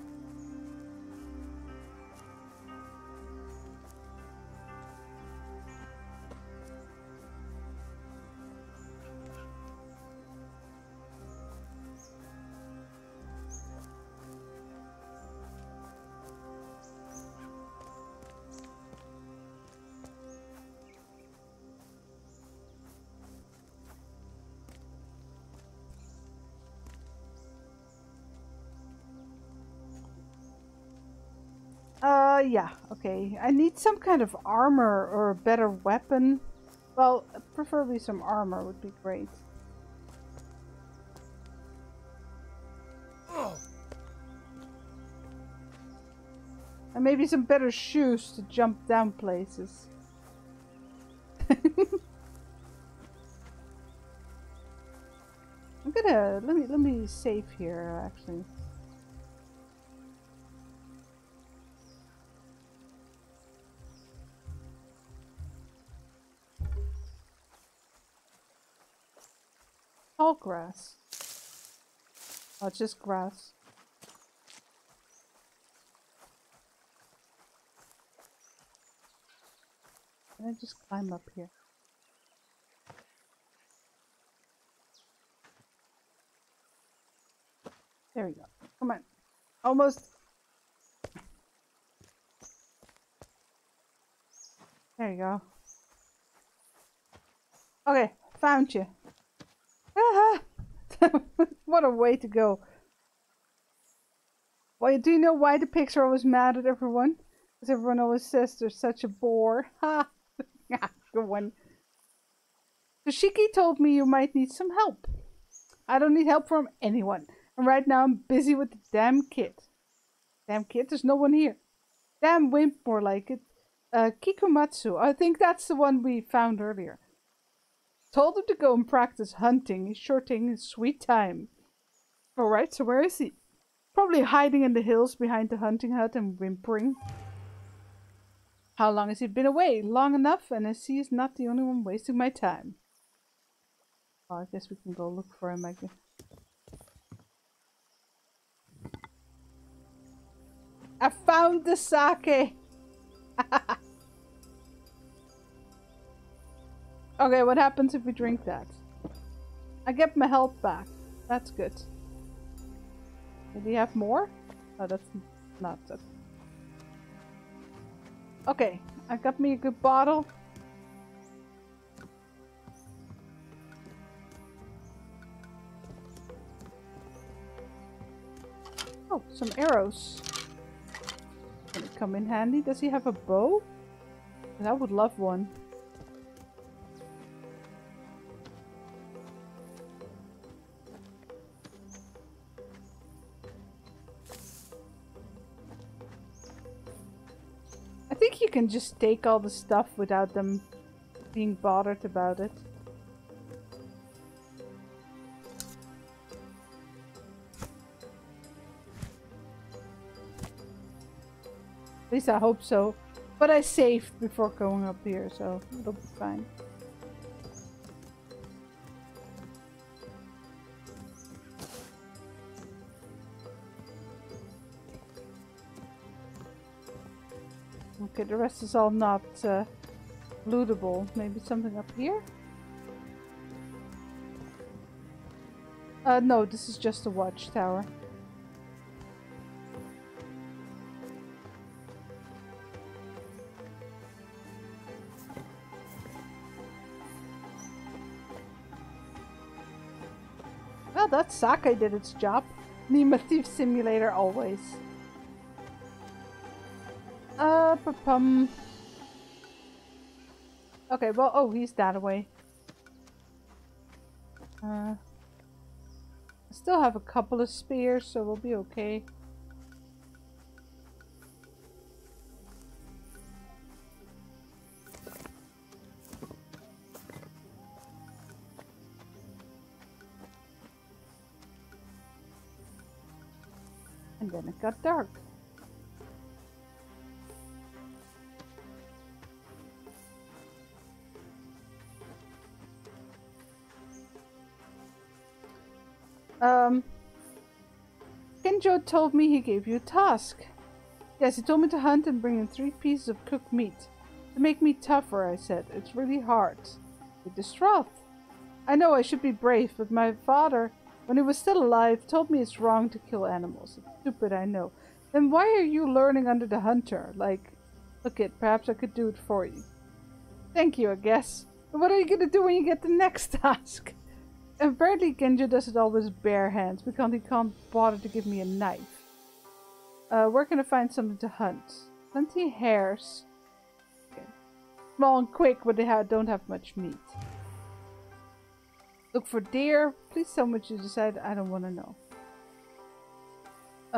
Speaker 1: Okay. I need some kind of armor or a better weapon. Well, preferably some armor would be great. Oh. And maybe some better shoes to jump down places. I'm gonna let me let me save here actually. Tall grass. Oh, it's just grass. Can I just climb up here? There we go. Come on. Almost. There you go. Okay, found you. what a way to go. Well, do you know why the pigs are always mad at everyone? Because everyone always says they're such a bore. Ha! Good one. Toshiki told me you might need some help. I don't need help from anyone. And right now I'm busy with the damn kid. Damn kid, there's no one here. Damn wimp, more like it. Uh, Kikumatsu, I think that's the one we found earlier. Told him to go and practice hunting. He's sure taking his sweet time. Alright, so where is he? Probably hiding in the hills behind the hunting hut and whimpering. How long has he been away? Long enough, and I see he's not the only one wasting my time. Well, I guess we can go look for him, I guess. I found the sake! okay, what happens if we drink that? I get my health back. That's good. Do you have more? Oh, that's not that. Okay, I got me a good bottle. Oh, some arrows. Can it come in handy? Does he have a bow? I would love one. Can just take all the stuff without them being bothered about it. At least I hope so. But I saved before going up here, so it'll be fine. Okay, the rest is all not uh, lootable. Maybe something up here? Uh, no, this is just a watchtower. Well, that sake did its job. Nema Thief Simulator always. Pum. Okay, well, oh, he's that away. Uh, I still have a couple of spears, so we'll be okay. And then it got dark. Kenjo told me he gave you a task. Yes, he told me to hunt and bring in three pieces of cooked meat. To make me tougher, I said. It's really hard. You're distraught. I know I should be brave, but my father, when he was still alive, told me it's wrong to kill animals. It's stupid, I know. Then why are you learning under the hunter? Like, look it, perhaps I could do it for you. Thank you, I guess. But what are you gonna do when you get the next task? Apparently Kenjo does it all with bare hands because he can't bother to give me a knife. Uh, where can I find something to hunt? Plenty hares. Okay. Small and quick, but they have, don't have much meat. Look for deer. Please tell me what you decide. I don't want to know.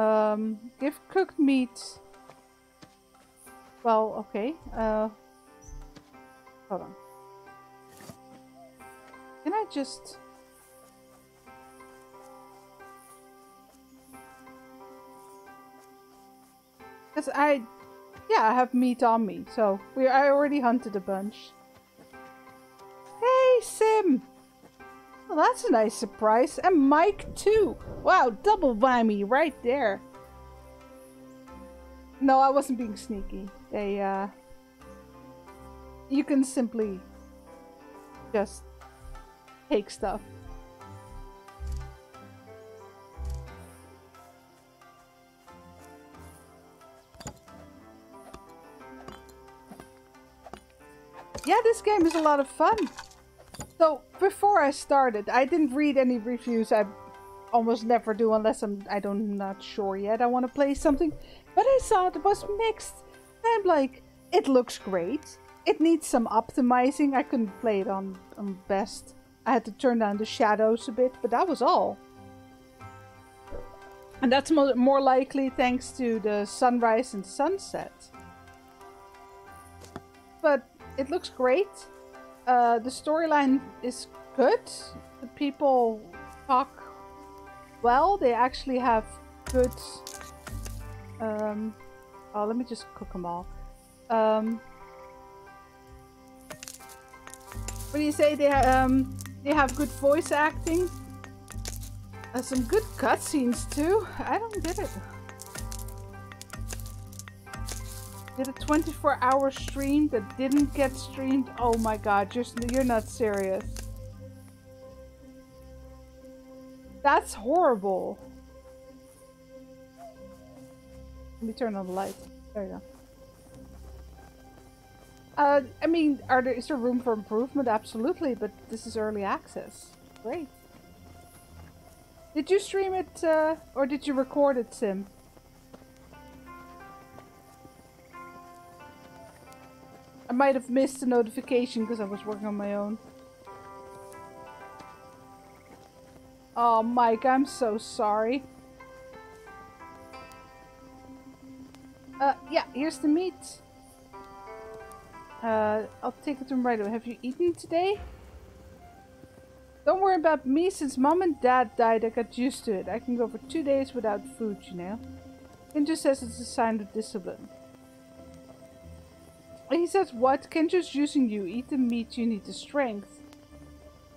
Speaker 1: Um, give cooked meat. Well, okay. Uh, hold on. Can I just... Because I, yeah, I have meat on me, so we I already hunted a bunch. Hey, Sim! Well, that's a nice surprise. And Mike, too. Wow, double whammy right there. No, I wasn't being sneaky. They, uh... You can simply just take stuff. Yeah, this game is a lot of fun. So, before I started, I didn't read any reviews. I almost never do unless I'm, I don't, I'm not sure yet. I want to play something. But I saw it was mixed. I'm like, it looks great. It needs some optimizing. I couldn't play it on, on best. I had to turn down the shadows a bit, but that was all. And that's mo more likely thanks to the sunrise and sunset. But it looks great. Uh, the storyline is good. The people talk well. They actually have good... Um, oh, let me just cook them all. Um, what do you say? They, um, they have good voice acting. Uh, some good cutscenes too. I don't get it. Did a 24 hour stream that didn't get streamed? Oh my god, you're, you're not serious. That's horrible. Let me turn on the light. There you go. Uh, I mean, are there, is there room for improvement? Absolutely, but this is early access. Great. Did you stream it, uh, or did you record it, Sim? I might have missed a notification because I was working on my own. Oh, Mike, I'm so sorry. Uh, yeah, here's the meat. Uh, I'll take it to him right away. Have you eaten today? Don't worry about me. Since mom and dad died, I got used to it. I can go for two days without food, you know. Kenjo says it's a sign of discipline. He says, what? Kenjo's using you. Eat the meat, you need the strength.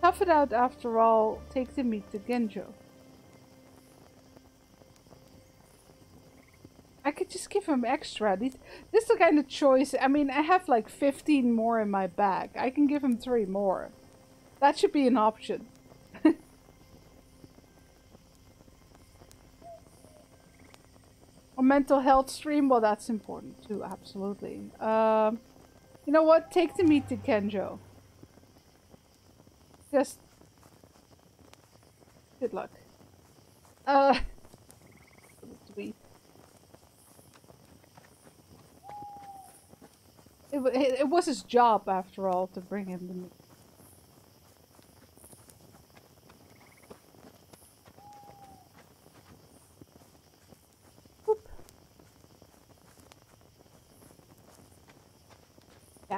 Speaker 1: Tough it out after all. Take the meat to Kenjo. I could just give him extra. This, this is the kind of choice. I mean, I have like 15 more in my bag. I can give him three more. That should be an option. Mental health stream? Well, that's important too, absolutely. Um, you know what? Take the meat to Kenjo. Just... Good luck. Uh... Sweet. It, it, it was his job, after all, to bring him the meat.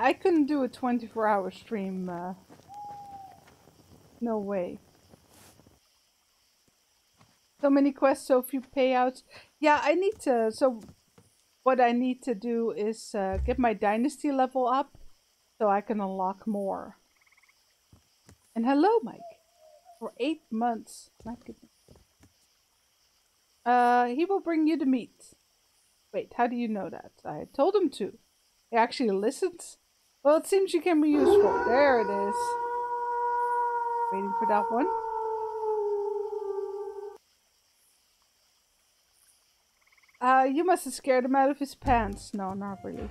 Speaker 1: I couldn't do a 24 hour stream. Uh, no way. So many quests, so few payouts. Yeah, I need to. So, what I need to do is uh, get my dynasty level up so I can unlock more. And hello, Mike. For eight months. My goodness. Uh, he will bring you the meat. Wait, how do you know that? I told him to. He actually listens. Well, it seems you can be useful. There it is. Waiting for that one. Uh, you must have scared him out of his pants. No, not really.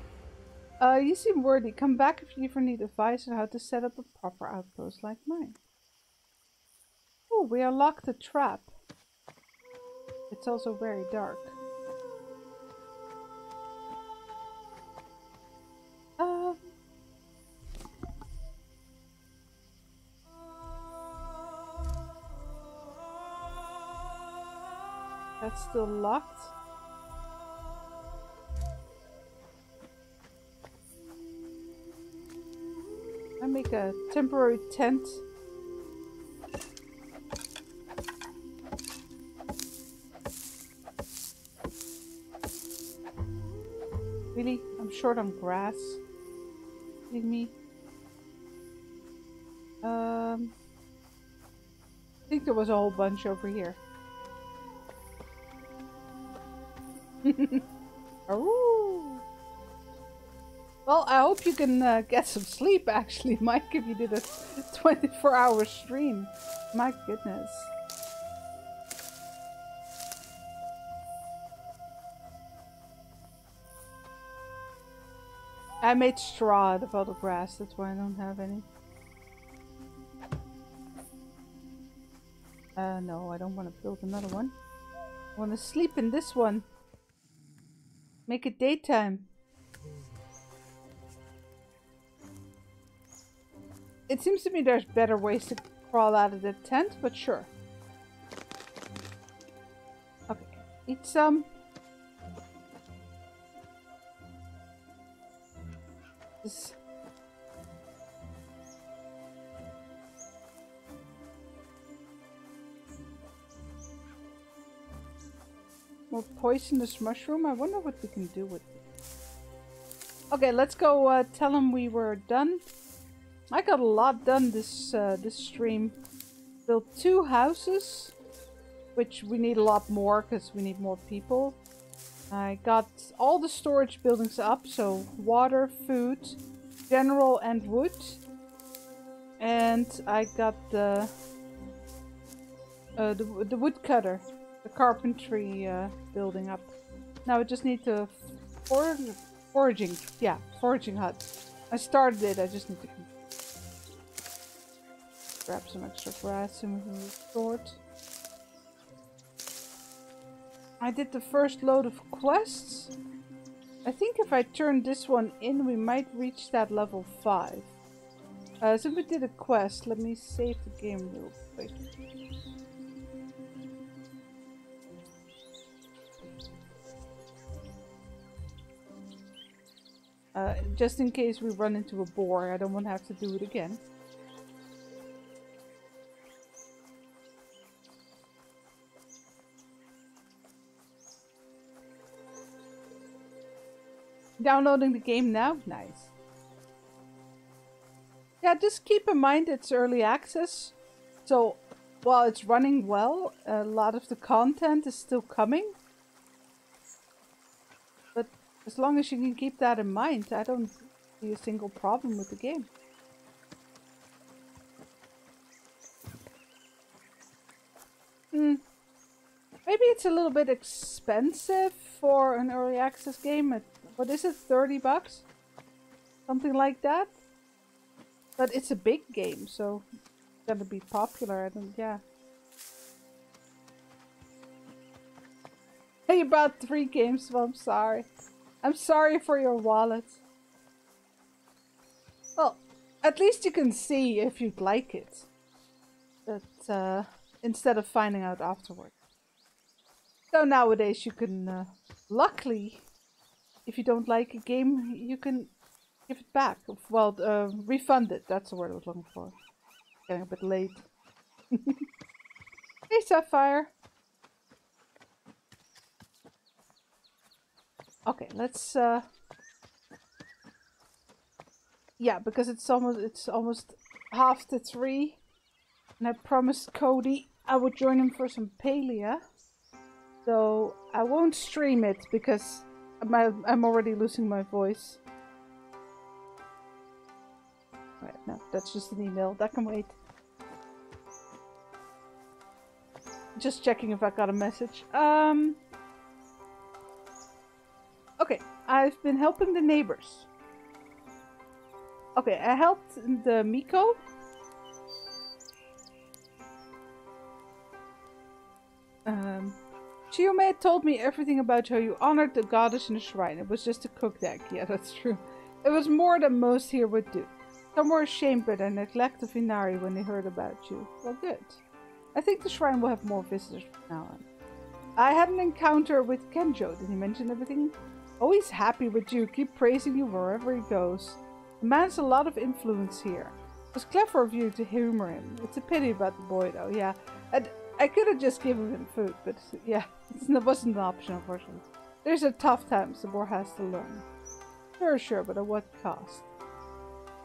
Speaker 1: Uh, you seem worthy. Come back if you ever need advice on how to set up a proper outpost like mine. Oh, we unlocked a trap. It's also very dark. Still locked. I make a temporary tent. Really? I'm short on grass. Kidding me? Um, I think there was a whole bunch over here. Well, I hope you can uh, get some sleep, actually, Mike, if you did a 24-hour stream. My goodness. I made straw out of all the grass, that's why I don't have any. Uh, no, I don't want to build another one. I want to sleep in this one. Make it daytime. It seems to me there's better ways to crawl out of the tent, but sure. Okay, Eat some. This More poisonous mushroom? I wonder what we can do with it. Okay, let's go uh, tell him we were done. I got a lot done this uh, this stream. Built two houses, which we need a lot more because we need more people. I got all the storage buildings up, so water, food, general and wood. And I got the uh, the, the woodcutter the carpentry uh, building up. Now we just need to for foraging. Yeah, foraging hut. I started it, I just need to grab some extra grass and restored. I did the first load of quests. I think if I turn this one in, we might reach that level 5. Uh, so we did a quest. Let me save the game real quick. Uh, just in case we run into a boar, I don't want to have to do it again. Downloading the game now? Nice. Yeah, just keep in mind it's early access. So while it's running well, a lot of the content is still coming. As long as you can keep that in mind, I don't see a single problem with the game. Hmm. Maybe it's a little bit expensive for an early access game. At, what is it, 30 bucks? Something like that? But it's a big game, so it's gonna be popular. I yeah. Hey, about three games, well, I'm sorry. I'm sorry for your wallet. Well, at least you can see if you'd like it. But, uh, instead of finding out afterward. So nowadays you can, uh, luckily, if you don't like a game, you can give it back. Well, uh, refund it. That's the word I was looking for. Getting a bit late. hey, Sapphire. Okay, let's uh Yeah, because it's almost it's almost half to three. And I promised Cody I would join him for some Palia. So I won't stream it because I'm, I'm already losing my voice. Right, no, that's just an email. That can wait. Just checking if I got a message. Um... Okay, I've been helping the neighbors. Okay, I helped the Miko. Um, Chiome told me everything about how you honored the goddess in the shrine. It was just a cook deck. Yeah, that's true. It was more than most here would do. Some were ashamed by their neglect of Inari when they heard about you. Well, good. I think the shrine will have more visitors from now on. I had an encounter with Kenjo. Did he mention everything? Always happy with you, keep praising you wherever he goes. The man's a lot of influence here. It was clever of you to humor him. It's a pity about the boy though, yeah. And I could have just given him food, but yeah, it wasn't an option unfortunately. There's a tough times the boy has to learn. Sure, sure, but at what cost?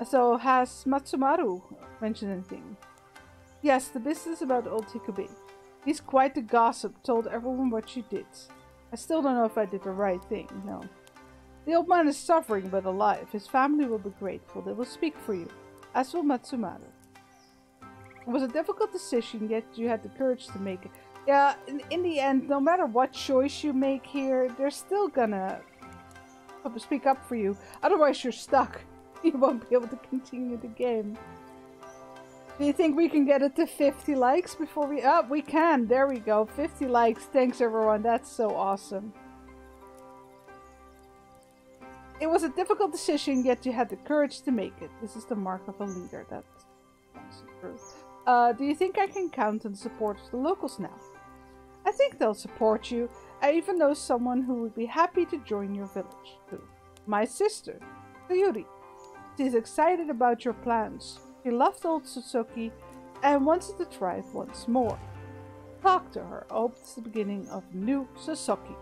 Speaker 1: So, has Matsumaru mentioned anything? Yes, the business about old Hikobe. He's quite the gossip, told everyone what you did. I still don't know if I did the right thing, no. The old man is suffering but alive. His family will be grateful. They will speak for you. As will Matsumaru. It was a difficult decision, yet you had the courage to make it. Yeah, in, in the end, no matter what choice you make here, they're still gonna speak up for you. Otherwise, you're stuck. You won't be able to continue the game. Do you think we can get it to 50 likes before we... Oh, we can. There we go. 50 likes. Thanks, everyone. That's so awesome. It was a difficult decision, yet you had the courage to make it. This is the mark of a leader. That's true. Uh, do you think I can count on the support of the locals now? I think they'll support you. I even know someone who would be happy to join your village too. My sister, Sayuri. She's excited about your plans. She loved old Suzuki and wanted to try it once more. Talk to her. Oh, it's the beginning of new Suzuki.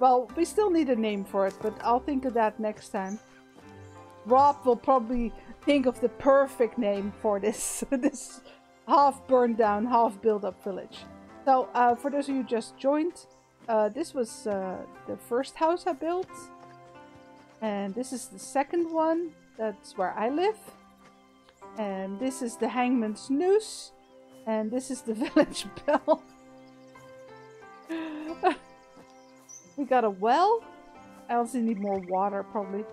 Speaker 1: Well, we still need a name for it, but I'll think of that next time. Rob will probably think of the perfect name for this this half burned down, half built up village. So, uh, for those of you just joined, uh, this was uh, the first house I built. And this is the second one. That's where I live. And this is the hangman's noose. And this is the village bell. we got a well. I also need more water, probably.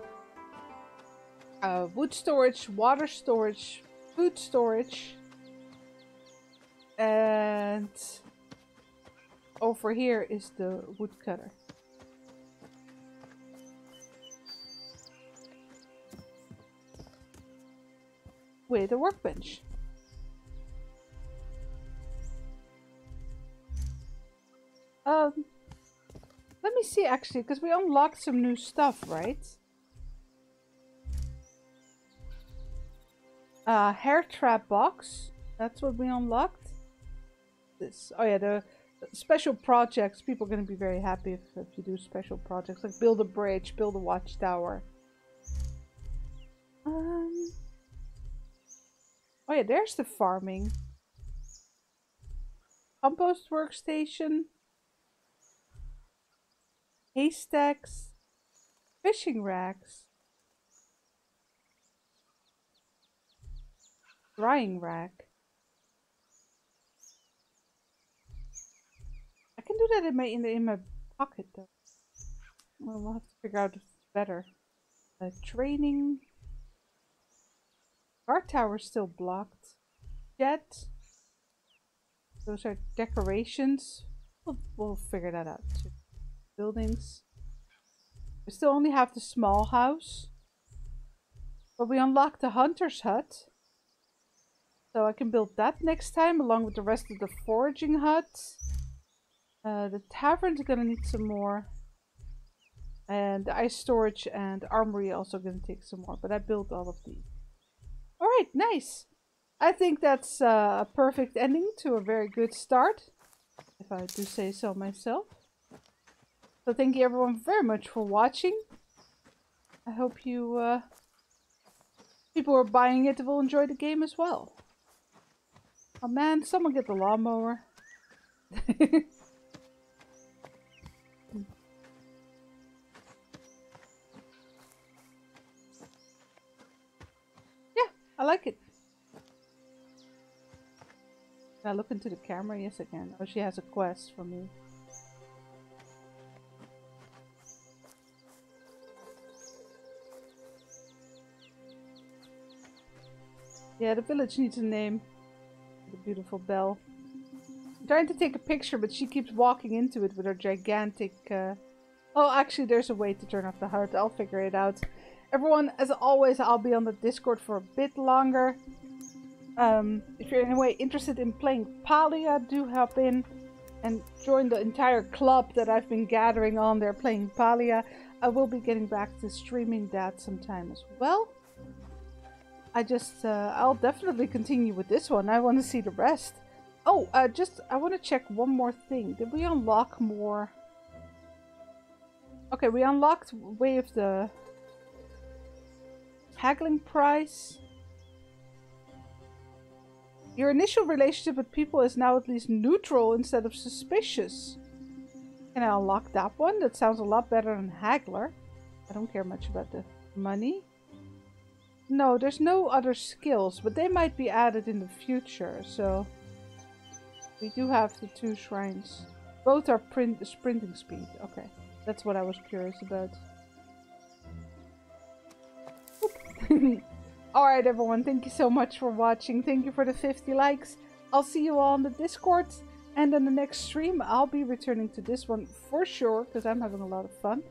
Speaker 1: Uh, wood storage, water storage, food storage. And over here is the woodcutter. With a workbench. Um, let me see actually, because we unlocked some new stuff, right? Uh, hare trap box. That's what we unlocked. This. Oh yeah, the special projects. People are going to be very happy if, if you do special projects like build a bridge, build a watchtower. Um. Oh yeah, there's the farming. Compost workstation haystacks, fishing racks, drying rack. I can do that in my in, the, in my pocket though. Well, have to figure out if it's better. Uh, training. Guard tower's still blocked. Yet. Those are decorations. We'll, we'll figure that out too buildings. We still only have the small house. But we unlocked the hunter's hut. So I can build that next time along with the rest of the foraging hut. Uh, the tavern's gonna need some more. And the ice storage and armory also gonna take some more. But I built all of these. Alright, nice. I think that's uh, a perfect ending to a very good start. If I do say so myself. So thank you everyone very much for watching. I hope you uh, people who are buying it will enjoy the game as well. Oh man, someone get the lawnmower. I like it. Can I look into the camera? Yes, I can. Oh, she has a quest for me. Yeah, the village needs a name. The beautiful bell. I'm trying to take a picture, but she keeps walking into it with her gigantic... Uh... Oh, actually, there's a way to turn off the heart. I'll figure it out. Everyone, as always, I'll be on the Discord for a bit longer. Um, if you're in any way interested in playing Palia, do hop in and join the entire club that I've been gathering on there playing Palia. I will be getting back to streaming that sometime as well. I just, uh, I'll definitely continue with this one. I want to see the rest. Oh, uh, just, I want to check one more thing. Did we unlock more? Okay, we unlocked way of the haggling price. Your initial relationship with people is now at least neutral instead of suspicious. Can I unlock that one? That sounds a lot better than haggler. I don't care much about the money. No, there's no other skills, but they might be added in the future, so... We do have the two shrines. Both are print sprinting speed. Okay, that's what I was curious about. Alright everyone, thank you so much for watching. Thank you for the 50 likes. I'll see you all on the Discord. And in the next stream, I'll be returning to this one for sure, because I'm having a lot of fun.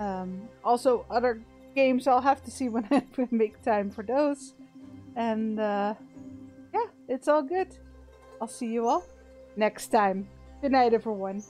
Speaker 1: Um, also, other games. I'll have to see when I make time for those. And uh, yeah, it's all good. I'll see you all next time. Good night, everyone.